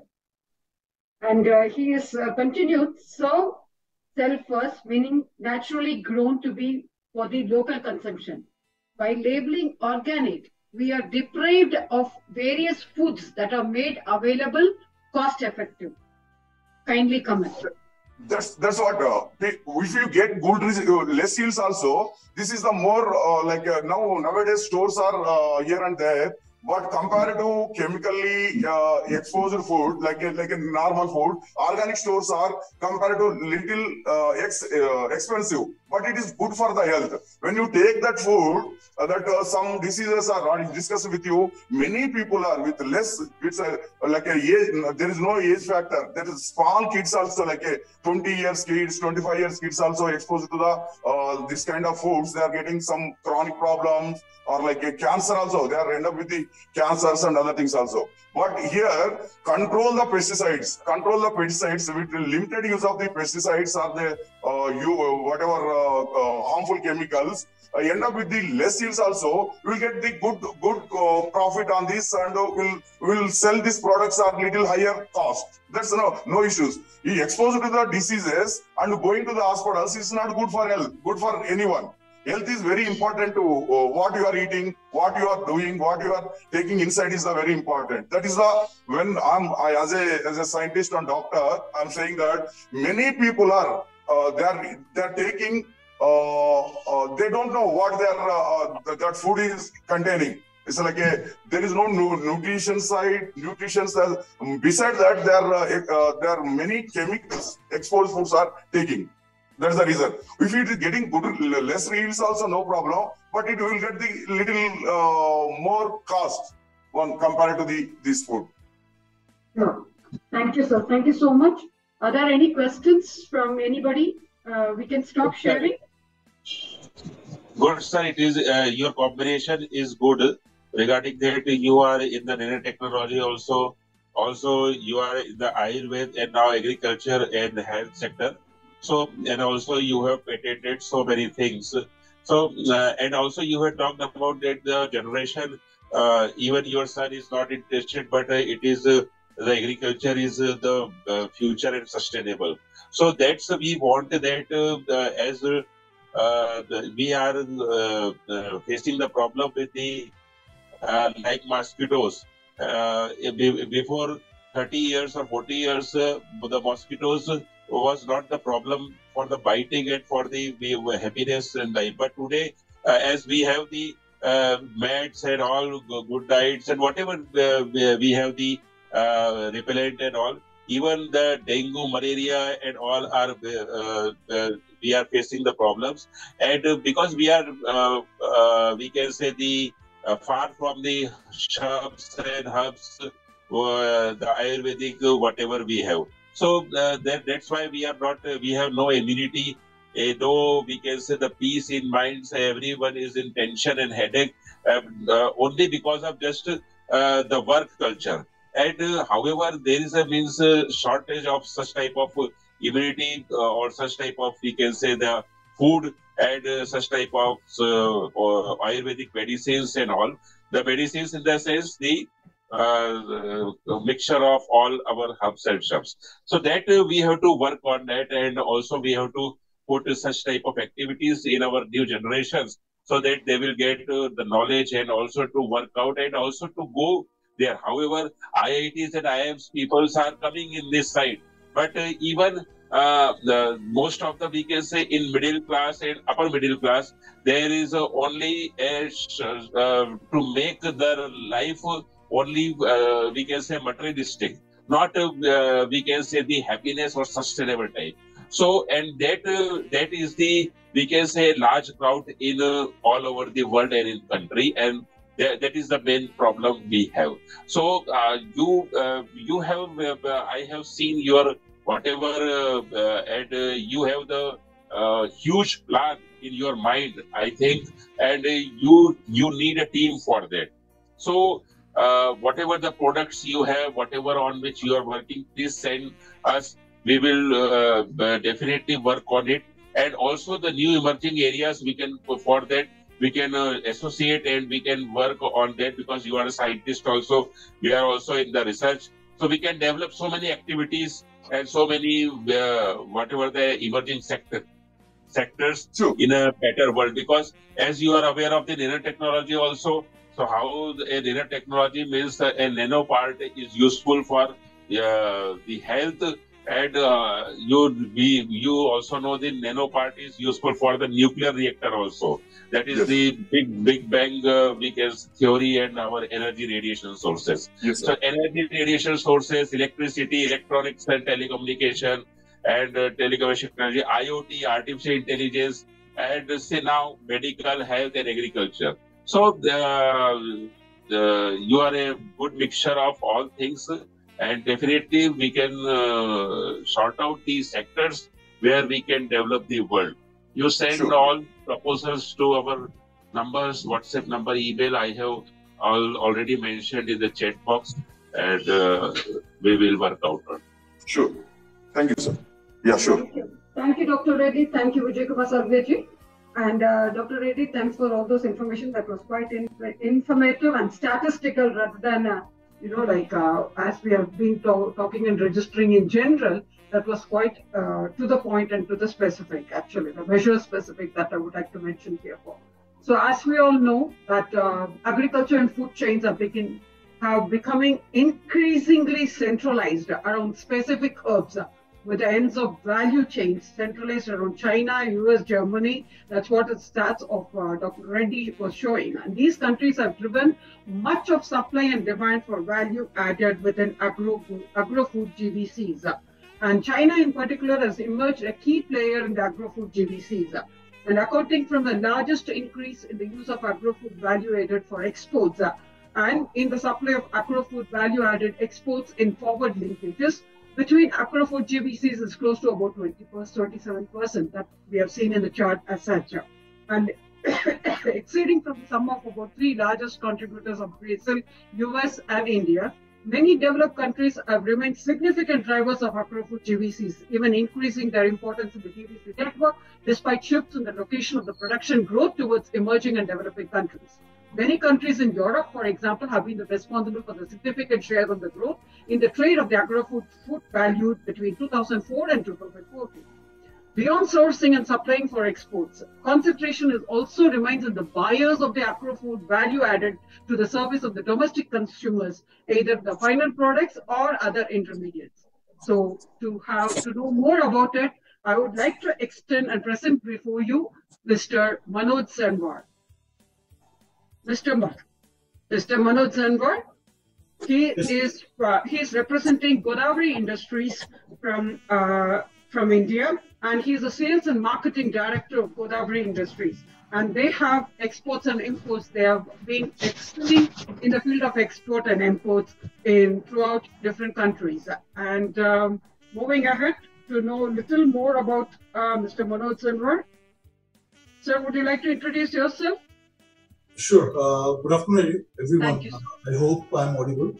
[SPEAKER 2] and he is continued so self first meaning naturally grown to be for the local consumption. By labeling organic, we are deprived of various foods that are made available cost effective. Kindly comment.
[SPEAKER 7] That's that's what. Uh, if you get good uh, less yields also, this is the more uh, like uh, now nowadays stores are uh, here and there but compared to chemically uh, exposed food, like a, like a normal food, organic stores are compared to little uh, ex, uh, expensive, but it is good for the health. When you take that food, uh, that uh, some diseases are not discussed with you, many people are with less, it's a, like a age, there is no age factor. There is small kids also, like a 20 years kids, 25 years kids also exposed to the uh, this kind of foods. They are getting some chronic problems or like a cancer also. They are end up with the cancers and other things also. But here, control the pesticides. Control the pesticides with limited use of the pesticides or the uh, you whatever uh, uh, harmful chemicals. Uh, end up with the less yields also. We'll get the good good uh, profit on this and uh, we'll will sell these products at little higher cost. That's no no issues. He exposed to the diseases and going to the hospitals is not good for health. Good for anyone health is very important to uh, what you are eating, what you are doing, what you are taking inside is very important. That is the when I'm I, as a as a scientist and doctor, I'm saying that many people are uh, they are they are taking uh, uh they don't know what their uh, uh, that food is containing. It's like a there is no nutrition side, nutrition side. Besides that, there are there are many chemicals exposed foods are taking. That's the reason. If it is getting good, less yields also no problem, but it will get the little uh, more cost one compared to the this food.
[SPEAKER 2] Sure. Thank you, sir. Thank you so much. Are there any questions from anybody? Uh, we can stop sharing.
[SPEAKER 4] Good, sir. It is uh, your combination is good. Regarding that, you are in the nanotechnology also. Also, you are in the Ayurveda and now agriculture and health sector so, and also you have patented so many things. So, uh, and also you have talked about that the generation, uh, even your son is not interested, but uh, it is uh, the agriculture is uh, the uh, future and sustainable. So that's we want that as we are facing the problem with the like mosquitoes. before 30 years or 40 years, the mosquitoes was not the problem for the biting and for the happiness in life. But today, uh, as we have the uh, meds and all good diets and whatever uh, we have the uh, repellent and all, even the dengue, malaria and all are uh, uh, we are facing the problems. And because we are, we can say the far from the shrubs and herbs, the Ayurvedic whatever we have. So uh, that, that's why we are not, uh, we have no immunity. Uh, though we can say the peace in minds, everyone is in tension and headache um, uh, only because of just uh, the work culture. And uh, however, there is a means shortage of such type of immunity or such type of, we can say the food and such type of Ayurvedic medicines and all. The medicines in the sense the uh, mixture of all our herbs and shrubs. So that uh, we have to work on that, and also we have to put such type of activities in our new generations so that they will get uh, the knowledge and also to work out and also to go there. However, IITs and IIMs peoples are coming in this side, but uh, even uh, the most of the we can say in middle class and upper middle class, there is uh, only a, uh, to make their life only uh, we can say materialistic, not uh, we can say the happiness or sustainable type. So, and that uh, that is the we can say large crowd in uh, all over the world and in country, and that, is the main problem we have. So, uh, you uh, you have I have seen your whatever and you have the huge plan in your mind, I think, and uh, you you need a team for that. So uh, whatever the products you have, whatever on which you are working, please send us. We will uh, uh definitely work on it. And also the new emerging areas, we can for that we can uh, associate and we can work on that because you are a scientist also. We are also in the research, so we can develop so many activities and so many uh, whatever the emerging sector sectors
[SPEAKER 7] True.
[SPEAKER 4] in a better world because as you are aware of the nanotechnology also so how the, a nanotechnology means a nano part is useful for uh, the health and uh, you we you also know the nano part is useful for the nuclear reactor also that is
[SPEAKER 7] Yes.
[SPEAKER 4] the big big bang uh, because theory and our energy radiation sources
[SPEAKER 7] Yes,
[SPEAKER 4] so energy radiation sources, electricity, electronics and telecommunication, and uh, telecommunication technology, IoT, artificial intelligence, and uh, say now medical, health, and agriculture. So the, the, you are a good mixture of all things, and definitely we can uh, sort out these sectors where we can develop the world. You send
[SPEAKER 7] Sure.
[SPEAKER 4] all proposals to our numbers, WhatsApp number, email. I have all already mentioned in the chat box, and uh, we will work out on.
[SPEAKER 7] Sure. Thank you, sir. Yeah, sure.
[SPEAKER 2] Thank you. Thank you, Dr. Reddy. Thank you, Vijay Kumar Sarveji. And uh, Dr. Reddy, thanks for all those information. That was quite in, informative and statistical rather than, uh, you know, like uh, as we have been to- talking and registering in general, that was quite uh, to the point and to the specific, actually, the measure specific that I would like to mention here for. So as we all know that uh, agriculture and food chains are begin, have becoming increasingly centralized around specific herbs uh, with the ends of value chains centralized around China, US, Germany. That's what the stats of uh, Dr. Reddy was showing. And these countries have driven much of supply and demand for value added within agro, agro-food GVCs. uh. And China in particular has emerged a key player in the agro-food GVCs. uh, And accounting from the largest increase in the use of agro-food value added for exports and in the supply of agro-food value added exports in forward linkages between agro-food GVCs is close to about 20%, 27% that we have seen in the chart as such. And exceeding from the sum of about three largest contributors of Brazil, US, and India, many developed countries have remained significant drivers of agro-food GVCs, even increasing their importance in the GVC network despite shifts in the location of the production growth towards emerging and developing countries. Many countries in Europe, for example, have been responsible for the significant share of the growth in the trade of the agro-food food valued between 2004 and 2014. Beyond sourcing and supplying for exports, concentration is also remains in the buyers of the agro-food value added to the service of the domestic consumers, either the final products or other intermediates. So to have to know more about it, I would like to extend and present before you Mr. Manoj Zanwar. Mr. Ma- Mr. Manoj Zanwar. He is uh, he is representing Godavari Industries from uh, from India, and he is the sales and marketing director of Godavari Industries. And they have exports and imports. They have been excelling in the field of export and imports in throughout different countries. And um, moving ahead to know a little more about uh, Mr. Manoj Zanwar. Sir, would you like to introduce yourself?
[SPEAKER 9] Sure. Uh, good afternoon, everyone.
[SPEAKER 2] You,
[SPEAKER 9] I hope I'm audible.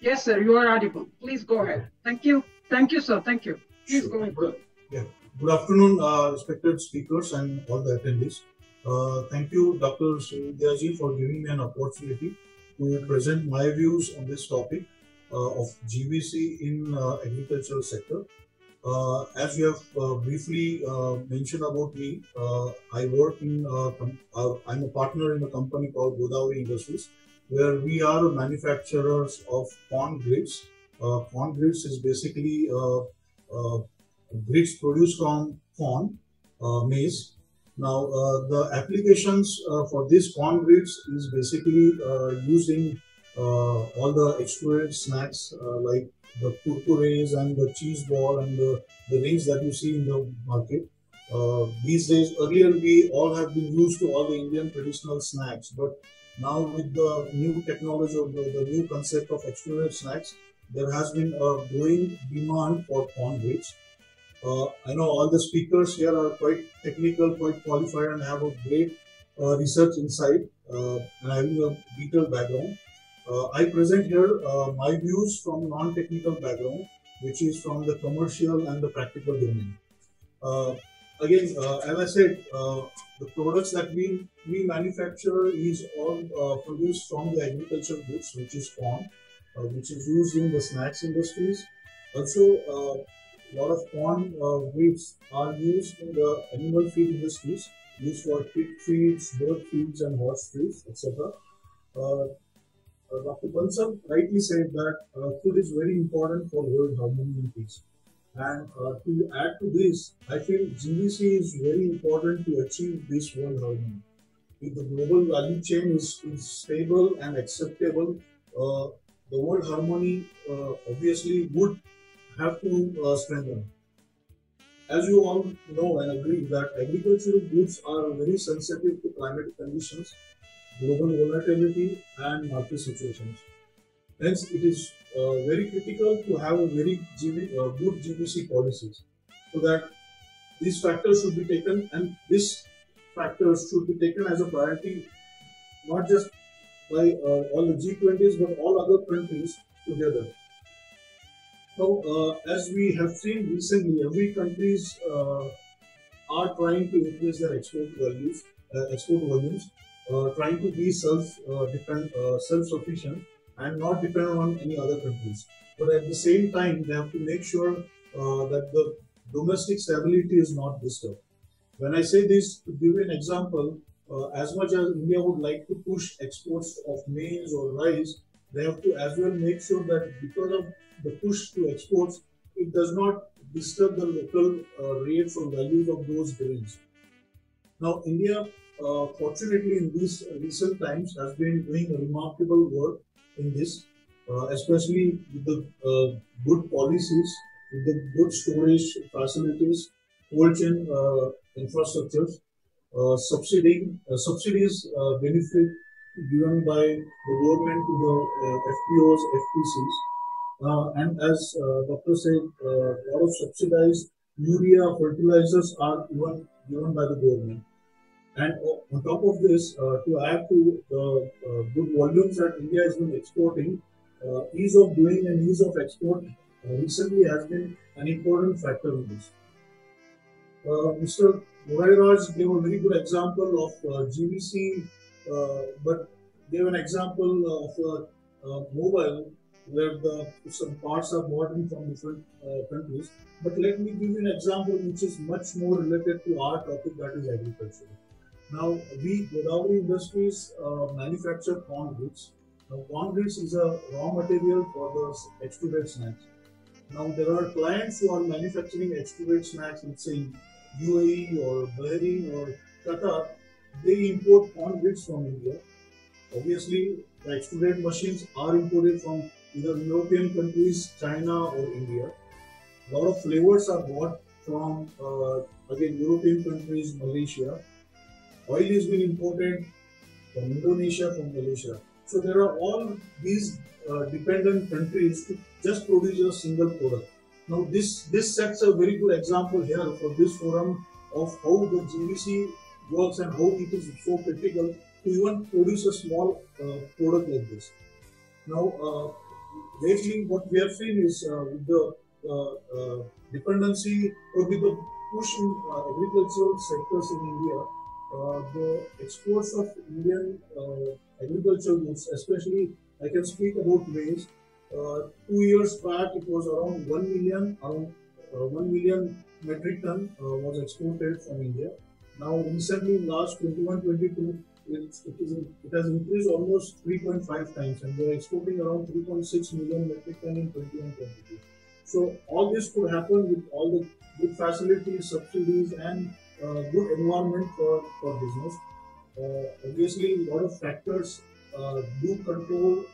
[SPEAKER 2] Yes, sir, you are audible. Please go ahead. Thank you. Thank you, sir. Thank you. Please go ahead.
[SPEAKER 9] Good, yeah. Good afternoon, uh, respected speakers and all the attendees. Uh, thank you, Dr. Srividhyaji, for giving me an opportunity to present my views on this topic uh, of GVC in uh, agricultural sector. Uh, as you have uh, briefly uh, mentioned about me, uh, I work in, uh, uh, I'm a partner in a company called Godavari Industries, where we are manufacturers of corn grits. Uh, corn grits is basically grits produced from corn, maize. Now, the applications for these corn grits is basically using all the extruded snacks like the kurkures and the cheese ball and the, the rings that you see in the market. Uh, these days, earlier we all have been used to all the Indian traditional snacks, but now with the new technology or the, the new concept of extruded snacks, there has been a growing demand for corn. Uh, I know all the speakers here are quite technical, quite qualified, and have a great uh, research insight uh, and having a detailed background. Uh, I present here uh, my views from non-technical background, which is from the commercial and the practical domain. Uh, again, as I said, the products that we, we manufacture is all produced from the agricultural goods, which is corn, which is used in the snacks industries. Also, a lot of corn wheats are used in the animal feed industries, used for pig feeds, bird feeds, and horse feeds, etc. Uh, uh, Dr. Bansal rightly said that uh, food is very important for world harmony and peace. And uh, to add to this, I feel GVC is very important to achieve this world harmony. If the global value chain is, is stable and acceptable, uh, the world harmony obviously would have to uh, strengthen. As you all know and agree that agricultural goods are very sensitive to climate conditions, global volatility and market situations. Hence, it is uh, very critical to have a very GV, uh, good GVC policies so that these factors should be taken and this factors should be taken as a priority not just by uh, all the G20s but all other countries together. So, uh, as we have seen recently, every countries uh, are trying to increase their export values, uh, export volumes, trying to be self uh, depend, uh, self-sufficient, and not depend on any other countries. But at the same time, they have to make sure that the domestic stability is not disturbed. When I say this, to give you an example, as much as India would like to push exports of maize or rice, they have to as well make sure that because of the push to exports, it does not disturb the local uh, rates or values of those grains. Now, India, uh, fortunately, in these recent times, has been doing remarkable work in this, uh, especially with the uh, good policies, with the good storage facilities, cold chain uh, infrastructures, uh, subsidy, subsidies benefit given by the government to the FPOs, FPCs uh, and as uh, doctor said, uh, a lot of subsidized urea fertilizers are even given by the government. And on top of this, uh, to add to the uh, good volumes that India has been exporting, uh, ease of doing and ease of export recently has been an important factor in this. Mr. Gave a very good example of GVC, but gave an example of a mobile where the some parts are bought in from different uh, countries. But let me give you an example which is much more related to our topic that is agriculture. Now, we, Godavari Industries, uh, manufacture corn grits. Now, corn grits is a raw material for the extruded snacks. Now, there are clients who are manufacturing extruded snacks, let's say UAE or Bahrain or Qatar. They import corn grits from India. Obviously, the extruded machines are imported from either European countries, China or India. A lot of flavors are bought from uh, again European countries, Malaysia. Oil is being imported from Indonesia, from Malaysia. So there are all these uh, dependent countries to just produce a single product. Now this this sets a very good example here for this forum of how the GVC works and how it is so critical to even produce a small uh, product like this. Now, uh, lately what we have seen is uh, with the uh, uh, dependency or with the push in agricultural sectors in India, Uh, the exports of Indian uh, agricultural goods, especially I can speak about maize. Uh, two years back, it was around 1 million, around 1 million metric ton was exported from India. Now, recently, in last 21-22, it, is, it has increased almost 3.5 times and we are exporting around 3.6 million metric ton in 21 22. So all this could happen with all the good facilities, subsidies and uh, good environment for, for business. Uh, obviously, a lot of factors uh, do control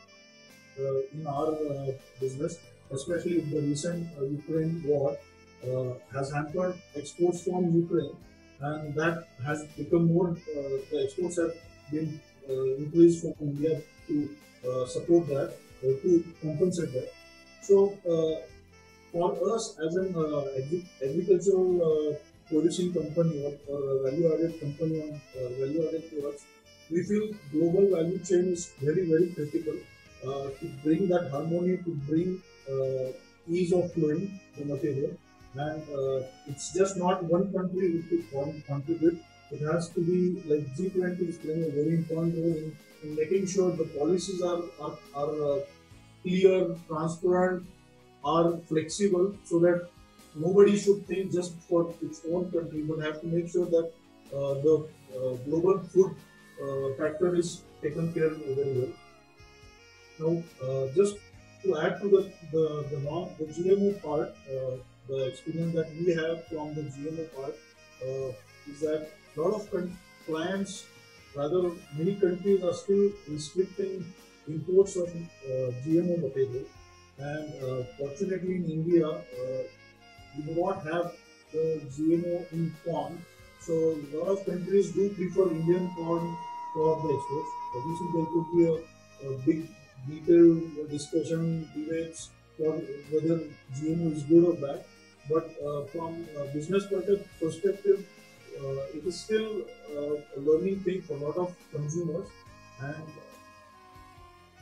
[SPEAKER 9] uh, in our uh, business, especially the recent uh, Ukraine war has hampered exports from Ukraine and that has become more, the exports have been increased from India to support that to compensate that. So for us as an agri- agricultural producing company or, or value added company on uh, value added products, we feel global value chain is very very critical uh, to bring that harmony, to bring uh, ease of flowing the material, and uh, it's just not one country which could contribute. It has to be like G20 is playing a very important role in, in making sure the policies are are, are clear, transparent, are flexible so that nobody should think just for its own country, but have to make sure that uh, the uh, global food uh, factor is taken care of very well. Now, uh, just to add to the the, the, non, the GMO part, uh, the experience that we have from the GMO part uh, is that a lot of clients, rather many countries are still restricting imports of GMO material and fortunately in India, we do not have the GMO in corn. So a lot of countries do prefer Indian corn for the exports. Obviously, there could be a, a big detailed discussion, debates for whether GMO is good or bad. But uh, from a business perspective, uh, it is still uh, a learning thing for a lot of consumers. And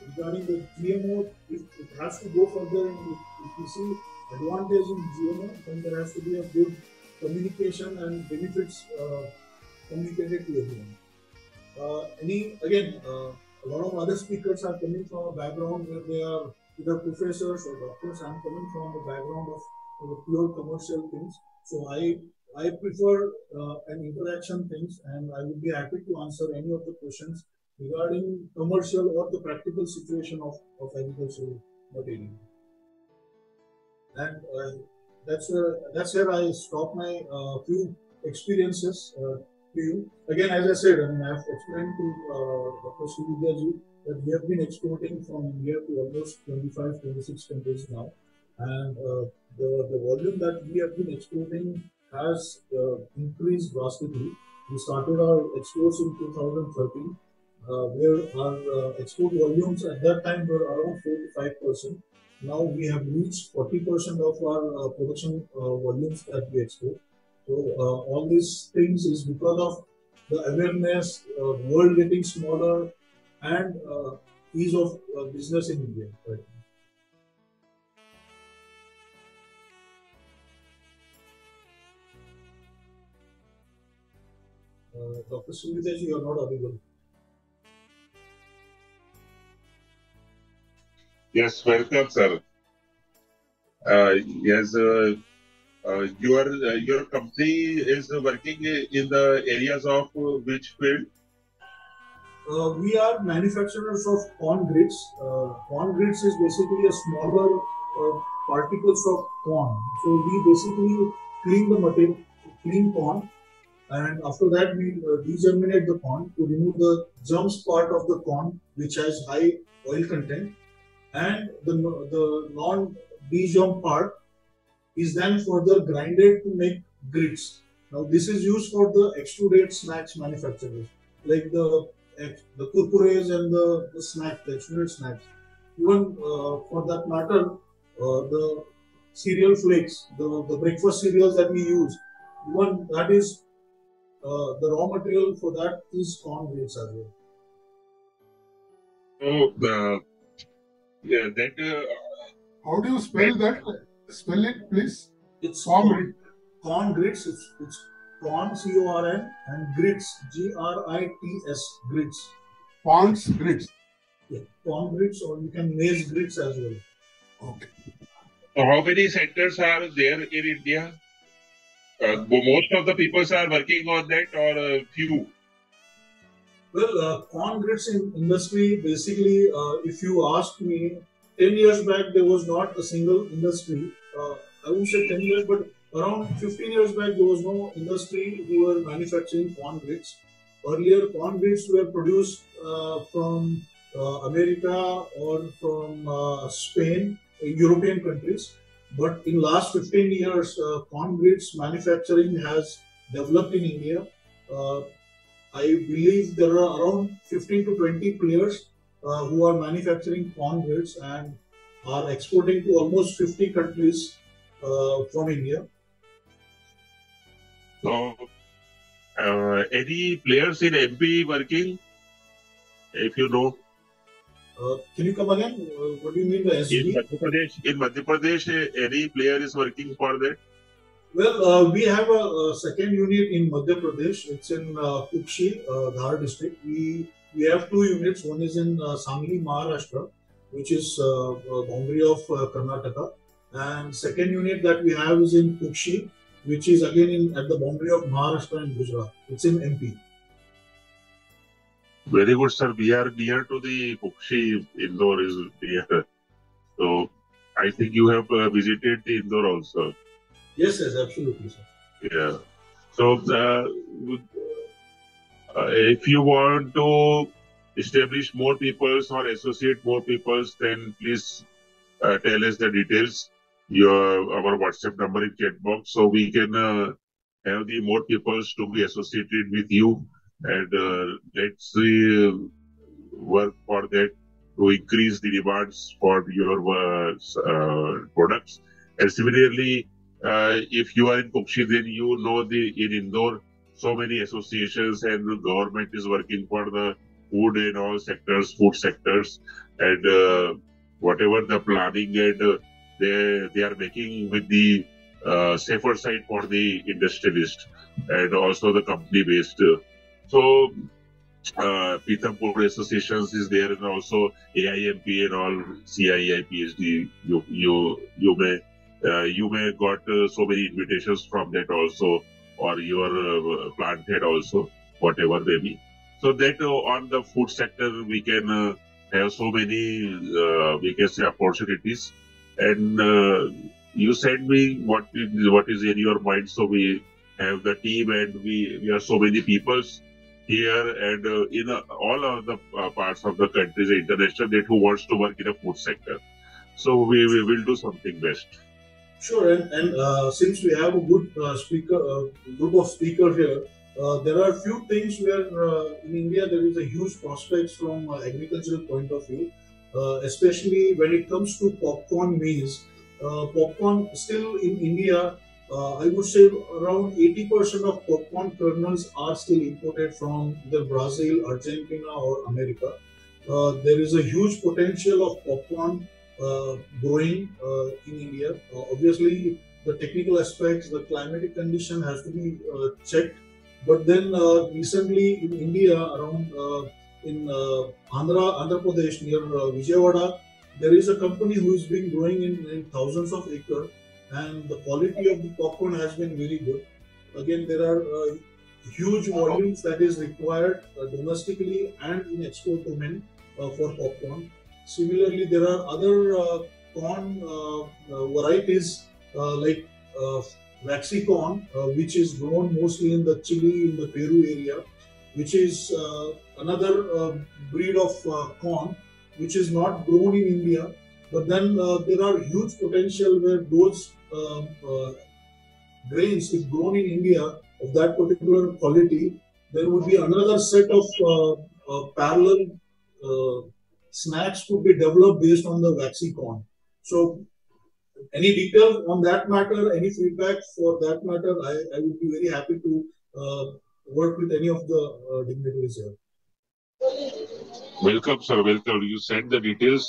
[SPEAKER 9] regarding the GMO, if it has to go further and if, if we see advantage in GMO, then there has to be a good communication and benefits uh, communicated to everyone. Uh, any again, uh, a lot of other speakers are coming from a background where they are either professors or doctors. I'm coming from a background of, pure commercial things. So I I prefer uh, an interaction things, and I would be happy to answer any of the questions regarding commercial or the practical situation of, of agricultural material. And uh, that's where that's where I stop my uh, few experiences uh, to you. Again, as I said, I mean, I've explained to uh, Dr. Srividhyaji that we have been exporting from India to almost 25, 26 countries now. And uh, the, the volume that we have been exporting has uh, increased drastically. We started our exports in 2013 uh, where our uh, export volumes at that time were around 4 to 5 percent. Now we have reached 40 percent of our uh, production uh, volumes that we export. So uh, all these things is because of the awareness, uh, world getting smaller, and ease of business in India. Right? Uh, Dr. Srividhyaji, you are not audible.
[SPEAKER 4] Yes, welcome, sir. Uh, yes, uh, uh, your uh, your company is working in the areas of which field?
[SPEAKER 9] Uh, we are manufacturers of corn grits. Uh, corn grits is basically a smaller particles of corn. So we basically clean the material, clean corn, and after that we degerminate the corn to remove the germs part of the corn, which has high oil content and the, the non-degermed part is then further grinded to make grits. Now this is used for the extruded snacks manufacturers like the the kurkures and the, the snack, the extruded snacks. Even uh, for that matter, uh, the cereal flakes, the, the breakfast cereals that we use, even that is uh, the raw material for that is corn grits as well.
[SPEAKER 4] So, yeah, that. Uh,
[SPEAKER 5] How do you spell that? Spell it, please.
[SPEAKER 9] It's corn, corn grits. It's, it's corn, C O R N, and grits, G R I T S, grits.
[SPEAKER 5] Corn's grits.
[SPEAKER 9] Yeah, corn grits, or you can maize grits as well.
[SPEAKER 5] Okay.
[SPEAKER 4] So how many centers are there in India? Uh, most of the people are working on that, or a few?
[SPEAKER 9] Well, uh, corn grits in industry, basically, uh, if you ask me, 10 years back, there was not a single industry. Uh, I won't say 10 years, but around 15 years back, there was no industry who were manufacturing corn grits. Earlier, corn grits were produced uh, from uh, America or from uh, Spain, European countries. But in last 15 years, corn grits manufacturing has developed in India. I believe there are around 15 to 20 players uh, who are manufacturing corn grits and are exporting to almost 50 countries uh, from India.
[SPEAKER 4] So, uh, any players in MP working? If you know.
[SPEAKER 9] Uh, can you come again? Uh, what do you mean by
[SPEAKER 4] In
[SPEAKER 9] SG?
[SPEAKER 4] Madhya Pradesh, in Madhya Pradesh, any player is working for that?
[SPEAKER 9] Well, uh, we have a, a second unit in Madhya Pradesh. It's in uh, Kukshi, uh, Dhar district. We we have two units. One is in uh, Sangli, Maharashtra, which is boundary of Karnataka, and second unit that we have is in Kukshi, which is again in at the boundary of Maharashtra and Gujarat. It's in MP.
[SPEAKER 4] Very good, sir. We are near to the Kukshi. Indore is near. So, I think you have uh, visited the Indore also.
[SPEAKER 9] Yes, yes, absolutely, sir.
[SPEAKER 4] Yeah. So, uh, uh, if you want to establish more peoples or associate more peoples, then please uh, tell us the details. Your our WhatsApp number in chat box, so we can uh, have the more peoples to be associated with you, and uh, let's uh, work for that to increase the demands for your uh, products. And similarly, if you are in Kukshi, then you know the in Indore, so many associations and the government is working for the food in all sectors, food sectors, and uh, whatever the planning and uh, they they are making with the uh, safer side for the industrialist and also the company based. So uh, Pithampur associations is there and also AIMP and all CII PhD. You you you may uh, you may got uh, so many invitations from that also or your uh, plant head also whatever they be. So that uh, on the food sector we can uh, have so many uh, we can say opportunities. And uh, you send me what is what is in your mind so we have the team and we we are so many peoples here and uh, in uh, all of the uh, parts of the countries international that who wants to work in a food sector. So we, we will do something best
[SPEAKER 9] Sure, and, and uh, since we have a good uh, speaker uh, group of speakers here, uh, there are a few things where uh, in India there is a huge prospects from uh, agricultural point of view, especially when it comes to popcorn maize. Popcorn still in India, I would say around 80% of popcorn kernels are still imported from Brazil, Argentina, or America. There is a huge potential of popcorn growing uh, in India. Uh, obviously, the technical aspects, the climatic condition has to be uh, checked. But then uh, recently in India, around uh, in uh, Andhra, Andhra Pradesh near uh, Vijayawada, there is a company who is been growing in, in thousands of acres, and the quality of the popcorn has been very good. Again, there are uh, huge volumes that is required uh, domestically and in export domain uh, for popcorn. Similarly, there are other uh, corn uh, uh, varieties like waxy corn, which is grown mostly in the Chile, in the Peru area, which is another breed of corn, which is not grown in India. But then there are huge potential where those um, grains, if grown in India of that particular quality, there would be another set of uh, uh, parallel uh, snacks could be developed based on the waxy corn. So, any details on that matter, any feedback for that matter, I, I would be very happy to uh, work with any of the uh, dignitaries here.
[SPEAKER 4] welcome sir welcome you send the details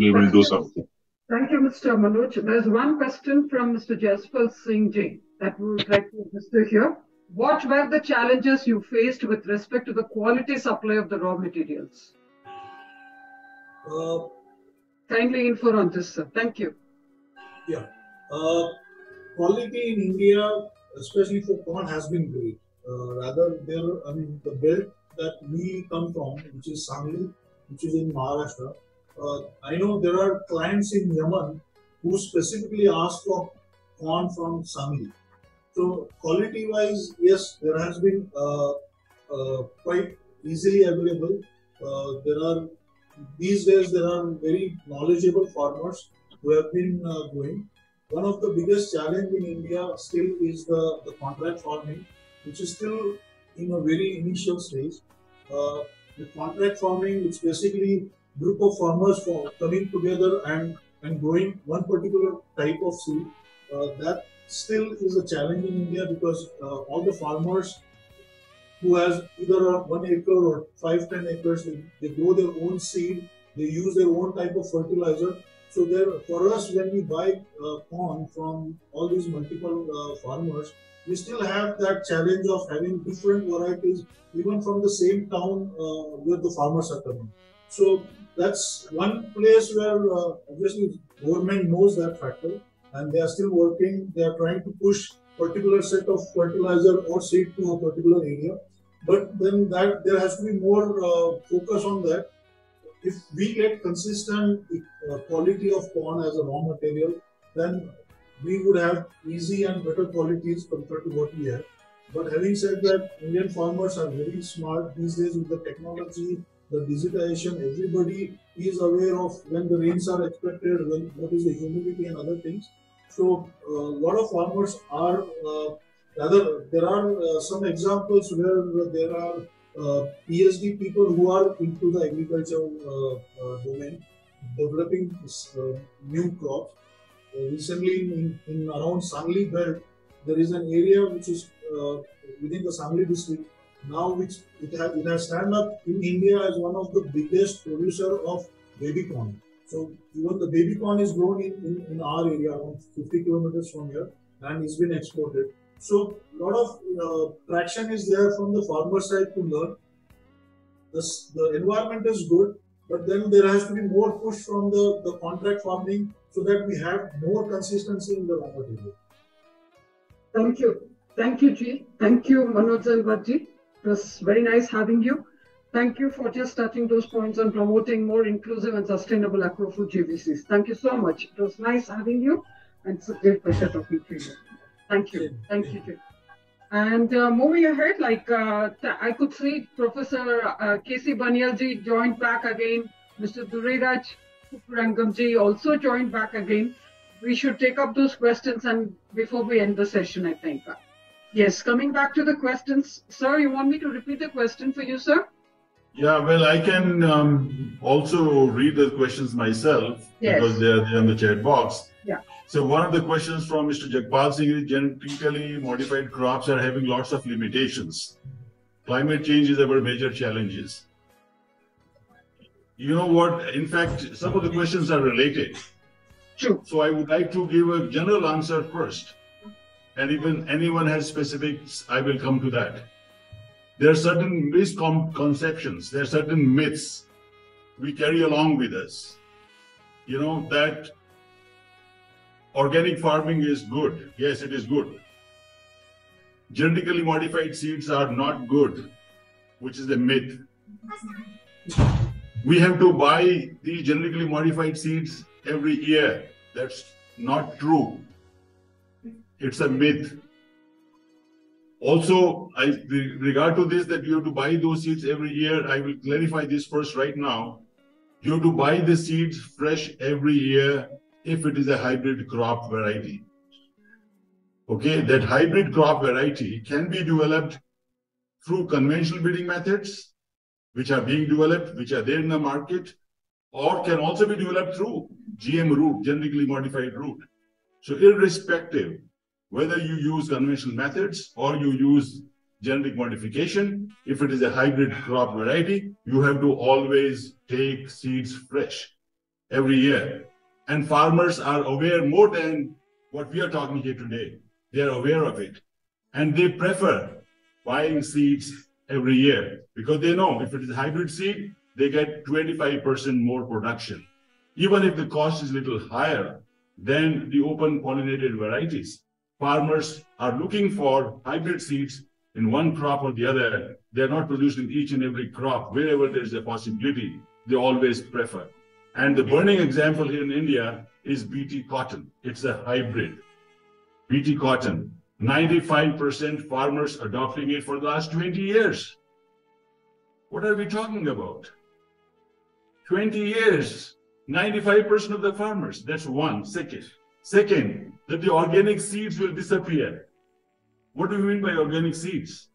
[SPEAKER 4] we will do something
[SPEAKER 10] Thank you, Mr. Manoj. There's one question from Mr. Jaspal Singh Ji that we would like to register here. What were the challenges you faced with respect to the quality supply of the raw materials?
[SPEAKER 9] Uh,
[SPEAKER 10] Kindly info on this, sir. Thank you.
[SPEAKER 9] Yeah. Uh, quality in India, especially for corn, has been great. Uh, rather, there, I mean, the belt that we come from, which is Sangli, which is in Maharashtra. Uh, I know there are clients in Yemen who specifically ask for corn from Sangli. So, quality wise, yes, there has been uh, uh, quite easily available. There are these days there are very knowledgeable farmers who have been uh, growing. One of the biggest challenge in India still is the, the contract farming, which is still in a very initial stage. Uh, the contract farming, it's basically group of farmers for coming together and, and growing one particular type of seed uh, that still is a challenge in India because uh, all the farmers who has either one acre or five ten acres, they, they grow their own seed, they use their own type of fertilizer. So there, for us, when we buy uh, corn from all these multiple uh, farmers, we still have that challenge of having different varieties, even from the same town uh, where the farmers are coming. So that's one place where uh, obviously government knows that factor and they are still working. They are trying to push particular set of fertilizer or seed to a particular area. But then that there has to be more uh, focus on that. If we get consistent uh, quality of corn as a raw material, then we would have easy and better qualities compared to what we have. But having said that, Indian farmers are very smart these days with the technology, the digitization. Everybody is aware of when the rains are expected, when what is the humidity and other things. So a uh, lot of farmers are uh, rather there are uh, some examples where there are uh, PhD people who are into the agriculture uh, uh, domain, developing new crops. recently, in, in, around Sangli belt, there is an area which is within the Sangli district now, which it has, it has stand up in India as one of the biggest producer of baby corn. So even the baby corn is grown in, in, in our area, around 50 kilometers from here, and it's been exported. So a lot of uh, traction is there from the farmer side to learn. The environment is good, but then there has to be more push from the, the contract farming so that we have more consistency in the raw.
[SPEAKER 10] Thank you. Thank you, Ji. Thank you, Manoj Zanwarji. It was very nice having you. Thank you for just touching those points on promoting more inclusive and sustainable agro-food GVCs. Thank you so much. It was nice having you, and it's a great pleasure talking to you. Thank you. Thank you. And uh, moving ahead, like uh, I could see Professor uh, K.C. Bansalji joined back again. Mr. Durairaj Rangamji also joined back again. We should take up those questions and before we end the session, I think. Yes, coming back to the questions. Sir, you want me to repeat the question for you, sir?
[SPEAKER 11] Yeah, well, I can um, also read the questions myself yes. because they're there in the chat box. So one of the questions from Mr. Jagpal Singh is genetically modified crops are having lots of limitations. Climate change is our major challenges. You know what? In fact, some of the questions are related.
[SPEAKER 10] True.
[SPEAKER 11] So I would like to give a general answer first. And even anyone has specifics, I will come to that. There are certain misconceptions, there are certain myths we carry along with us. You know, that Organic farming is good. Yes, it is good. Genetically modified seeds are not good, which is a myth. We have to buy these genetically modified seeds every year. That's not true. It's a myth. Also, I, regard to this, that you have to buy those seeds every year, I will clarify this first right now. You have to buy the seeds fresh every year if it is a hybrid crop variety. Okay, that hybrid crop variety can be developed through conventional breeding methods, which are being developed, which are there in the market, or can also be developed through GM route, genetically modified route. So irrespective whether you use conventional methods or you use genetic modification, if it is a hybrid crop variety, you have to always take seeds fresh every year. And farmers are aware more than what we are talking here today. They are aware of it. And they prefer buying seeds every year because they know if it is hybrid seed, they get 25% more production. Even if the cost is a little higher than the open pollinated varieties, farmers are looking for hybrid seeds in one crop or the other. They're not producing each and every crop. Wherever there's a possibility, they always prefer. And the burning example here in India is BT cotton. It's a hybrid. BT cotton. 95% farmers adopting it for the last 20 years. What are we talking about? 20 years, 95% of the farmers. That's one. Second, second, that the organic seeds will disappear. What do we mean by organic seeds?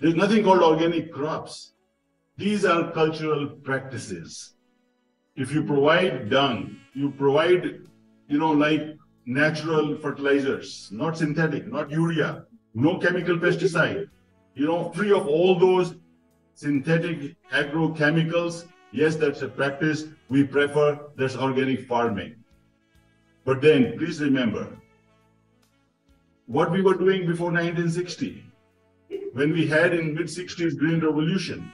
[SPEAKER 11] There's nothing called organic crops. These are cultural practices if you provide dung, you provide, you know, like natural fertilizers, not synthetic, not urea, no chemical pesticide, you know, free of all those synthetic agrochemicals. Yes, that's a practice we prefer. That's organic farming. But then please remember what we were doing before 1960. When we had in mid 60s green revolution,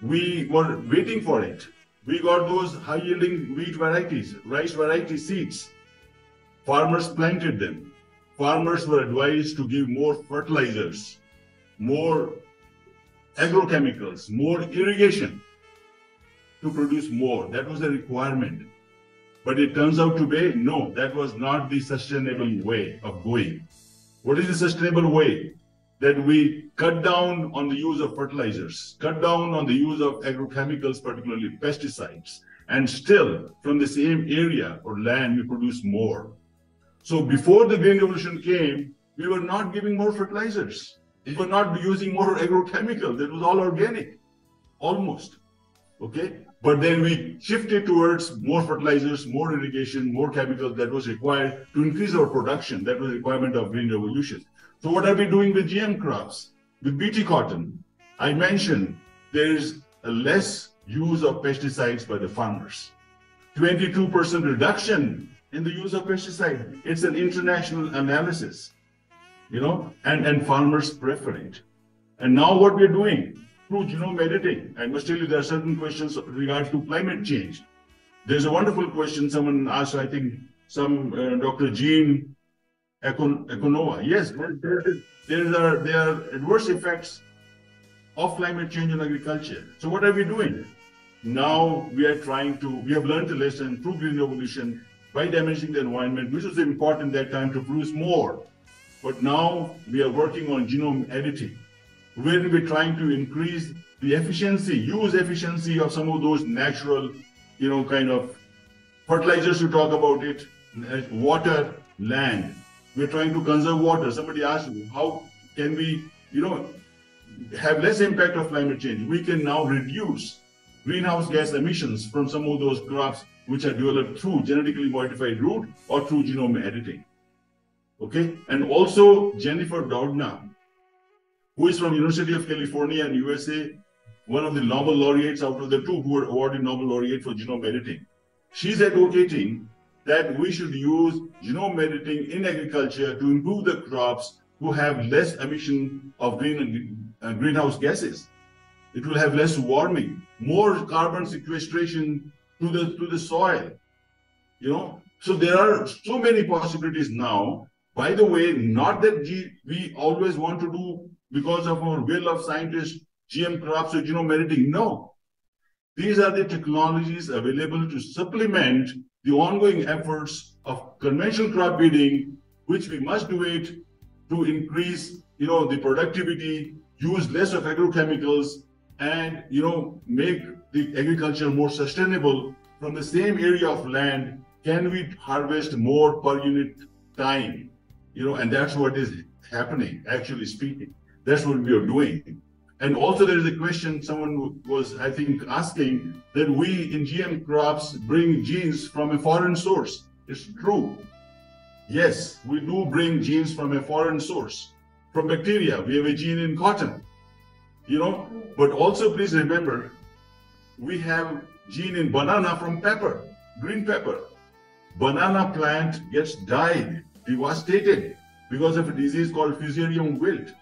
[SPEAKER 11] we were waiting for it. We got those high yielding wheat varieties, rice variety seeds. Farmers planted them. Farmers were advised to give more fertilizers, more agrochemicals, more irrigation to produce more. That was a requirement. But it turns out to be no, that was not the sustainable way of going. What is the sustainable way? That we cut down on the use of fertilizers, cut down on the use of agrochemicals, particularly pesticides, and still from the same area or land we produce more. So before the Green Revolution came, we were not giving more fertilizers. We were not using more agrochemicals. It was all organic, almost. Okay. But then we shifted towards more fertilizers, more irrigation, more chemicals that was required to increase our production. That was a requirement of Green Revolution. So what are we doing with GM crops? With BT cotton, I mentioned there's a less use of pesticides by the farmers. 22% reduction in the use of pesticide. It's an international analysis, you know, and, and farmers prefer it. And now what we're doing through genome editing, I must tell you there are certain questions regards to climate change. There's a wonderful question someone asked, I think some uh, Dr. Jean Econova. Yes, there, there, are, there are adverse effects of climate change in agriculture. So what are we doing? Now we are trying to, we have learned a lesson through green revolution by damaging the environment, which was important that time to produce more. But now we are working on genome editing, where we're trying to increase the efficiency, use efficiency of some of those natural, you know, kind of fertilizers to talk about it, water, land. We're trying to conserve water. Somebody asked, how can we, you know, have less impact of climate change? We can now reduce greenhouse gas emissions from some of those crops which are developed through genetically modified route or through genome editing. Okay, and also Jennifer Doudna, who is from University of California in USA, one of the Nobel laureates out of the two who were awarded Nobel laureate for genome editing. She's advocating that we should use genome editing in agriculture to improve the crops to have less emission of green uh, greenhouse gases. It will have less warming, more carbon sequestration to the to the soil you know? So there are so many possibilities now. By the way not that we always want to do because of our will of scientists gm crops or genome editing no. These are the technologies available to supplement the ongoing efforts of conventional crop breeding which we must do it to increase you know the productivity use less of agrochemicals and you know make the agriculture more sustainable. From the same area of land can we harvest more per unit time? You know and that's what is happening actually speaking. That's what we are doing and also there is a question someone was i think asking that we in gm crops bring genes from a foreign source. It's true. Yes we do bring genes from a foreign source from bacteria. We have a gene in cotton you know? But also please remember we have gene in banana from pepper green pepper. Banana plant gets died devastated because of a disease called fusarium wilt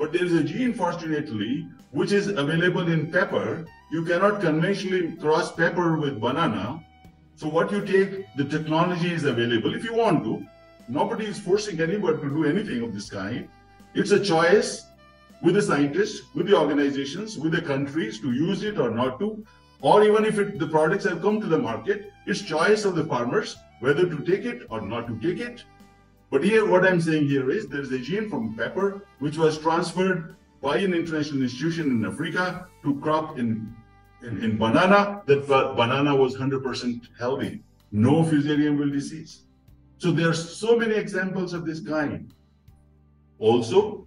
[SPEAKER 11] but there is a gene fortunately which is available in pepper. You cannot conventionally cross pepper with banana. So what you take the technology is available if you want to. Nobody is forcing anybody to do anything of this kind. It's a choice with the scientists, with the organizations, with the countries to use it or not to, or even if it, the products have come to the market, it's choice of the farmers whether to take it or not to take it. But here, what I'm saying here is there's a gene from pepper which was transferred by an international institution in Africa to crop in, in, in banana. That banana was 100% healthy, no fusarium wilt disease. So there are so many examples of this kind. Also,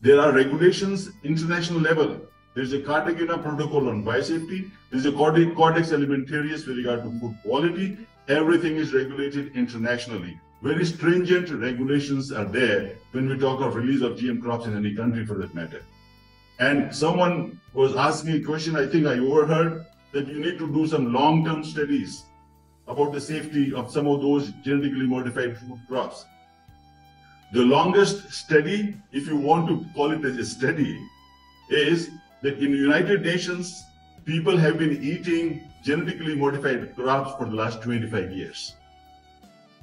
[SPEAKER 11] there are regulations international level. There's a Cartagena protocol on biosafety. There's a Codex Alimentarius with regard to food quality. everything is regulated internationally. Very stringent regulations are there when we talk of release of GM crops in any country for that matter. And someone was asking a question, I think I overheard, that you need to do some long-term studies about the safety of some of those genetically modified food crops. The longest study, if you want to call it as a study, is that in the United Nations, people have been eating genetically modified crops for the last 25 years.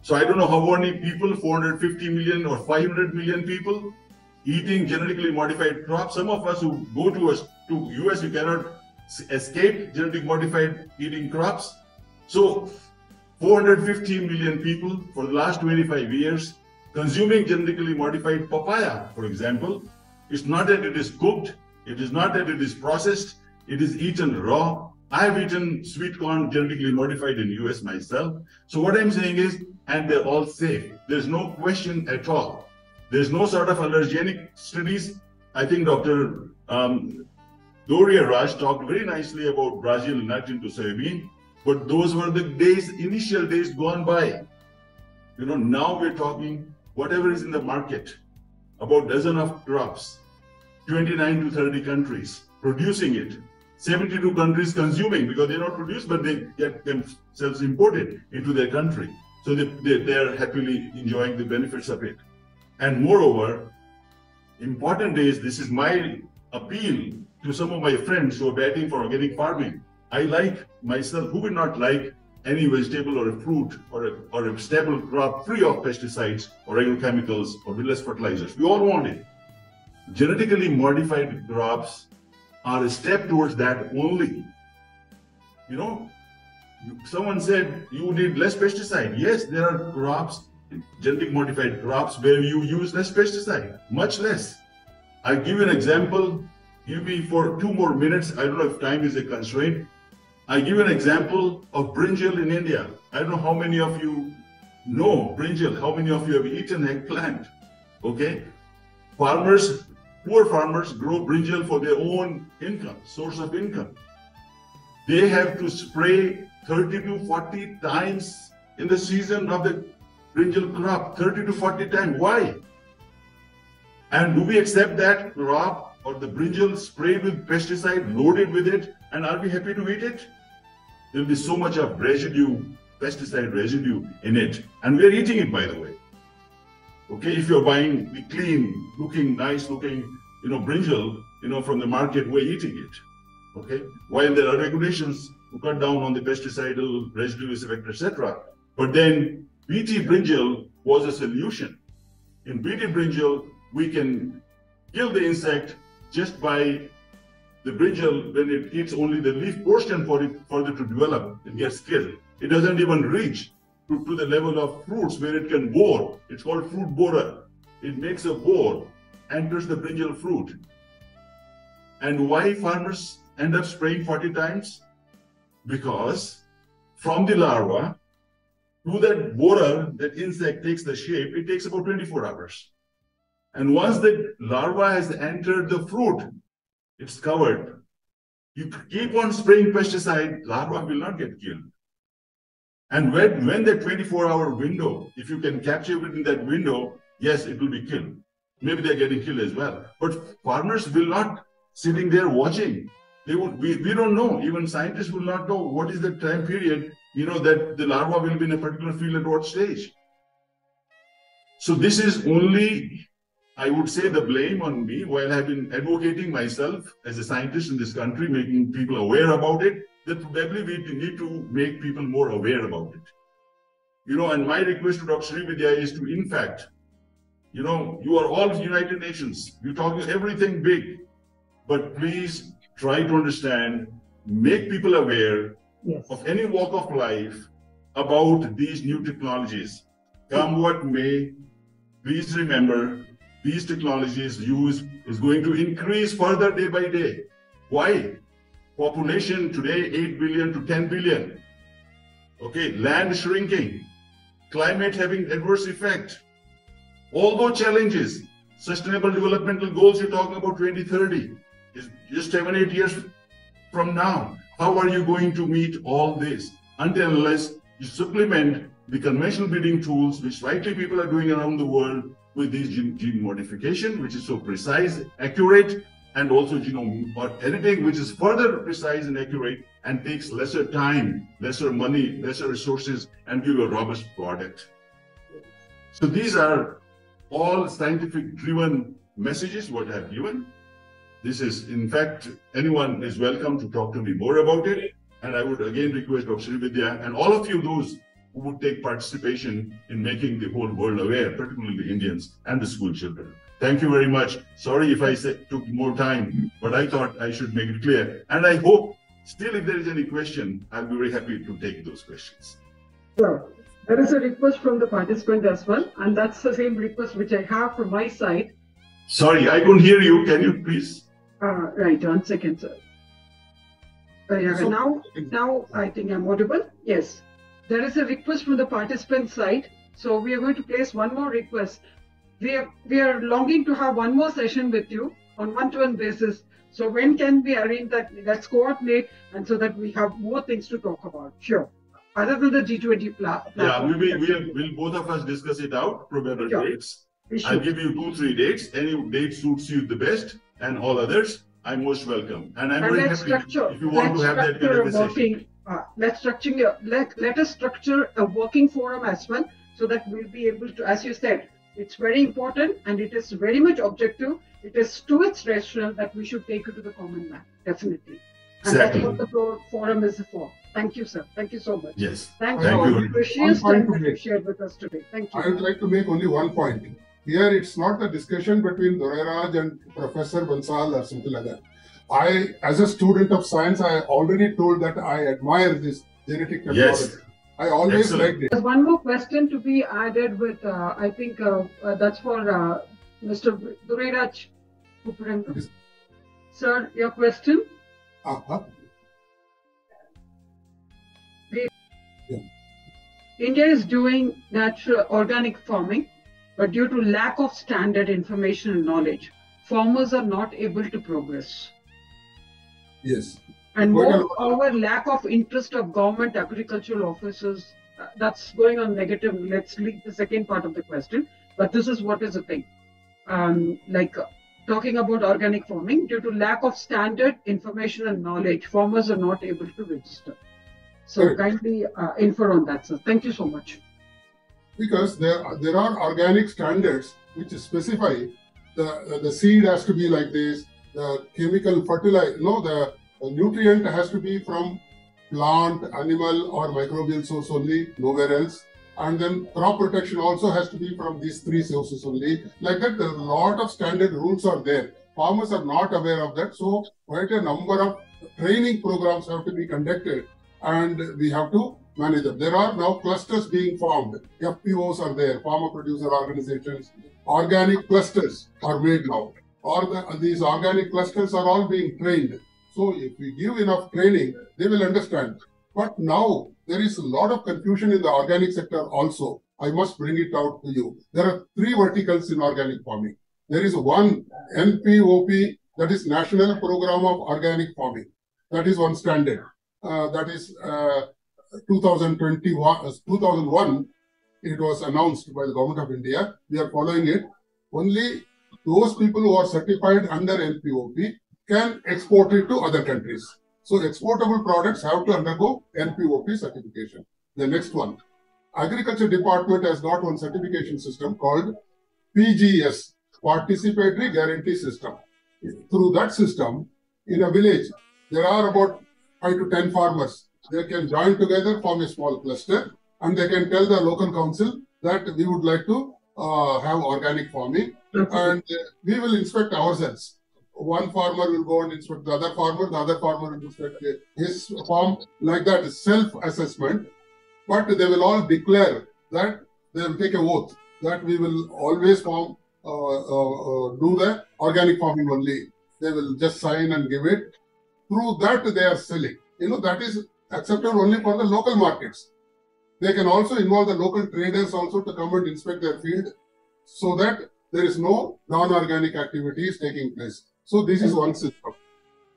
[SPEAKER 11] So I don't know how many people, 450 million or 500 million people, eating genetically modified crops. Some of us who go to us to US, you cannot escape genetic modified eating crops. So 450 million people for the last 25 years consuming genetically modified papaya, for example. It's not that it is cooked, it is not that it is processed, it is eaten raw. I've eaten sweet corn genetically modified in US myself. So what I'm saying is, and they're all safe. There's no question at all. There's no sort of allergenic studies. I think Dr. Um, Durairaj talked very nicely about Brazil nut into soybean, but those were the days, initial days gone by. You know, now we're talking whatever is in the market, about dozen of crops, 29 to 30 countries producing it, 72 countries consuming because they're not produce, but they get themselves imported into their country. So they, they, they're happily enjoying the benefits of it. And moreover, important is this is my appeal to some of my friends who are batting for organic farming. I like myself, who would not like any vegetable or a fruit or a, or a staple crop free of pesticides or agrochemicals or less fertilizers. We all want it. Genetically modified crops are a step towards that only. You know, someone said you need less pesticide. Yes, there are crops, genetic modified crops where you use less pesticide, much less. I'll give you an example. Give me for two more minutes. I don't know if time is a constraint. I give you an example of brinjal in India. I don't know how many of you know brinjal, how many of you have eaten eggplant. Okay? Farmers Poor farmers grow brinjal for their own income, source of income. They have to spray 30 to 40 times in the season of the brinjal crop, 30 to 40 times. Why? And do we accept that crop or the brinjal sprayed with pesticide, loaded with it, and are we happy to eat it? There will be so much of residue, pesticide residue in it. And we're eating it, by the way. Okay, if you're buying the clean, looking, nice looking, you know, brinjal, you know, from the market, we're eating it. Okay, while there are regulations to cut down on the pesticidal residues, effect, etc. But then BT brinjal was a solution. In BT brinjal, we can kill the insect just by the brinjal when it eats only the leaf portion for it further to develop, it gets killed. It doesn't even reach to, to the level of fruits where it can bore. It's called fruit borer. It makes a bore, enters the brinjal fruit. And why farmers end up spraying 40 times? Because from the larva to that borer, that insect takes the shape, it takes about 24 hours. And once the larva has entered the fruit, it's covered. You keep on spraying pesticide, larva will not get killed. And when, when that 24 hour window, if you can capture within that window, yes, it will be killed. Maybe they're getting killed as well. But farmers will not sitting there watching. They we, we don't know. Even scientists will not know what is the time period, you know, that the larva will be in a particular field at what stage. So this is only, I would say, the blame on me while I've been advocating myself as a scientist in this country, making people aware about it that probably we need to make people more aware about it. You know, and my request to Dr. Srividhya is to, in fact, you know, you are all United Nations. You talk everything big, but please try to understand, make people aware yes. of any walk of life about these new technologies. Come what may, please remember these technologies use is going to increase further day by day. Why? Population today 8 billion to 10 billion. Okay, land shrinking, climate having adverse effect. All those challenges, sustainable developmental goals you're talking about 2030 is just seven, eight years from now. How are you going to meet all this until unless you supplement the conventional breeding tools, which rightly people are doing around the world, with these gene, gene modification, which is so precise, accurate, and also genome or editing, which is further precise and accurate and takes lesser time, lesser money, lesser resources, and give a robust product. So these are all scientific driven messages what I have given. This is, in fact, anyone is welcome to talk to me more about it. And I would again request Dr. Vidya and all of you, those who would take participation in making the whole world aware, particularly the Indians and the school children. Thank you very much. Sorry if I said, took more time, but I thought I should make it clear. And I hope still if there is any question, I'll be very happy to take those questions.
[SPEAKER 2] Sure. There is a request from the participant as well, and that's the same request which I have from my side.
[SPEAKER 11] Sorry, I couldn't hear you. Can you please?
[SPEAKER 2] Uh, right, one second, sir. Uh, yeah, so, now, now I think I'm audible. Yes, there is a request from the participant side. So we are going to place one more request. We are we are longing to have one more session with you on one-to-one basis. So when can we arrange that? Let's coordinate, and so that we have more things to talk about. Sure. Other than the G20 platform.
[SPEAKER 11] Yeah, we will, we'll, we'll both of us discuss it out, probably sure. dates. I'll give you two, three dates. Any date suits you the best, and all others, I'm most welcome. And I'm and very happy structure, if you want to have that kind of
[SPEAKER 2] working, uh, let's structure let, let us structure a working forum as well, so that we'll be able to, as you said, it's very important and it is very much objective. It is to its rational that we should take it to the common man, definitely. And exactly. that's what the forum is for. Thank you, sir. Thank you so much.
[SPEAKER 11] Yes.
[SPEAKER 2] Thanks Thank for all the precious time that you shared with us today. Thank you.
[SPEAKER 5] I would like to make only one point. Here, it's not a discussion between Durairaj and Professor Bansal or something like that. I, as a student of science, I already told that I admire this genetic technology. Yes. I always Excellent. liked it.
[SPEAKER 2] There's one more question to be added with, uh, I think uh, uh, that's for uh, Mr. Durairaj Sir, your question?
[SPEAKER 5] Uh-huh.
[SPEAKER 2] India is doing natural organic farming, but due to lack of standard information and knowledge, farmers are not able to progress.
[SPEAKER 5] Yes.
[SPEAKER 2] And moreover, lack of interest of government agricultural officers, uh, that's going on negative. Let's leave the second part of the question. But this is what is the thing. Um, like uh, talking about organic farming, due to lack of standard information and knowledge, farmers are not able to register. So kindly uh, infer on that, sir. Thank you so much.
[SPEAKER 5] Because there, there are organic standards which specify the, the seed has to be like this, the chemical fertilizer, no, the, the nutrient has to be from plant, animal, or microbial source only, nowhere else. And then crop protection also has to be from these three sources only. Like that, a lot of standard rules are there. Farmers are not aware of that. So quite a number of training programs have to be conducted and we have to There are now clusters being formed. FPOs are there, farmer producer organizations. Organic clusters are made now. Or the, these organic clusters are all being trained. So if we give enough training, they will understand. But now there is a lot of confusion in the organic sector also. I must bring it out to you. There are three verticals in organic farming. There is one NPOP, that is National Program of Organic Farming. That is one standard. Uh, that is uh, 2021, uh, 2001, it was announced by the government of India. We are following it. Only those people who are certified under NPOP can export it to other countries. So exportable products have to undergo NPOP certification. The next one, Agriculture Department has got one certification system called PGS, Participatory Guarantee System. Through that system, in a village, there are about five to 10 farmers. They can join together, form a small cluster, and they can tell the local council that we would like to uh, have organic farming and uh, we will inspect ourselves. One farmer will go and inspect the other farmer, the other farmer will inspect his farm, like that, self assessment. But they will all declare that they will take a oath that we will always farm, uh, uh, uh do the organic farming only. They will just sign and give it through that they are selling. You know, that is accepted only for the local markets. They can also involve the local traders also to come and inspect their field so that there is no non-organic activities taking place. So this is one system.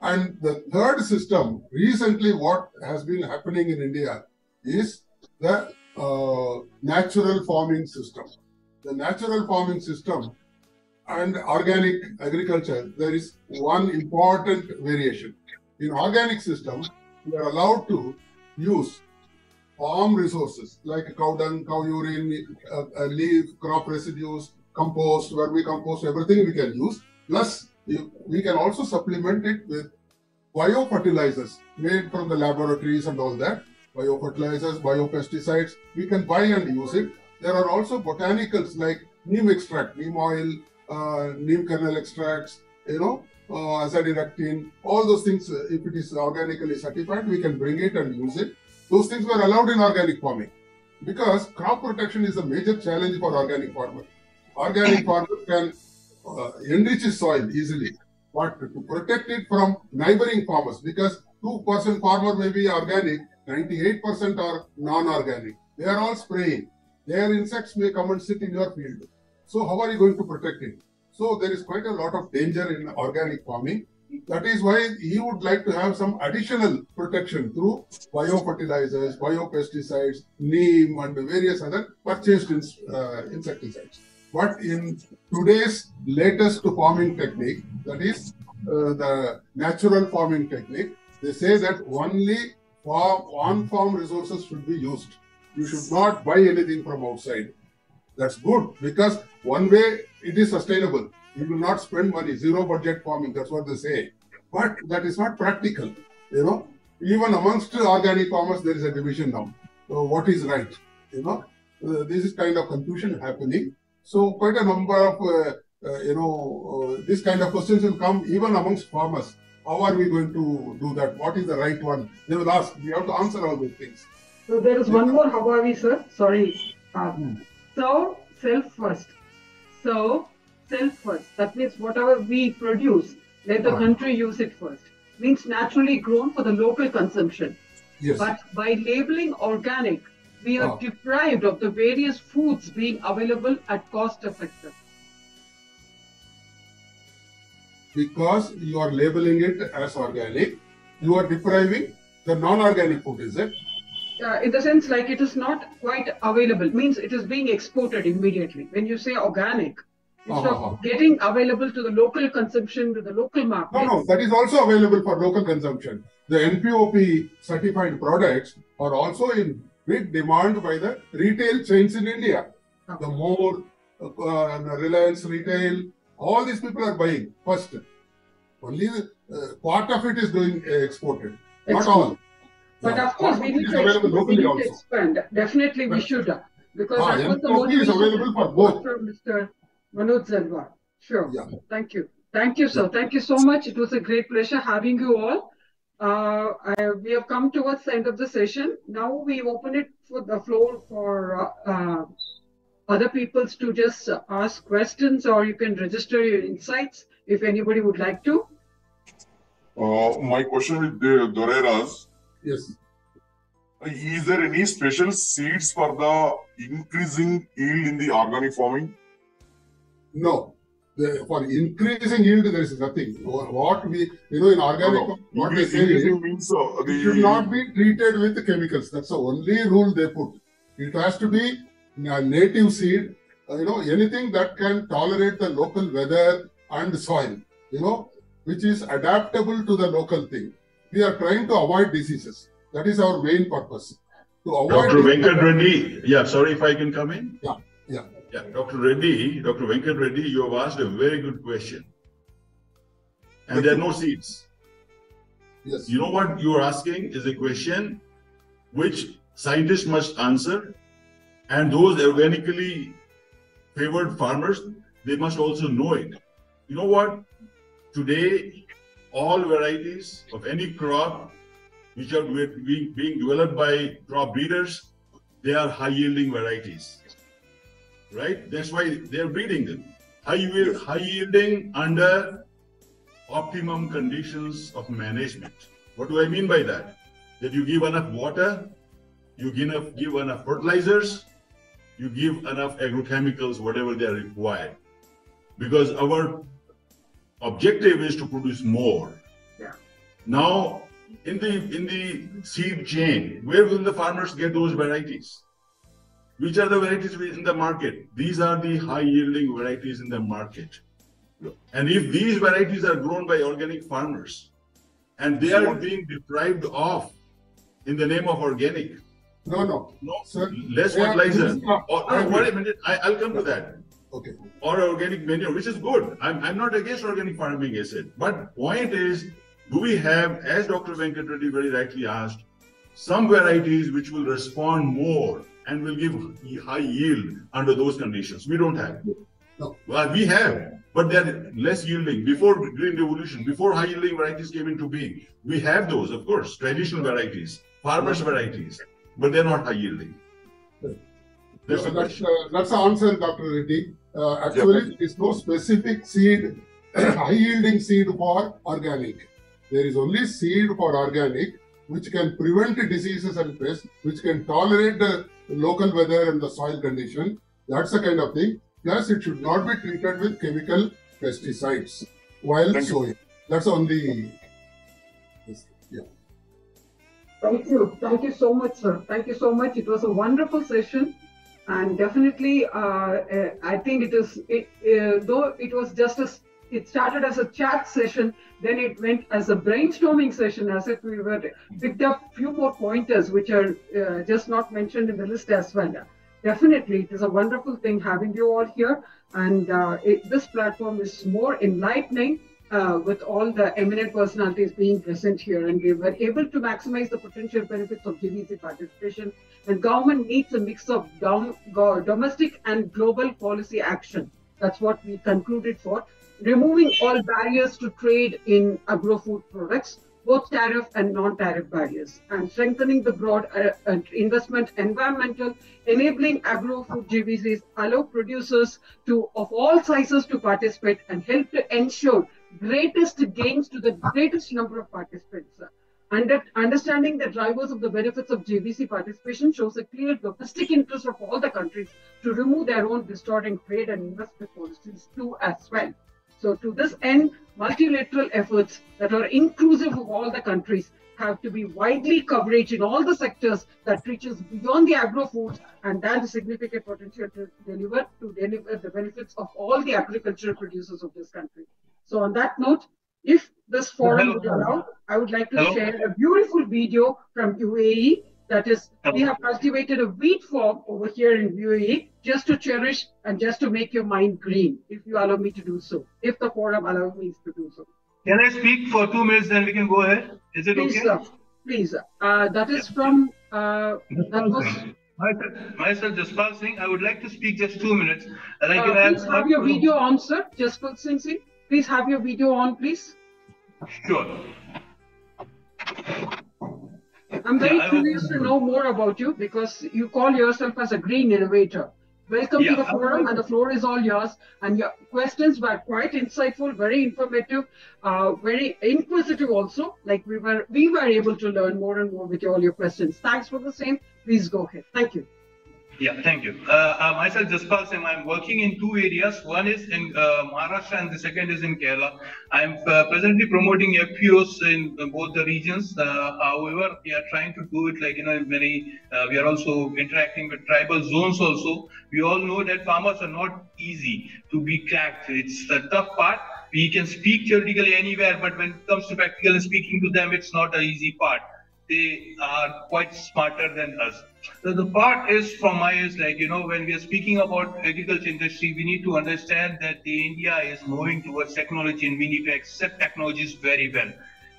[SPEAKER 5] And the third system, recently what has been happening in India is the uh, natural farming system. The natural farming system and organic agriculture, there is one important variation. In organic system, we are allowed to use farm resources like cow dung, cow urine, uh, uh, leaf, crop residues, compost, vermicompost, everything we can use. Plus, we can also supplement it with biofertilizers made from the laboratories and all that. Biofertilizers, biopesticides, we can buy and use it. There are also botanicals like neem extract, neem oil, uh, neem kernel extracts, you know, uh, azadirachtin, all those things, uh, if it is organically certified, we can bring it and use it. Those things were allowed in organic farming because crop protection is a major challenge for organic farmers. Organic farmers can uh, enrich his soil easily, but to protect it from neighboring farmers, because 2% farmer may be organic, 98% are non-organic. They are all spraying. Their insects may come and sit in your field. So how are you going to protect it? So there is quite a lot of danger in organic farming. That is why he would like to have some additional protection through biofertilizers, biopesticides, neem, and various other purchased uh, insecticides. But in today's latest farming technique, that is uh, the natural farming technique, they say that only farm, on-farm resources should be used. You should not buy anything from outside. That's good because one way it is sustainable. You will not spend money, zero budget farming, that's what they say. But that is not practical. You know, even amongst organic farmers, there is a division now. So what is right? You know, uh, this is kind of confusion happening. So quite a number of, uh, uh, you know, uh, this kind of questions will come even amongst farmers. How are we going to do that? What is the right one? They will ask. We have to answer all those things.
[SPEAKER 2] So there is one more. How are we, sir? Sorry. Hmm. So self first. So self first. That means whatever we produce, let the country use it first. Means naturally grown for the local consumption.
[SPEAKER 5] Yes.
[SPEAKER 2] But by labeling organic, we are ah. deprived of the various foods being available at cost effective.
[SPEAKER 5] Because you are labeling it as organic, you are depriving the non-organic food, is it?
[SPEAKER 2] Uh, in the sense like it is not quite available, means it is being exported immediately. When you say organic, instead -huh. of getting available to the local consumption, to the local market.
[SPEAKER 5] No, no, that is also available for local consumption. The NPOP certified products are also in big demand by the retail chains in India. The more uh, Reliance Retail, all these people are buying first. Only uh, part of it is going uh, exported, not all.
[SPEAKER 2] But yeah. of course, we need, to, we need to expand. Definitely, we should. Because ah, that was the
[SPEAKER 5] motivation is available for both.
[SPEAKER 2] From Mr. Manoj Zanwar. Sure. Yeah. Thank you. Thank you, sir. Thank you so much. It was a great pleasure having you all. Uh, I, we have come towards the end of the session. Now we open it for the floor for uh, uh, other peoples to just ask questions or you can register your insights if anybody would like to.
[SPEAKER 10] Uh, my question with the Doreras.
[SPEAKER 5] Yes.
[SPEAKER 10] Is there any special seeds for the increasing yield in the organic farming?
[SPEAKER 5] No the, for increasing yield, there is nothing. What we, you know, in organic, no, no. what they say is, means, uh, the, it should not be treated with chemicals. That's the only rule they put. It has to be a native seed, uh, you know, anything that can tolerate the local weather and soil, you know, which is adaptable to the local thing. We are trying to avoid diseases. That is our main purpose.
[SPEAKER 11] To avoid Dr. Venkat Reddy, yeah, sorry if I can come in.
[SPEAKER 5] Yeah, yeah.
[SPEAKER 11] Yeah, Dr. Reddy, Dr. Venkat Reddy, you have asked a very good question. And there are no seats.
[SPEAKER 5] Yes.
[SPEAKER 11] You know what you are asking is a question which scientists must answer, and those organically favored farmers, they must also know it. You know what? Today, all varieties of any crop which are being, being developed by crop breeders, they are high yielding varieties right? That's why they're breeding them. High, high yielding under optimum conditions of management. What do I mean by that? That you give enough water, you give enough, give enough fertilizers, you give enough agrochemicals, whatever they are required. Because our objective is to produce more.
[SPEAKER 2] Yeah.
[SPEAKER 11] Now, in the in the seed chain, where will the farmers get those varieties? Which are the varieties in the market? These are the high yielding varieties in the market. And if these varieties are grown by organic farmers and they are being deprived of in the name of organic,
[SPEAKER 5] no, no,
[SPEAKER 11] no,
[SPEAKER 5] sir,
[SPEAKER 11] less fertilizer,
[SPEAKER 5] not-
[SPEAKER 11] or, or wait a minute, I, I'll come to that.
[SPEAKER 5] Okay.
[SPEAKER 11] Or organic manure, which is good. I'm, I'm not against organic farming, I said. But point is, do we have, as Dr. Venkat Reddy very rightly asked, some varieties which will respond more and will give high yield under those conditions? We don't have.
[SPEAKER 5] No.
[SPEAKER 11] Well, we have, but they're less yielding. Before Green Revolution, before high yielding varieties came into being, we have those, of course, traditional varieties, farmers' varieties, but they're not high yielding. That's the
[SPEAKER 5] that's, uh, that's the answer, Dr. Reddy. Uh, actually, there is no specific seed, high yielding seed for organic. There is only seed for organic, which can prevent diseases and pests, which can tolerate the local weather and the soil condition. That's the kind of thing. Plus, it should not be treated with chemical pesticides while
[SPEAKER 12] Thank you.
[SPEAKER 5] sowing. That's only. Yeah.
[SPEAKER 2] Thank you. Thank you so much, sir. Thank you so much. It was a wonderful session. And definitely, uh, uh, I think it is, it, uh, though it was just a, it started as a chat session, then it went as a brainstorming session as if we were picked up few more pointers, which are uh, just not mentioned in the list as well. Definitely, it is a wonderful thing having you all here. And uh, it, this platform is more enlightening uh, with all the eminent personalities being present here, and we were able to maximize the potential benefits of GVC participation. And government needs a mix of dom- domestic and global policy action. That's what we concluded for. Removing all barriers to trade in agro-food products, both tariff and non-tariff barriers, and strengthening the broad uh, uh, investment environmental, enabling agro-food GVCs, allow producers to of all sizes to participate and help to ensure greatest gains to the greatest number of participants. Uh, under, understanding the drivers of the benefits of GVC participation shows a clear domestic interest of all the countries to remove their own distorting trade and investment policies too as well. So to this end, multilateral efforts that are inclusive of all the countries have to be widely coverage in all the sectors that reaches beyond the agro-foods and that is significant potential to deliver to deliver the benefits of all the agricultural producers of this country. So on that note, if this forum would allow, I would like to
[SPEAKER 13] Hello.
[SPEAKER 2] share a beautiful video from UAE. That is, we have cultivated a wheat farm over here in UAE just to cherish and just to make your mind green, if you allow me to do so, if the forum allows me to do so.
[SPEAKER 13] Can I speak for two minutes, then we can go ahead? Is it
[SPEAKER 2] Please,
[SPEAKER 13] okay?
[SPEAKER 2] sir. Please. Uh, that is from, uh, that was,
[SPEAKER 13] Myself, myself, Jaspal Singh, I would like to speak just two minutes. And I
[SPEAKER 2] uh,
[SPEAKER 13] can
[SPEAKER 2] please have your video on, sir. Jaspal Singh, Singh. Please have your video on, please.
[SPEAKER 13] Sure.
[SPEAKER 2] I'm very
[SPEAKER 13] Yeah,
[SPEAKER 2] curious to know more about you because you call yourself as a green innovator. Welcome to the forum, and the floor is all yours. And your questions were quite insightful, very informative, uh, very inquisitive also. Like we were, we were able to learn more and more with all your questions. Thanks for the same. Please go ahead. Thank you.
[SPEAKER 13] Yeah, thank you. Uh, uh, myself, Jaspal Singh, I'm working in two areas. One is in uh, Maharashtra and the second is in Kerala. I'm uh, presently promoting FPOs in uh, both the regions. Uh, however, we are trying to do it like, you know, uh, we are also interacting with tribal zones also. We all know that farmers are not easy to be cracked. It's the tough part. We can speak theoretically anywhere, but when it comes to practical and speaking to them, it's not an easy part they are quite smarter than us. So the part is from my is like, you know, when we are speaking about agriculture industry, we need to understand that the India is moving towards technology and we need to accept technologies very well.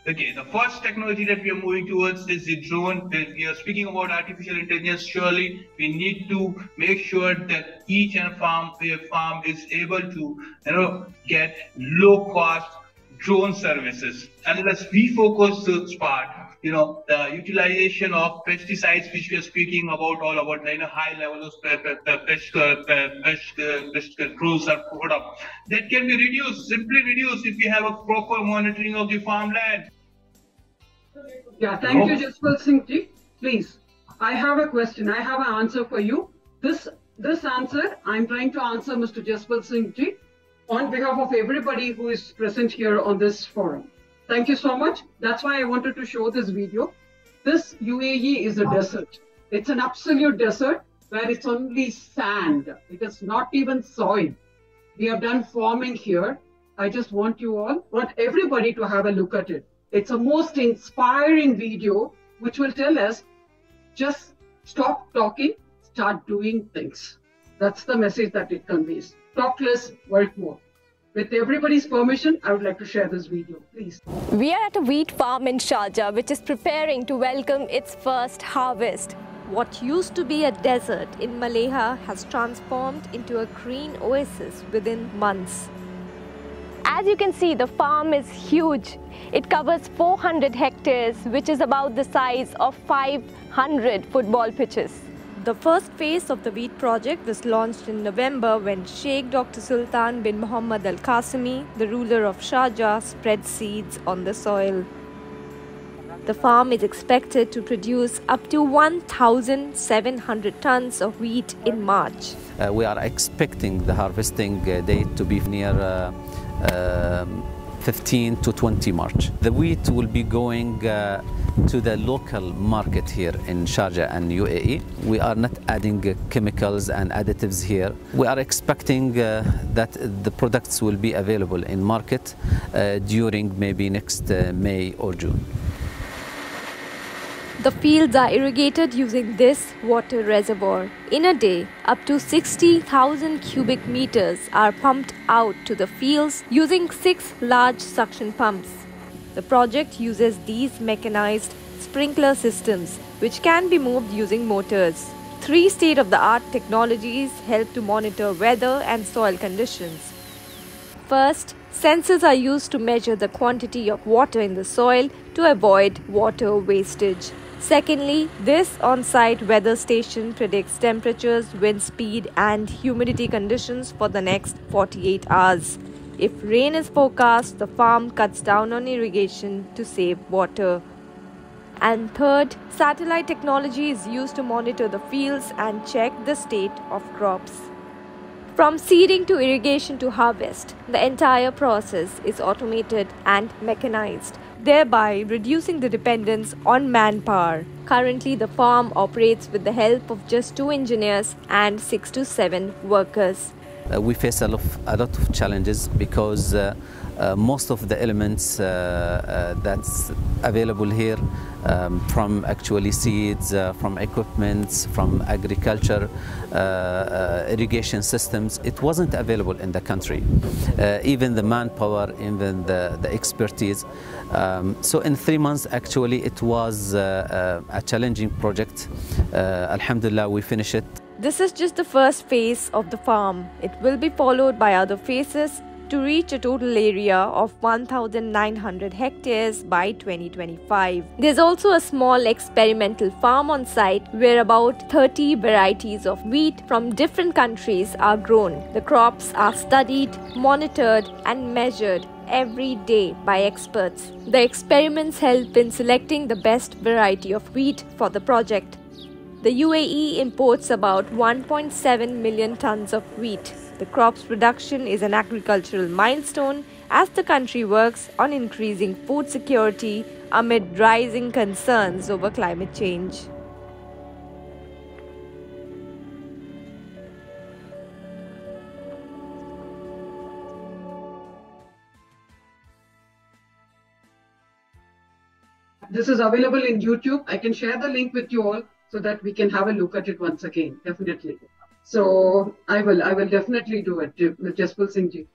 [SPEAKER 13] Okay, the first technology that we are moving towards is the drone. When we are speaking about artificial intelligence, surely we need to make sure that each and farm, farm is able to, you know, get low cost drone services. Unless we focus this part, you know, the utilization of pesticides, which we are speaking about, all about, you know, high levels of pe- pe- pe- pest, uh, pest, uh, pest controls are put up. That can be reduced, simply reduced if we have a proper monitoring of the farmland.
[SPEAKER 2] Yeah, thank you,
[SPEAKER 13] No.
[SPEAKER 2] Jaspal Singh ji. Please, I have a question. I have an answer for you. This this answer, I'm trying to answer Mr. Jaspal Singh ji on behalf of everybody who is present here on this forum. Thank you so much. That's why I wanted to show this video. This UAE is a desert. It's an absolute desert where it's only sand. It is not even soil. We have done farming here. I just want you all, want everybody to have a look at it. It's a most inspiring video which will tell us just stop talking, start doing things. That's the message that it conveys. Talk less, work more. With everybody's permission, I would like to share this video, please.
[SPEAKER 14] We are at a wheat farm in Sharjah, which is preparing to welcome its first harvest. What used to be a desert in Maleha has transformed into a green oasis within months. As you can see, the farm is huge. It covers 400 hectares, which is about the size of 500 football pitches. The first phase of the wheat project was launched in November when Sheikh Dr. Sultan bin Muhammad Al Qasimi, the ruler of Sharjah, spread seeds on the soil. The farm is expected to produce up to 1,700 tons of wheat in March.
[SPEAKER 15] Uh, we are expecting the harvesting uh, date to be near uh, um, 15 to 20 March. The wheat will be going uh, to the local market here in Sharjah and UAE. We are not adding uh, chemicals and additives here. We are expecting uh, that the products will be available in market uh, during maybe next uh, May or June.
[SPEAKER 14] The fields are irrigated using this water reservoir. In a day, up to 60,000 cubic meters are pumped out to the fields using six large suction pumps. The project uses these mechanized sprinkler systems, which can be moved using motors. Three state of the art technologies help to monitor weather and soil conditions. First, sensors are used to measure the quantity of water in the soil to avoid water wastage. Secondly, this on site weather station predicts temperatures, wind speed, and humidity conditions for the next 48 hours. If rain is forecast, the farm cuts down on irrigation to save water. And third, satellite technology is used to monitor the fields and check the state of crops. From seeding to irrigation to harvest, the entire process is automated and mechanized thereby reducing the dependence on manpower. Currently, the farm operates with the help of just two engineers and six to seven workers.
[SPEAKER 15] Uh, we face a lot, of, a lot of challenges because uh, uh, most of the elements uh, uh, that's available here um, from actually seeds, uh, from equipments, from agriculture, irrigation systems, it wasn't available in the country. even the manpower, even the, the expertise. Um, so in three months, actually, it was a challenging project. Alhamdulillah, we finished it.
[SPEAKER 14] This is just the first phase of the farm. It will be followed by other phases to reach a total area of 1,900 hectares by 2025. There's also a small experimental farm on site where about 30 varieties of wheat from different countries are grown. The crops are studied, monitored, and measured every day by experts. The experiments help in selecting the best variety of wheat for the project. The UAE imports about 1.7 million tons of wheat. The crop's production is an agricultural milestone as the country works on increasing food security amid rising concerns over climate change.
[SPEAKER 2] This is available in YouTube. I can share the link with you all so that we can have a look at it once again, definitely. So I will, I will definitely do it, Jaspal Singh ji.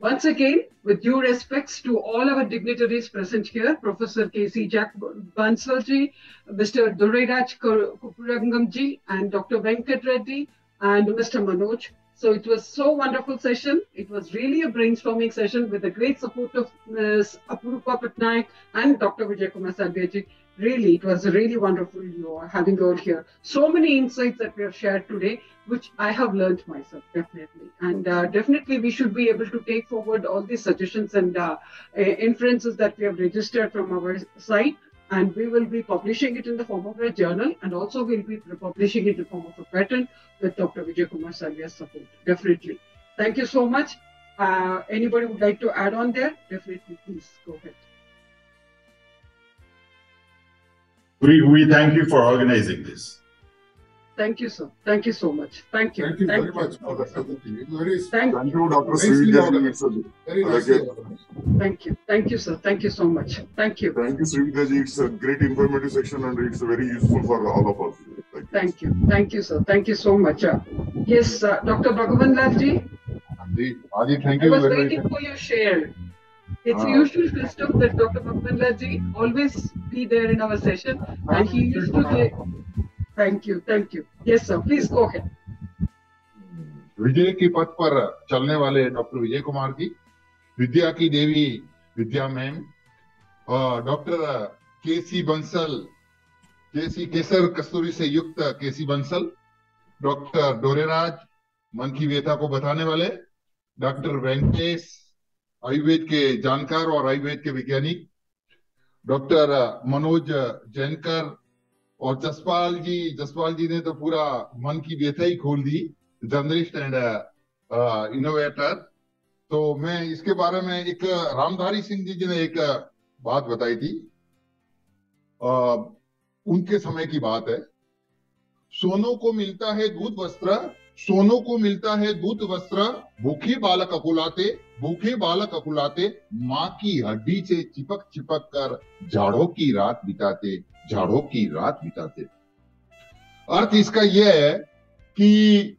[SPEAKER 2] Once again, with due respects to all our dignitaries present here, Professor K.C. Jack Bansal ji, Mr. Durairaj Kupurangam ji, and Dr. Venkat Reddy, and Mr. Manoj. So it was so wonderful session. It was really a brainstorming session with the great support of Ms. Aparupa Patnaik and Dr. Vijay Kumar Salveji. Really, it was really wonderful you are having out here. So many insights that we have shared today, which I have learned myself, definitely. And uh, definitely we should be able to take forward all these suggestions and uh, inferences that we have registered from our site. And we will be publishing it in the form of a journal and also we'll be publishing it in the form of a patent with Dr. Vijay Kumar Salvia's support. Definitely. Thank you so much. Uh, anybody would like to add on there? Definitely, please go ahead.
[SPEAKER 11] We, we thank you for organizing this.
[SPEAKER 2] Thank you, sir. Thank you so much. Thank you.
[SPEAKER 5] Thank you very much for the presentation. Very
[SPEAKER 2] Thank,
[SPEAKER 10] Thank you, Dr.
[SPEAKER 5] nicely Very nicely
[SPEAKER 10] Okay.
[SPEAKER 5] organized.
[SPEAKER 2] thank you. Thank you, sir. Thank you so much. Thank you.
[SPEAKER 10] Thank you, Srividhyaji. It's a great informative section and it's very useful for all of us. Thank you.
[SPEAKER 2] Thank you. Thank you, sir. Thank you so much. Uh, yes, uh, Dr. Bhagavan Lal ji,
[SPEAKER 16] Adi, Adi, thank
[SPEAKER 2] I
[SPEAKER 16] you
[SPEAKER 2] was
[SPEAKER 16] very
[SPEAKER 2] waiting
[SPEAKER 16] much.
[SPEAKER 2] for your share. It's a
[SPEAKER 16] Ah.
[SPEAKER 2] usual custom that Dr. Bhagavan ji always be there in our session and he used to say, thank you, thank you. Yes, sir. Please go ahead.
[SPEAKER 16] विजय के पथ पर चलने वाले doctor Vijay Kumar ji विद्या की देवी विद्या ma'am और doctor के सी बंसल केसी केसर कस्तूरी से युक्त केसी बंसल डॉक्टर डोरेराज मन की व्यथा को बताने वाले डॉक्टर वेंकटेश आयुर्वेद के जानकार और आयुर्वेद के वैज्ञानिक डॉक्टर मनोज जैनकर और जसपाल जी जसपाल जी ने तो पूरा मन की व्यथा ही खोल दी जर्नलिस्ट एंड इनोवेटर तो मैं इसके बारे में एक रामधारी सिंह जी ने एक बात बताई थी। अ, उनके समय की बात है। सोनों को मिलता है दूध वस्त्र सोनों को मिलता है दूध वस्त्र, भूखे बालक अकुलाते, भूखे बालक अकुलाते, माँ की हड्डी से चिपक चिपक कर झाड़ों की रात बिताते, झाड़ों की रात बिताते। अर्थ इसका यह है कि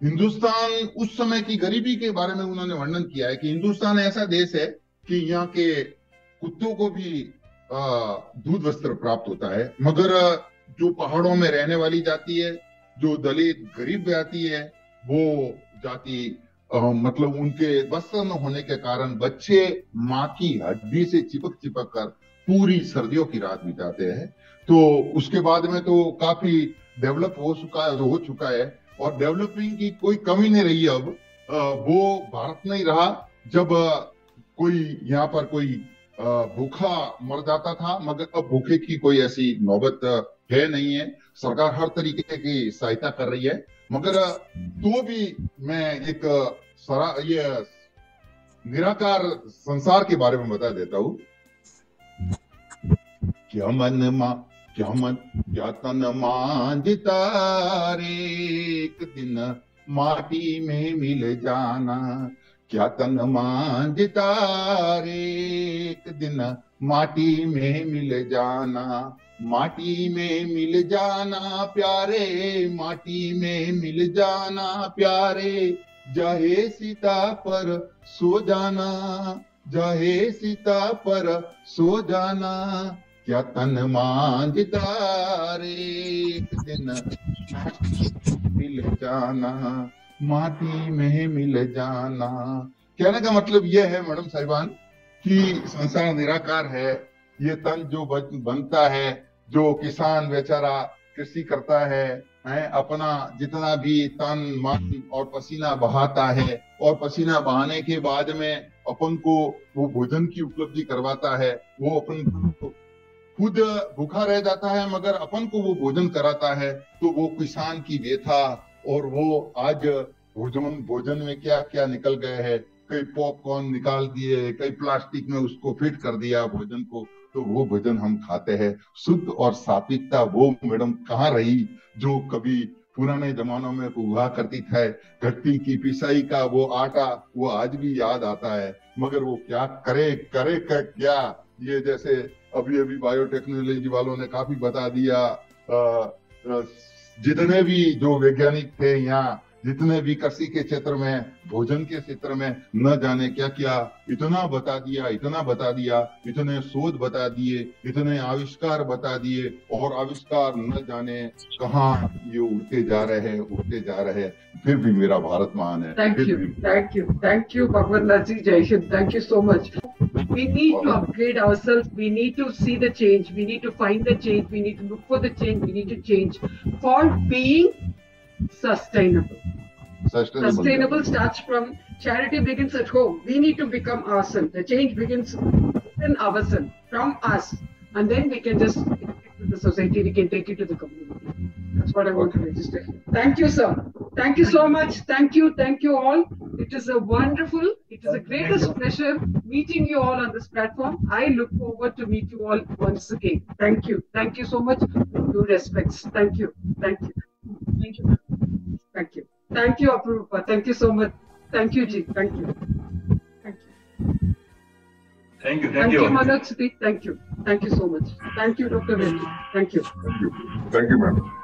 [SPEAKER 16] हिंदुस्तान उस समय की गरीबी के बारे में उन्होंने वर्णन किया है कि हिंदुस्तान ऐसा देश है कि यहाँ के कुत्तों को भी दूध वस्त्र प्राप्त होता है, मगर, जो पहाड़ों में रहने वाली जाति है जो दलित गरीब जाति है, वो जाति मतलब उनके वस्त्र न होने के कारण बच्चे माँ की हड्डी से चिपक चिपक कर पूरी सर्दियों की रात बिताते हैं। तो उसके बाद में तो काफ़ी डेवलप हो चुका है, हो चुका है और डेवलपिंग की कोई कमी नहीं रही अब। वो भारत नहीं रहा। जब कोई यहाँ पर कोई भूखा मर जाता था, मगर अब भूखे की कोई ऐसी नौबत है नहीं है। सरकार हर तरीके की सहायता कर रही है, मगर तो भी मैं एक सरा, ये निराकार संसार के बारे में बता देता हूँ। क्या मन मा, क्या मन, क्या तन मांझता रे एक दिन माटी में मिल जाना। क्या तन मांझता रे एक दिन माटी में मिल जाना। माटी में मिल जाना प्यारे, माटी में मिल जाना प्यारे। जहे सीता पर सो जाना, जहे सीता पर सो जाना, क्या तन मांझता रे एक दिन मिल जाना, माटी में मिल जाना। कहने का मतलब यह है, मैडम साहिबान, कि संसार निराकार है ये तन जो बनता है, जो किसान बेचारा कृषि करता है है, अपना जितना भी तन, मन और पसीना बहाता है, और पसीना बहाने के बाद में अपन को वो भोजन की उपलब्धि करवाता है, वो अपन खुद भूखा रह जाता है, मगर अपन को वो भोजन कराता है तो वो किसान की व्यथा और वो आज भोजन भोजन में क्या क्या निकल गए हैं, कई पॉपकॉर्न निकाल दिए, कई प्लास्टिक में उसको फिट कर दिया भोजन को तो वो भोजन हम खाते हैं। शुद्ध और सात्विकता वो मैडम कहाँ रही जो कभी पुराने जमानों में हुआ करती था घट्टी की पिसाई का वो आटा वो आज भी याद आता है। मगर वो क्या करे करे कर क्या? ये जैसे अभी अभी बायोटेक्नोलॉजी वालों ने काफ़ी बता दिया। अ, जितने भी जो वैज्ञानिक थे यहाँ जितने भी कृषि के क्षेत्र में भोजन के क्षेत्र में न जाने क्या क्या इतना बता दिया इतना बता दिया इतने शोध बता दिए इतने आविष्कार बता दिए और आविष्कार न जाने कहाँ ये उड़ते जा रहे हैं उड़ते जा रहे हैं फिर भी मेरा भारत महान है
[SPEAKER 2] Thank
[SPEAKER 16] फिर
[SPEAKER 2] you,
[SPEAKER 16] भी
[SPEAKER 2] thank you, thank you, Bhagwan Laji Jai Hind. Thank you so much. We need to upgrade ourselves. We need to see the change. We need to find the change. We need to look for the change. We need to change for being sustainable.
[SPEAKER 16] sustainable.
[SPEAKER 2] Sustainable starts from charity begins at home. We need to become ourselves. The change begins within ourselves, from us, and then we can just take it to the society. We can take it to the community. That's what I want to register. Thank you, sir. Thank you so much. Thank you. Thank you all. It is a wonderful. It It is a greatest pleasure meeting you all on this platform. I look forward to meet you all once again. Thank you. Thank you so much. Due respects. Thank you. Thank you.
[SPEAKER 17] Thank you.
[SPEAKER 2] Thank you. Thank you, Aparupa. Thank you so much. Thank you, Ji. Thank you. Thank you.
[SPEAKER 13] Thank you.
[SPEAKER 2] Thank you, Manoj Siti. Thank you. Thank you so much. Thank you, Dr. Reddy. Thank you.
[SPEAKER 10] Thank you. Thank you, ma'am.